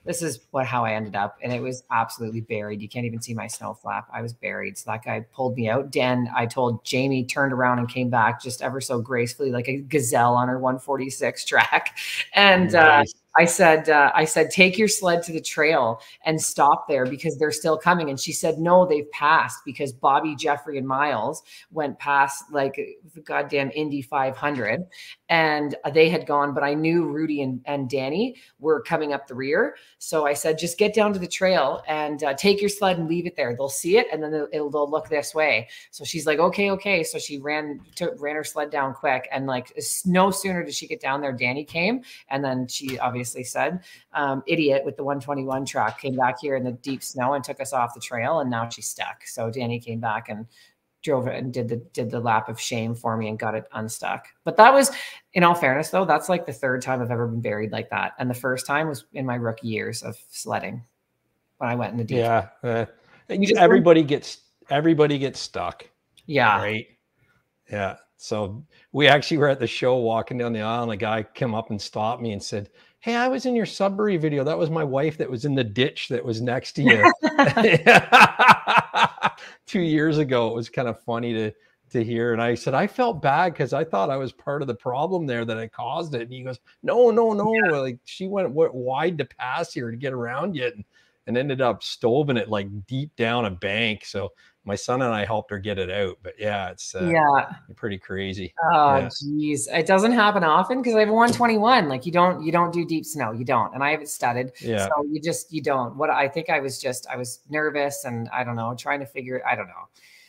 this is what how I ended up, and it was absolutely buried. You can't even see my snow flap. I was buried. So that guy pulled me out. Dan, I told Jamie, turned around and came back just ever so gracefully, like a gazelle on her 146 track, and. Uh, nice. Uh, I said, uh, I said, take your sled to the trail and stop there because they're still coming. And she said, no, they've passed because Bobby, Jeffrey, and Miles went past like the goddamn Indy 500 and they had gone, but I knew Rudy and, and Danny were coming up the rear. So I said, just get down to the trail and uh, take your sled and leave it there. They'll see it and then they'll, they'll look this way. So she's like, okay, okay. So she ran, ran her sled down quick. And like no sooner did she get down there, Danny came. And then she obviously obviously said. Um, idiot with the 121 truck came back here in the deep snow and took us off the trail, and now she's stuck. So Danny came back and drove it and did the did the lap of shame for me and got it unstuck. But that was, in all fairness, though, that's like the third time I've ever been buried like that, and the first time was in my rookie years of sledding when I went in the deep. Yeah, uh, everybody gets everybody gets stuck. Yeah, right. Yeah. So we actually were at the show walking down the aisle, and a guy came up and stopped me and said, Hey, I was in your Sudbury video. That was my wife that was in the ditch that was next to you two years ago. It was kind of funny to to hear. And I said, I felt bad because I thought I was part of the problem there that I caused it. And he goes, No, no, no. Yeah. Like she went, went wide to pass here to get around you and, and ended up stoving it like deep down a bank. So my son and I helped her get it out. But yeah, it's uh, yeah pretty crazy. Oh jeez, yeah. it doesn't happen often because I have a 121. Like you don't you don't do deep snow, you don't, and I have it studded. Yeah. So you just you don't. What I think I was just I was nervous and I don't know trying to figure it. I don't know.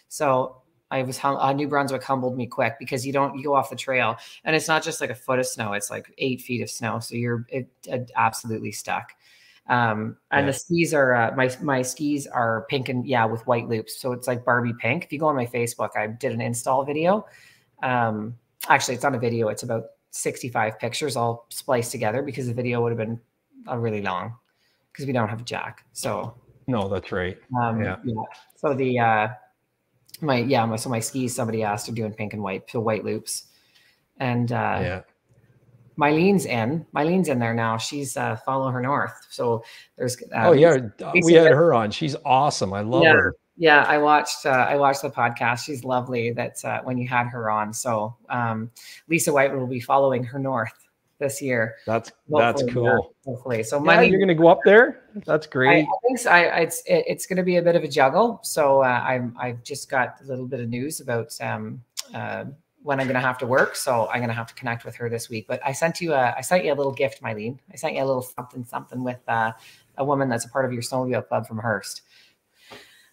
So I was uh, New Brunswick humbled me quick because you don't you go off the trail and it's not just like a foot of snow; it's like eight feet of snow. So you're it, it absolutely stuck. Um, and yeah. the skis are uh, my my skis are pink and yeah with white loops, so it's like Barbie pink. If you go on my Facebook, I did an install video. Um, actually, it's not a video; it's about sixty five pictures all spliced together because the video would have been uh, really long because we don't have a jack. So no, that's right. Um, yeah. yeah. So the uh, my yeah my, so my skis somebody asked are doing pink and white so white loops, and uh, yeah Mylene's in. Mylene's in there now. She's uh, follow her north. So there's. Uh, oh yeah, we had her on. She's awesome. I love yeah, her. Yeah, I watched. Uh, I watched the podcast. She's lovely. That's uh, when you had her on. So um, Lisa White will be following her north this year. That's that's cool. Yeah, hopefully, so yeah, you're going to go up there. That's great. I, I think so. I, it's it, it's going to be a bit of a juggle. So uh, I'm I've just got a little bit of news about um, uh, when I'm going to have to work. So I'm going to have to connect with her this week. But I sent you a, I sent you a little gift, Mylene. I sent you a little something, something with uh, a woman that's a part of your snowmobile club from Hearst.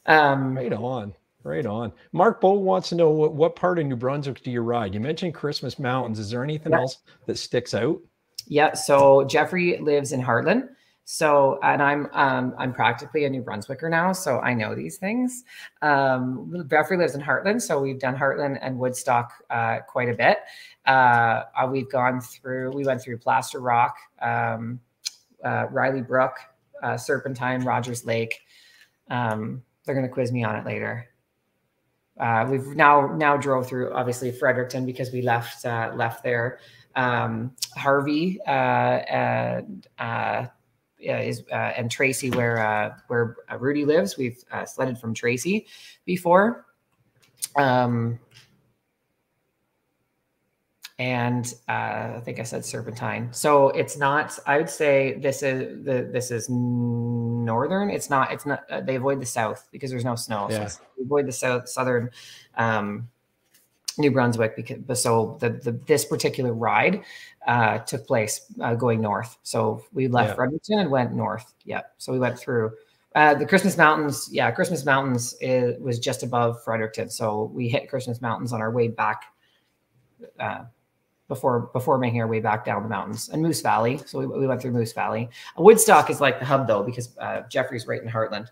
Um, right on. Right on. Mark Bow wants to know what, what part of New Brunswick do you ride? You mentioned Christmas Mountains. Is there anything yeah. else that sticks out? Yeah. So Jeffrey lives in Hartland. So, and I'm um, I'm practically a New Brunswicker now, so I know these things. Um, Jeffrey lives in Hartland, so we've done Hartland and Woodstock uh, quite a bit. Uh, uh, we've gone through, we went through Plaster Rock, um, uh, Riley Brook, uh, Serpentine, Rogers Lake. Um, they're going to quiz me on it later. Uh, we've now now drove through obviously Fredericton because we left left there. Um, Harvey uh, and uh, is uh, and Tracy where uh, where Rudy lives. We've sledded from Tracy before. Um, and uh, I think I said serpentine. So it's not. I would say this is the this is northern. It's not. It's not. Uh, they avoid the south because there's no snow. Yeah. So avoid the south southern um, New Brunswick because so the, the this particular ride uh, took place uh, going north. So we left yeah. Fredericton and went north. Yep. So we went through. Uh, the Christmas Mountains, yeah, Christmas Mountains is, was just above Fredericton, so we hit Christmas Mountains on our way back uh, before before making our way back down the mountains and Moose Valley. So we, we went through Moose Valley. Woodstock is like the hub though because uh, Jeffrey's right in Hartland.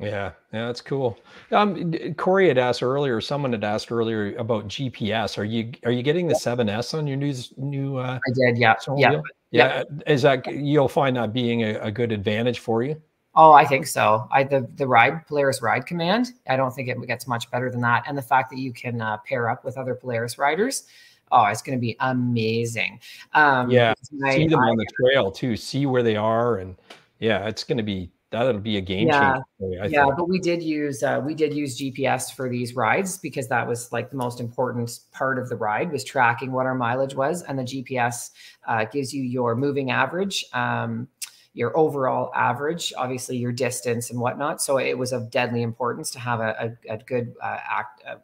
Yeah, yeah, that's cool. Um, Corey had asked earlier. Someone had asked earlier about GPS. Are you are you getting the 7S on your new new? Uh, I did. Yeah, yeah, yeah. Is that you'll find that being a, a, good advantage for you? Oh, I think so. I the the ride Polaris Ride Command. I don't think it gets much better than that. And the fact that you can uh, pair up with other Polaris riders oh, it's going to be amazing. Um, yeah, see them I, on the trail too. See where they are, and yeah, it's going to be that'll be a game yeah, changer. yeah, think. but we did use uh, we did use GPS for these rides because that was like the most important part of the ride was tracking what our mileage was, and the GPS uh, gives you your moving average. Um, your overall average, obviously your distance and whatnot. So it was of deadly importance to have a, a, a good uh, act, uh,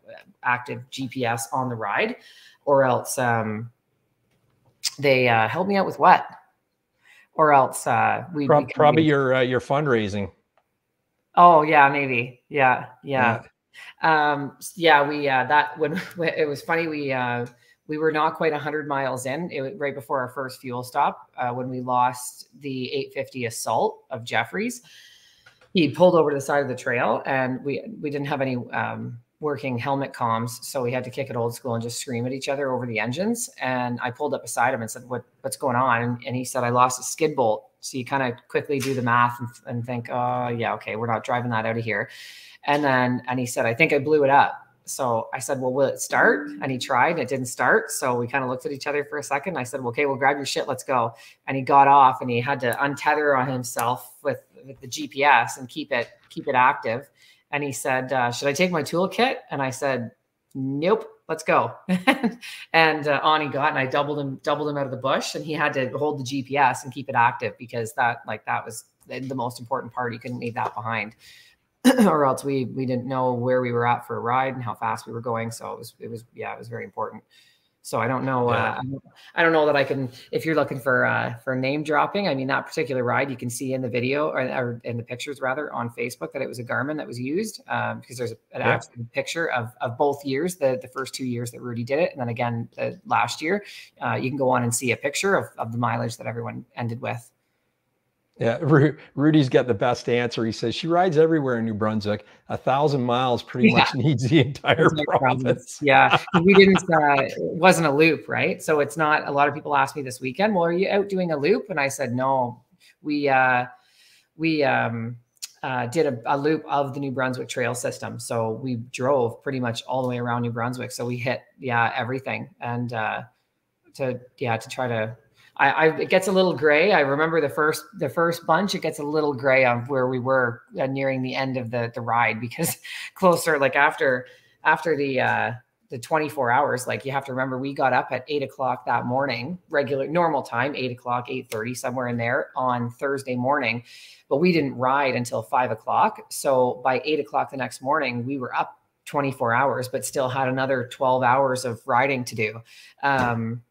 active GPS on the ride or else um, they uh, help me out with what? Or else uh, we Pro- probably your uh, your fundraising. Oh yeah, maybe yeah, yeah, yeah. Um, yeah we uh, that when it was funny we uh, we were not quite 100 miles in it right before our first fuel stop uh, when we lost the 850 assault of Jeffrey's he pulled over to the side of the trail and we we didn't have any um, working helmet comms, so we had to kick it old school and just scream at each other over the engines. And I pulled up beside him and said, "What what's going on?" And, and he said, "I lost a skid bolt." So you kind of quickly do the math and, and think, "Oh yeah, okay, we're not driving that out of here." And then and he said, "I think I blew it up." So I said, Well, will it start? And he tried, and it didn't start. So we kind of looked at each other for a second. I said, well, Okay, well, grab your shit, let's go. And he got off and he had to untether on himself with, with the GPS and keep it keep it active and he said, uh, "Should I take my toolkit?" And I said, "Nope, let's go." and uh, on he got, and I doubled him, doubled him out of the bush, and he had to hold the GPS and keep it active because that, like, that was the most important part. He couldn't leave that behind, or else we we didn't know where we were at for a ride and how fast we were going. So it was, it was, yeah, it was very important. So I don't know. Yeah. Uh, I don't know that I can. If you're looking for uh, for name dropping, I mean that particular ride, you can see in the video or, or in the pictures rather on Facebook that it was a Garmin that was used um, because there's an yeah. actual picture of of both years, the the first two years that Rudy did it, and then again the last year. Uh, you can go on and see a picture of of the mileage that everyone ended with. Yeah, Ru- Rudy's got the best answer. He says she rides everywhere in New Brunswick. A thousand miles pretty yeah. much needs the entire province. Yeah, we didn't. Uh, it wasn't a loop, right? So it's not. A lot of people asked me this weekend, "Well, are you out doing a loop?" And I said, "No, we uh, we um, uh, did a, a loop of the New Brunswick Trail system. So we drove pretty much all the way around New Brunswick. So we hit yeah everything and uh, to yeah to try to I, I, it gets a little gray. I remember the first the first bunch. It gets a little gray on where we were uh, nearing the end of the the ride because closer, like after after the uh, the 24 hours, like you have to remember, we got up at eight o'clock that morning, regular normal time, eight o'clock, eight thirty, somewhere in there on Thursday morning, but we didn't ride until five o'clock. So by eight o'clock the next morning, we were up 24 hours, but still had another 12 hours of riding to do. Um,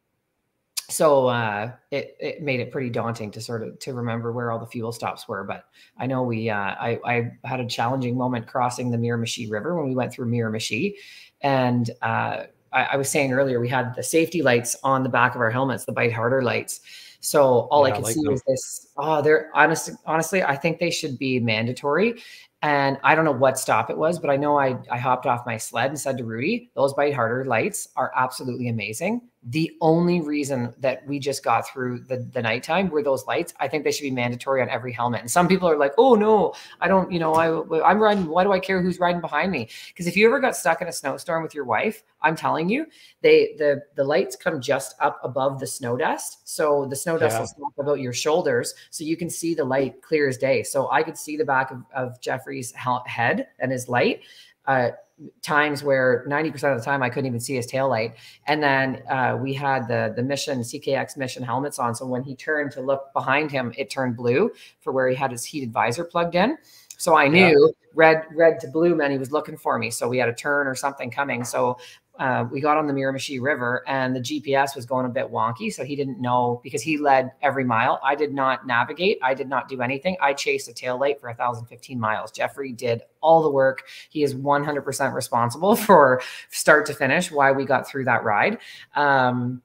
so uh, it it made it pretty daunting to sort of to remember where all the fuel stops were. But I know we uh, I I had a challenging moment crossing the Miramichi River when we went through Miramichi, and uh, I, I, was saying earlier we had the safety lights on the back of our helmets, the bite harder lights. So all yeah, I could like see them. was this. Oh, they're honestly honestly I think they should be mandatory And I don't know what stop it was, but I know I, I hopped off my sled and said to Rudy, those bite harder lights are absolutely amazing the only reason that we just got through the, the nighttime were those lights. I think they should be mandatory on every helmet. And some people are like, oh no, I don't, you know, I, I'm riding. Why do I care who's riding behind me? Because if you ever got stuck in a snowstorm with your wife, I'm telling you, they the the lights come just up above the snow dust. So the snow dust yeah. is about your shoulders. So you can see the light clear as day. So I could see the back of, of Jeffrey's head and his light. Uh, times where 90% of the time I couldn't even see his tail light. And then uh, we had the the mission CKX mission helmets on. So when he turned to look behind him, it turned blue for where he had his heated visor plugged in. So I knew yeah. red red to blue meant he was looking for me. So we had a turn or something coming. So uh, we got on the Miramichi River and the GPS was going a bit wonky. So he didn't know because he led every mile. I did not navigate. I did not do anything. I chased a tail light for 1,015 miles. Jeffrey did all the work. He is 100% responsible for start to finish why we got through that ride. Um,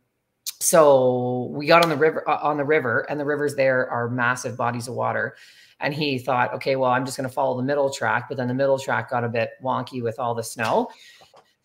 so we got on the river uh, on the river and the rivers there are massive bodies of water and he thought okay well i'm just going to follow the middle track but then the middle track got a bit wonky with all the snow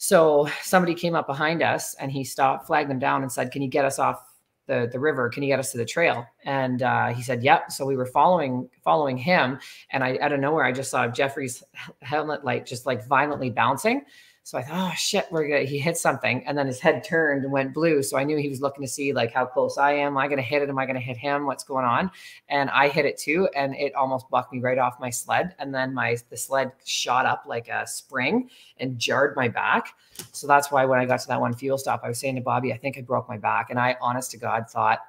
so somebody came up behind us and he stopped, flagged them down and said, Can you get us off the, the river? Can you get us to the trail? And uh, he said, Yep. So we were following following him. And I out of nowhere, I just saw Jeffrey's helmet light just like violently bouncing. So I thought, oh shit, we're gonna he hit something. And then his head turned and went blue. So I knew he was looking to see like how close I am. Am I gonna hit it? Am I gonna hit him? What's going on? And I hit it too, and it almost bucked me right off my sled. And then my the sled shot up like a spring and jarred my back. So that's why when I got to that one fuel stop, I was saying to Bobby, I think I broke my back. And I honest to God thought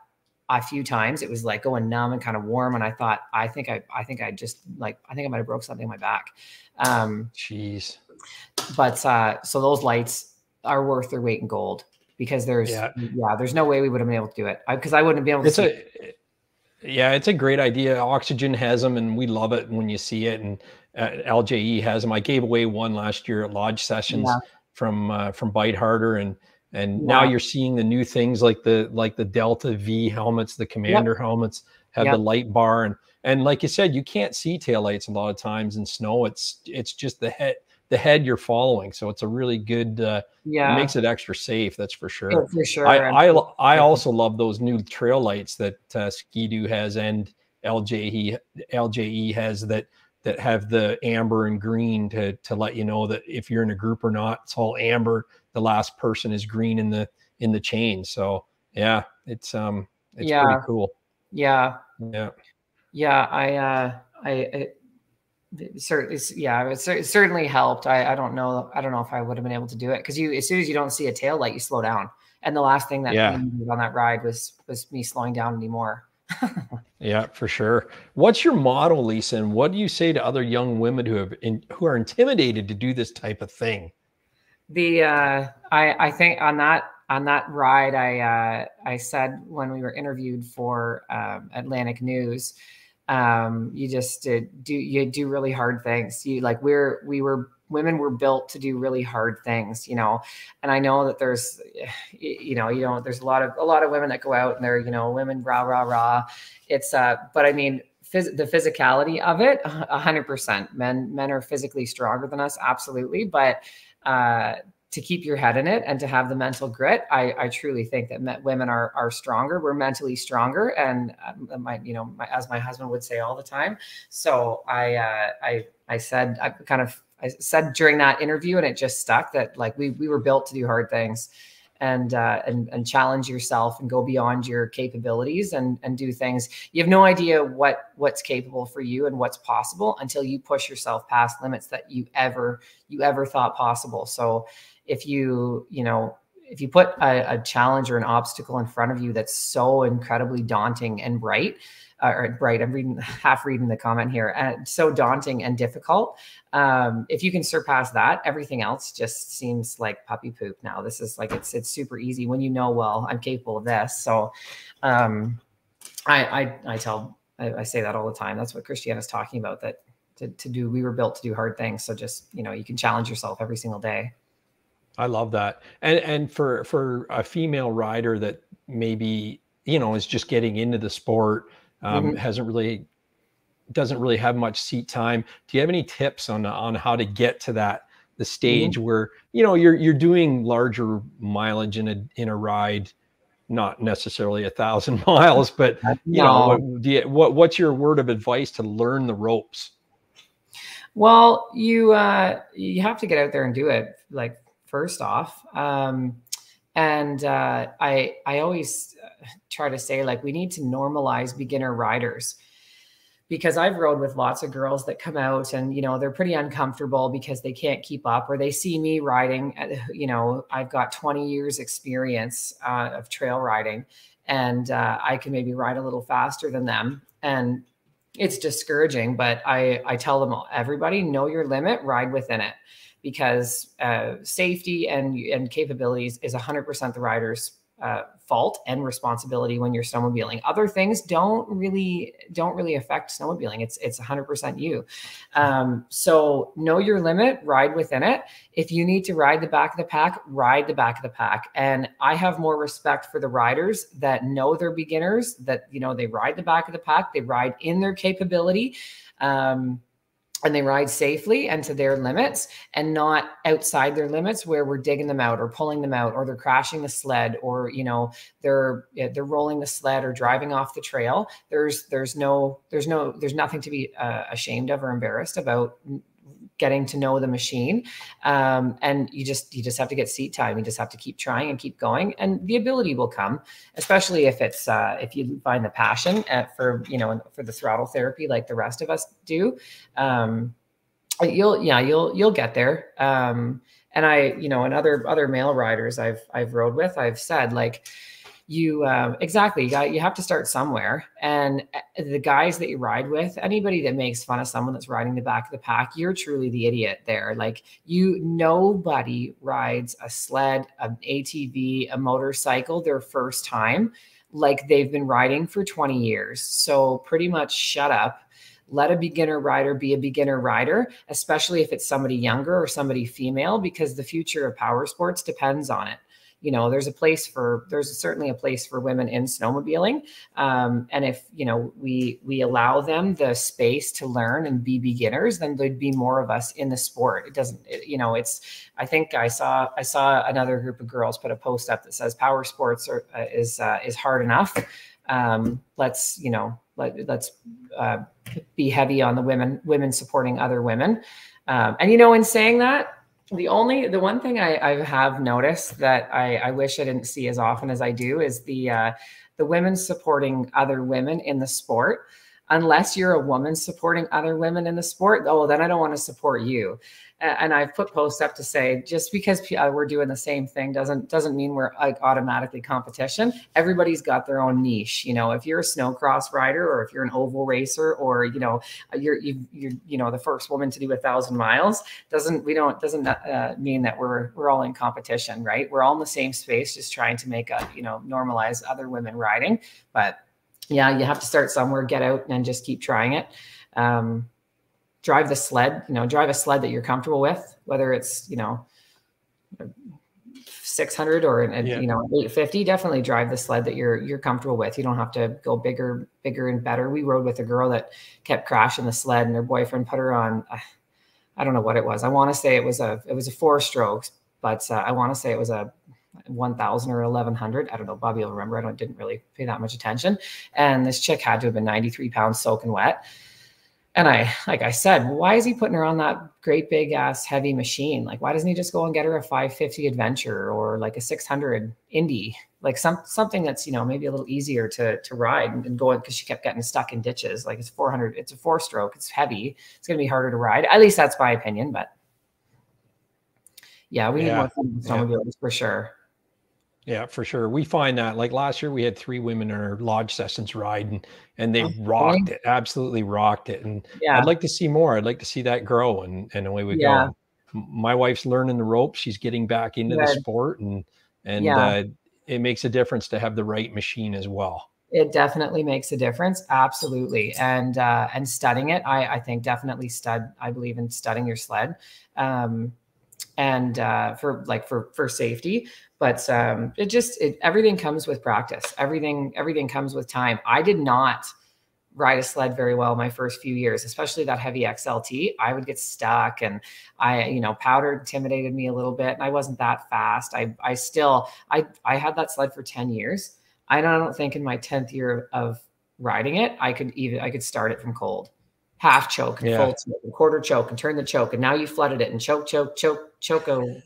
a few times it was like going numb and kind of warm. And I thought, I think I I think I just like I think I might have broke something in my back. Um jeez but uh, so those lights are worth their weight in gold because there's yeah, yeah there's no way we would have been able to do it because I, I, wouldn't be able to. It's a yeah, it's a great idea. Oxygen has them, and we love it when you see it. And uh, LJE has them. I gave away one last year at Lodge Sessions yeah. from uh, from Bite Harder, and and yeah. now you're seeing the new things like the like the Delta V helmets, the Commander yep. helmets have yep. the light bar, and and like you said, you can't see taillights a lot of times in snow. It's it's just the head the head you're following. So it's a really good, uh, yeah, it makes it extra safe. That's for sure. Oh, for sure. I, I, I, also love those new trail lights that uh, Ski-Doo has and LJE, LJE has that, that have the amber and green to, to let you know that if you're in a group or not, it's all amber. The last person is green in the, in the chain. So yeah, it's, um, it's yeah. pretty cool. Yeah. Yeah. Yeah. I, uh, I, I certainly yeah it, certainly helped. I, I don't know i don't know if i would have been able to do it because you as soon as you don't see a tail light you slow down. And the last thing that yeah. on that ride was was me slowing down anymore. Yeah for sure. What's your model lisa and what do you say to other young women who have in, who are intimidated to do this type of thing? The uh i i think on that on that ride i uh i said when we were interviewed for um, atlantic news um, you just uh, do you do really hard things. You like we're we were women were built to do really hard things, you know. And I know that there's, you know, you know, there's a lot of a lot of women that go out and they're, you know, women rah rah rah. It's uh, but I mean, phys- the physicality of it, a hundred percent. Men men are physically stronger than us, absolutely. But uh, to keep your head in it and to have the mental grit. I, I truly think that women are are stronger. We're mentally stronger, and um, my you know my, as my husband would say all the time. So I uh, I I said I kind of I said during that interview, and it just stuck that like we we were built to do hard things. And, uh, and and challenge yourself and go beyond your capabilities and and do things. You have no idea what what's capable for you and what's possible until you push yourself past limits that you ever you ever thought possible. So if you you know if you put a, a, challenge or an obstacle in front of you that's so incredibly daunting and bright uh, or bright i'm reading half reading the comment here and so daunting and difficult um, if you can surpass that everything else just seems like puppy poop now. This is like it's it's super easy when you know well i'm capable of this. So um, I, I i tell I, I say that all the time. That's what christiana is talking about that to, to do we were built to do hard things. So just you know you can challenge yourself every single day I love that. And and for for a female rider that maybe you know is just getting into the sport, um, mm-hmm. hasn't really doesn't really have much seat time. Do you have any tips on on how to get to that the stage mm-hmm. where you know you're you're doing larger mileage in a in a ride? Not necessarily a thousand miles, but you no. know, you, what what's your word of advice to learn the ropes? Well, you uh, you have to get out there and do it. Like first off, um, and uh, I I always try to say like we need to normalize beginner riders because I've rode with lots of girls that come out and you know they're pretty uncomfortable because they can't keep up or they see me riding. Uh, you know I've got 20 years experience uh, of trail riding, and uh, I can maybe ride a little faster than them and it's discouraging, but I, I tell them all, everybody know your limit, ride within it because uh, safety and, and capabilities is 100% the rider's uh, fault and responsibility when you're snowmobiling. Other things don't really don't really affect snowmobiling. It's it's 100% you. Um, so know your limit, ride within it. If you need to ride the back of the pack, ride the back of the pack. And I have more respect for the riders that know they're beginners, that you know they ride the back of the pack, they ride in their capability. Um, and they ride safely and to their limits and not outside their limits where we're digging them out or pulling them out or they're crashing the sled or you know they're they're rolling the sled or driving off the trail. There's there's no there's no there's nothing to be uh, ashamed of or embarrassed about getting to know the machine um, and you just you just have to get seat time. You just have to keep trying and keep going and the ability will come especially if it's uh, if you find the passion at, for you know for the throttle therapy like the rest of us do um, you'll yeah you'll you'll get there. Um, and i you know and other other male riders i've i've rode with i've said like you um, exactly you got you have to start somewhere. And uh, the guys that you ride with anybody that makes fun of someone that's riding the back of the pack you're truly the idiot there. Like you nobody rides a sled an atv a motorcycle their first time like they've been riding for 20 years. So pretty much shut up. Let a beginner rider be a beginner rider, especially if it's somebody younger or somebody female, because the future of power sports depends on it you know there's a place for there's certainly a place for women in snowmobiling um, and if you know we we allow them the space to learn and be beginners then there'd be more of us in the sport. It doesn't it, you know it's i think i saw i saw another group of girls put a post up that says power sports are, uh, is uh, is hard enough. Um, let's you know let, let's uh, be heavy on the women women supporting other women. Um, and you know in saying that the only the one thing I, I have noticed that I, I wish I didn't see as often as I do is the uh, the women supporting other women in the sport unless you're a woman supporting other women in the sport, oh, then I don't want to support you. And I've put posts up to say just because uh, we're doing the same thing doesn't doesn't mean we're like automatically competition. Everybody's got their own niche. You know, if you're a snowcross rider or if you're an oval racer or you know you're you, you're you know the first woman to do a thousand miles doesn't we don't doesn't uh, mean that we're we're all in competition, right? We're all in the same space, just trying to make a you know normalize other women riding, but yeah, you have to start somewhere, get out and just keep trying it. Um, drive the sled, you know, drive a sled that you're comfortable with, whether it's, you know, 600 or yeah. you know 850 definitely drive the sled that you're you're comfortable with you don't have to go bigger bigger and better we rode with a girl that kept crashing the sled and her boyfriend put her on uh, i don't know what it was i want to say it was a it was a four strokes but uh, i want to say it was a 1000 or 1100 i don't know bobby will remember. I don't didn't really pay that much attention. And this chick had to have been 93 pounds soaking wet. And i like i said why is he putting her on that great big ass heavy machine? Like why doesn't he just go and get her a 550 adventure or like a 600 Indy like some something that's you know maybe a little easier to to ride and, and go because she kept getting stuck in ditches. Like it's 400 it's a four stroke it's heavy it's going to be harder to ride. At least that's my opinion but yeah we yeah. need more yeah. for sure yeah, for sure. We find that like last year we had three women in our lodge sessions ride and, and they okay. rocked it, absolutely rocked it. And yeah. I'd like to see more. I'd like to see that grow and, and away we yeah. go. My wife's learning the ropes. She's getting back into Good. the sport and, and yeah. uh, it makes a difference to have the right machine as well. It definitely makes a difference. Absolutely. And, uh, and studying it, I, I think definitely stud, I believe in studying your sled. Um, and uh, for like for for safety but um, it just it, everything comes with practice everything everything comes with time i did not ride a sled very well my first few years, especially that heavy XLT. I would get stuck and I, you know, powder intimidated me a little bit and I wasn't that fast. I, I still, I, I had that sled for 10 years. I don't think in my 10th year of riding it, I could even, I could start it from cold, half choke and yeah. full choke and quarter choke and turn the choke. And now you flooded it and choke, choke, choke, choco.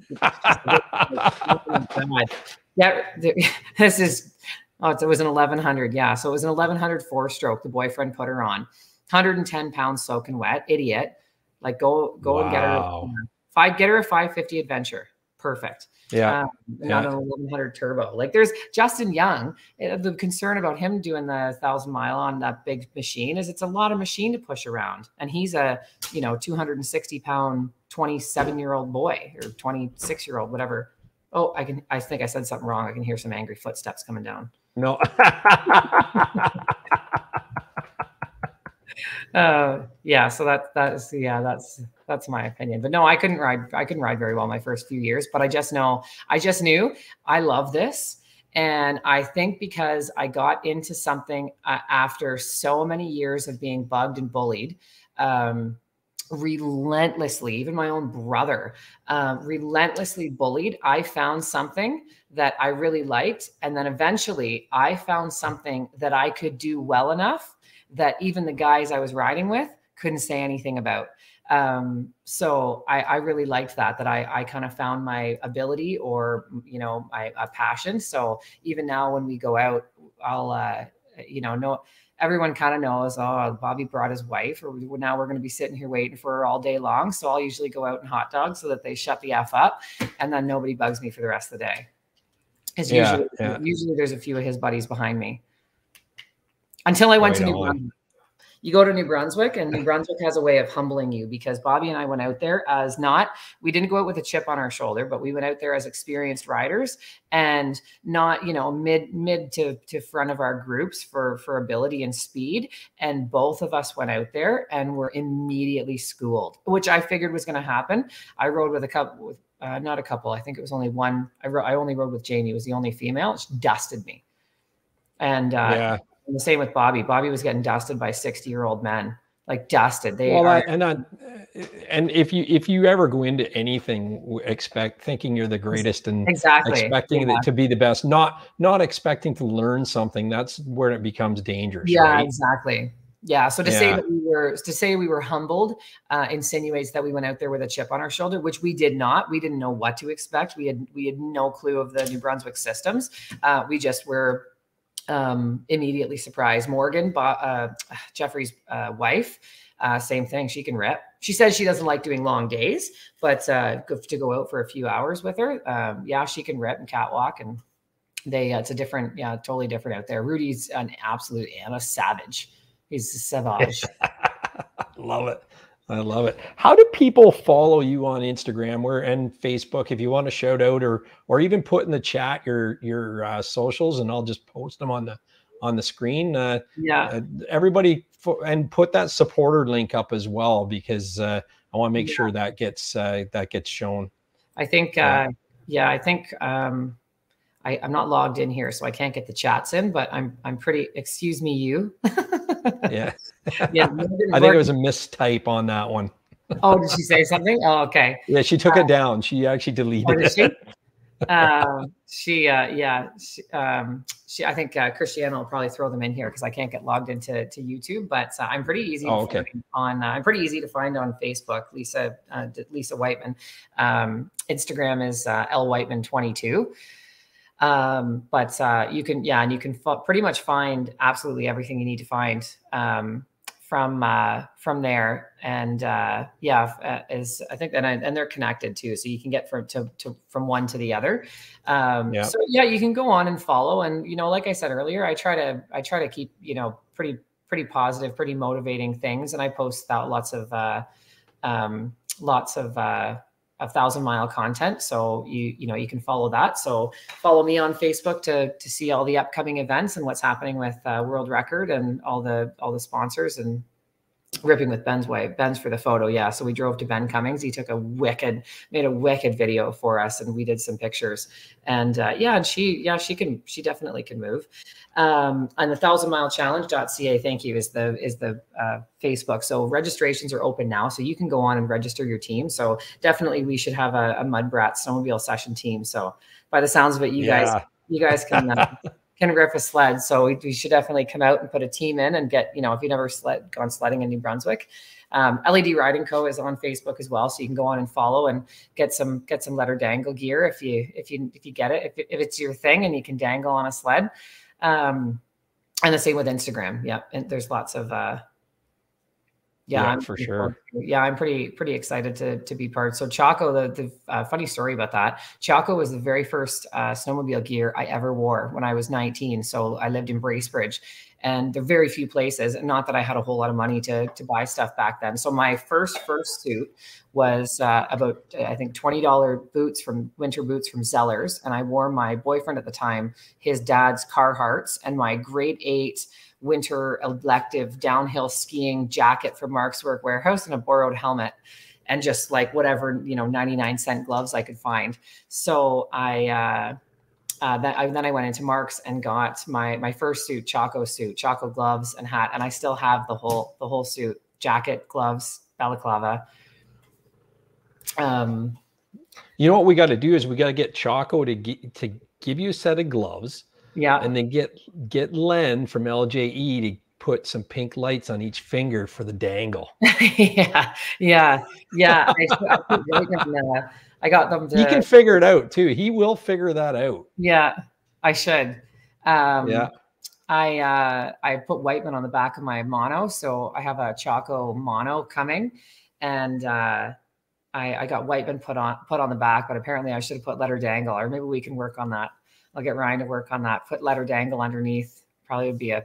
yeah. This is, Oh, it was an 1100. Yeah. So it was an 1100 four stroke. The boyfriend put her on 110 pounds soaking wet. Idiot. Like go, go wow. and get her five, get her a 550 adventure. Perfect. Yeah. Um, not yeah. an 1100 turbo. Like there's Justin Young. Eh, the concern about him doing the thousand mile on that big machine is it's a lot of machine to push around. And he's a, you know, 260 pound, 27 year old boy or 26 year old, whatever. Oh, I can, I think I said something wrong. I can hear some angry footsteps coming down. No. uh, yeah. So that that's yeah that's that's my opinion. But no, I couldn't ride. I couldn't ride very well my first few years. But I just know I just knew I love this. And I think because I got into something uh, after so many years of being bugged and bullied, um, relentlessly, even my own brother, uh, relentlessly bullied, I found something that I really liked. And then eventually I found something that I could do well enough that even the guys I was riding with couldn't say anything about. Um, so I, I, really liked that, that I, I kind of found my ability or, you know, my a passion. So even now when we go out, I'll, uh, you know, know, everyone kind of knows, oh, Bobby brought his wife, or now we're going to be sitting here waiting for her all day long. So I'll usually go out and hot dog so that they shut the F up and then nobody bugs me for the rest of the day. Because yeah, usually, yeah. usually there's a few of his buddies behind me. Until I went right to New Brunswick. You go to New Brunswick, and New Brunswick has a way of humbling you because Bobby and I went out there as not, we didn't go out with a chip on our shoulder, but we went out there as experienced riders and not, you know, mid mid to, to front of our groups for for ability and speed. And both of us went out there and were immediately schooled, which I figured was going to happen. I rode with a couple with uh, not a couple. I think it was only one. I, ro- I only rode with Jamie. Was the only female. She dusted me. And, uh, yeah. The same with Bobby. Bobby was getting dusted by 60 year old men, like dusted. They well, are, and, uh, and if you, if you ever go into anything, expect thinking you're the greatest and exactly expecting yeah. it to be the best, not, not expecting to learn something. That's where it becomes dangerous. Yeah, right? exactly. Yeah. So to yeah. say that we were to say we were humbled uh, insinuates that we went out there with a chip on our shoulder, which we did not. We didn't know what to expect. We had we had no clue of the New Brunswick systems. Uh, we just were um, immediately surprised. Morgan, uh, Jeffrey's uh, wife, uh, same thing. She can rip. She says she doesn't like doing long days, but uh, to go out for a few hours with her, um, yeah, she can rip and catwalk and they it's a different yeah totally different out there rudy's an absolute and a savage He's a savage. love it. I love it. How do people follow you on Instagram or and Facebook? If you want to shout out or or even put in the chat your your uh, socials, and I'll just post them on the on the screen. Uh, yeah, uh, everybody and put that supporter link up as well because uh, I want to make yeah. sure that gets uh, that gets shown. I think, uh, yeah, I think um, I, am not logged in here, so I can't get the chats in. But I'm I'm pretty. Excuse me, you. yeah. yeah. I think it was a mistype on that one. oh, did she say something? Oh, okay. Yeah, she took uh, it down. She actually deleted it. She? uh, she, uh, yeah, she, um, she, I think uh, Christiana will probably throw them in here because I can't get logged into to YouTube. But uh, I'm pretty easy. Oh, okay. On uh, I'm pretty easy to find on Facebook. Lisa uh, Lisa Whiteman. Um, Instagram is uh, L Whiteman 22. Um, but uh, you can, yeah, and you can f- pretty much find absolutely everything you need to find um, from uh, from there. And uh, yeah, uh, is I think, and and they're connected too, so you can get from to, to from one to the other. Um, yeah. So yeah, you can go on and follow. And you know, like I said earlier, I try to I try to keep you know pretty pretty positive, pretty motivating things, and I post out lots of uh, um, lots of uh, a thousand mile content. So you you know you can follow that. So follow me on Facebook to to see all the upcoming events and what's happening with uh, World Record and all the all the sponsors and ripping with Ben's wife, Ben's for the photo, yeah. So we drove to Ben Cummings. He took a wicked, made a wicked video for us, and we did some pictures. And uh, yeah, and she, yeah, she can, she definitely can move. Um, and the thousand mile challenge.ca, thank you, is the is the uh, Facebook. So registrations are open now, so you can go on and register your team. So definitely, we should have a, a Mud Brat snowmobile session team. So by the sounds of it, you yeah. guys, you guys can. Uh, can rip a sled. So we, we, should definitely come out and put a team in and get, you know, if you've never sled, gone sledding in New Brunswick, um, LED Riding Co. is on Facebook as well, so you can go on and follow and get some get some letter dangle gear if you if you if you get it if, if it's your thing and you can dangle on a sled. Um, and the same with Instagram. Yeah, and there's lots of uh, yeah, yeah for sure. Yeah, I'm pretty pretty excited to to be part. So Choko, the the uh, funny story about that, Choko was the very first uh, snowmobile gear I ever wore when I was 19. So I lived in Bracebridge, and there are very few places. And not that I had a whole lot of money to to buy stuff back then. So my first first suit was uh, about I think twenty dollar boots from winter boots from Zellers, and I wore my boyfriend at the time his dad's Carhartts and my grade eight winter elective downhill skiing jacket from Mark's Work Wearhouse and a borrowed helmet and just like whatever, you know, 99 cent gloves I could find. So I, uh, uh, then, I, then I went into Mark's and got my my first suit, Choko suit, Choko gloves and hat, and I still have the whole the whole suit, jacket, gloves, balaclava. Um, you know what we got to do is we got to get Choko to to give you a set of gloves yeah. And then get get Len from LJE to put some pink lights on each finger for the dangle. yeah. Yeah. Yeah. I, I, I, got them to He can figure it out too. He will figure that out. Yeah. I should. Um yeah. I uh I put Whiteman on the back of my mono. So I have a Choko mono coming and uh I, I got Whiteman put on put on the back, but apparently I should have put letter dangle, or maybe we can work on that. I'll get Ryan to work on that. Put letter dangle underneath. Probably would be a,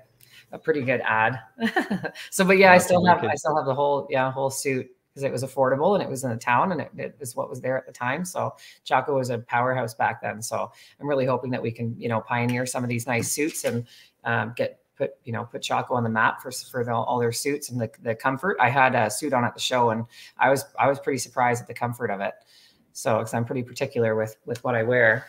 a pretty good ad. so, but yeah, I still have I still have the whole yeah whole suit because it was affordable and it was in the town and it, it was what was there at the time. So Choko was a powerhouse back then. So I'm really hoping that we can you know pioneer some of these nice suits and um, get put you know put Choko on the map for for the, all their suits and the, the comfort. I had a suit on at the show and I was I was pretty surprised at the comfort of it. So because I'm pretty particular with with what I wear.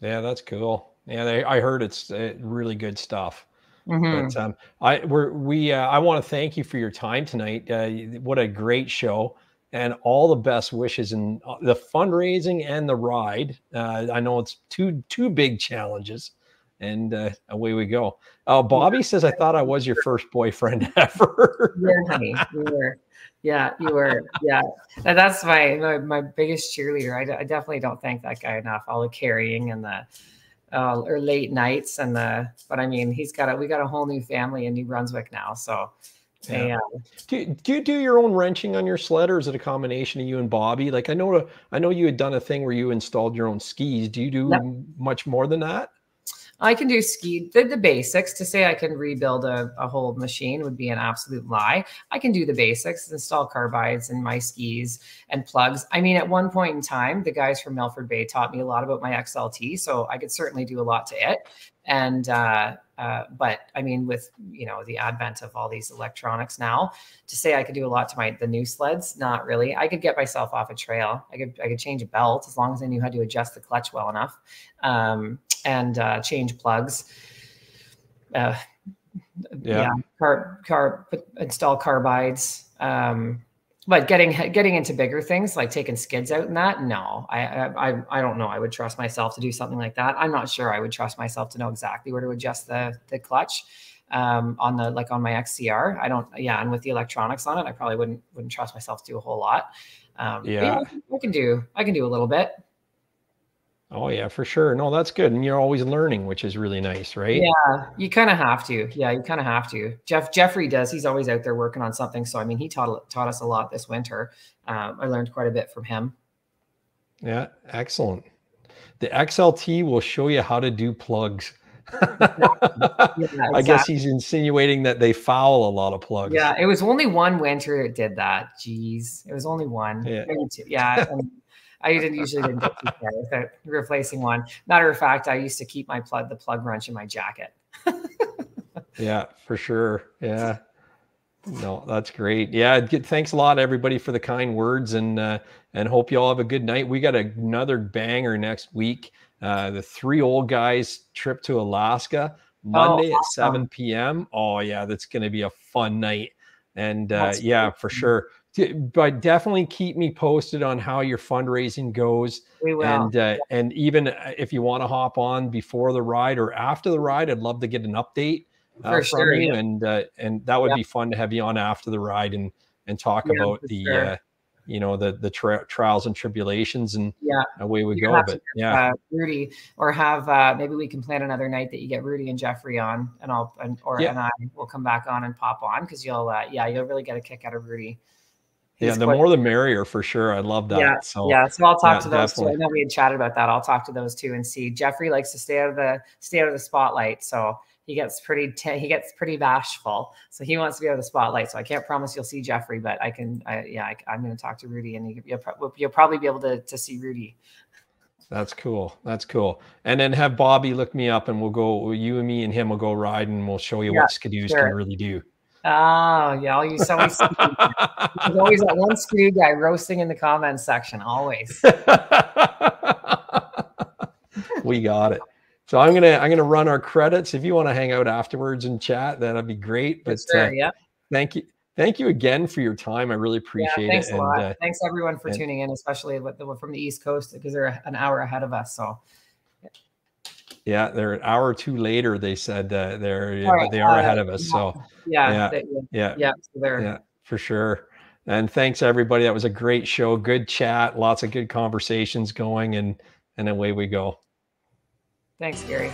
Yeah, that's cool. Yeah, they, I heard it's uh, really good stuff. Mm-hmm. But um, I we're, we uh, I want to thank you for your time tonight. Uh, what a great show, and all the best wishes in uh, the fundraising and the ride. Uh, I know it's two two big challenges, and uh, away we go. Uh, Bobby says, "I thought I was your first boyfriend ever." yeah, honey, you were. Yeah, you were. Yeah, that's my, my, my biggest cheerleader. I, I definitely don't thank that guy enough. All the carrying and the uh, or late nights and the. But I mean, he's got a we got a whole new family in New Brunswick now. So. Yeah. Uh, do, do you do your own wrenching on your sled, or is it a combination of you and Bobby? Like I know, I know you had done a thing where you installed your own skis. Do you do much more than that? I can do ski the, the basics. To say I can rebuild a, a whole machine would be an absolute lie. I can do the basics, install carbides and my skis and plugs. I mean, at one point in time, the guys from Milford Bay taught me a lot about my XLT, so I could certainly do a lot to it. And uh, uh, but I mean, with you know the advent of all these electronics now, to say I could do a lot to my the new sleds, not really. I could get myself off a trail. I could I could change a belt as long as I knew how to adjust the clutch well enough. Um, and uh, change plugs. Uh, yeah, yeah car, car, install carbides. Um, but getting getting into bigger things like taking skids out and that, no, I, I I don't know. I would trust myself to do something like that. I'm not sure I would trust myself to know exactly where to adjust the the clutch um, on the like on my XCR. I don't. Yeah, and with the electronics on it, I probably wouldn't wouldn't trust myself to do a whole lot. Um, yeah, yeah, I can do I can do a little bit. Oh yeah, for sure. No, that's good. And you're always learning, which is really nice, right? Yeah, you kind of have to. Yeah, you kind of have to. Jeff Jeffrey does. He's always out there working on something. So I mean, he taught taught us a lot this winter. Um, I learned quite a bit from him. Yeah, excellent. The XLT will show you how to do plugs. yeah, exactly. I guess he's insinuating that they foul a lot of plugs. Yeah, it was only one winter it did that. Jeez, it was only one. Yeah, yeah. I didn't usually didn't get too far with it, replacing one. Matter of fact, I used to keep my plug the plug wrench in my jacket. yeah, for sure. Yeah. No, that's great. Yeah, thanks a lot, everybody, for the kind words, and uh, and hope you all have a good night. We got another banger next week. Uh, the three old guys trip to Alaska Monday oh, awesome. at 7 p.m. Oh yeah, that's going to be a fun night. And uh, yeah, for sure. But definitely keep me posted on how your fundraising goes. We will. And uh, and even uh, if you want to hop on before the ride or after the ride, I'd love to get an update uh, from sure, you. Yeah. And uh, and that would be fun to have you on after the ride and and talk yeah, about the sure. uh, you know the the tra- trials and tribulations and yeah away we go but yeah uh, rudy or have uh maybe we can plan another night that you get rudy and jeffrey on and i'll and or yeah. and i will come back on and pop on because you'll uh yeah you'll really get a kick out of rudy yeah, the quite, more the merrier for sure. I love that. Yeah, so yeah. So I'll talk yeah, to those definitely. two. I know we had chatted about that. I'll talk to those two and see. Jeffrey likes to stay out of the stay out of the spotlight. So he gets pretty t- he gets pretty bashful so he wants to be out of the spotlight so i can't promise you'll see jeffrey but i can I, yeah I, am going to talk to rudy and you'll, you'll, probably be able to, to see rudy that's cool that's cool and then have bobby look me up and we'll go you and me and him will go ride and we'll show you yeah, what Ski-Doos sure. can really do Oh, yeah. I'll use always, There's always that one screw guy roasting in the comments section. Always. we got it. So I'm gonna I'm gonna run our credits. If you want to hang out afterwards and chat, that'd be great. But sure, uh, yeah, thank you, thank you again for your time. I really appreciate yeah, thanks it. Thanks a lot. Uh, thanks everyone for and, tuning in, especially with the, from the East Coast because they're an hour ahead of us. So yeah, they're an hour or two later. They said uh, they're right, they are ahead of us. So yeah, yeah, they, yeah, yeah, so yeah for sure. And thanks everybody. That was a great show. Good chat. Lots of good conversations going, and and away we go. Thanks, Gary.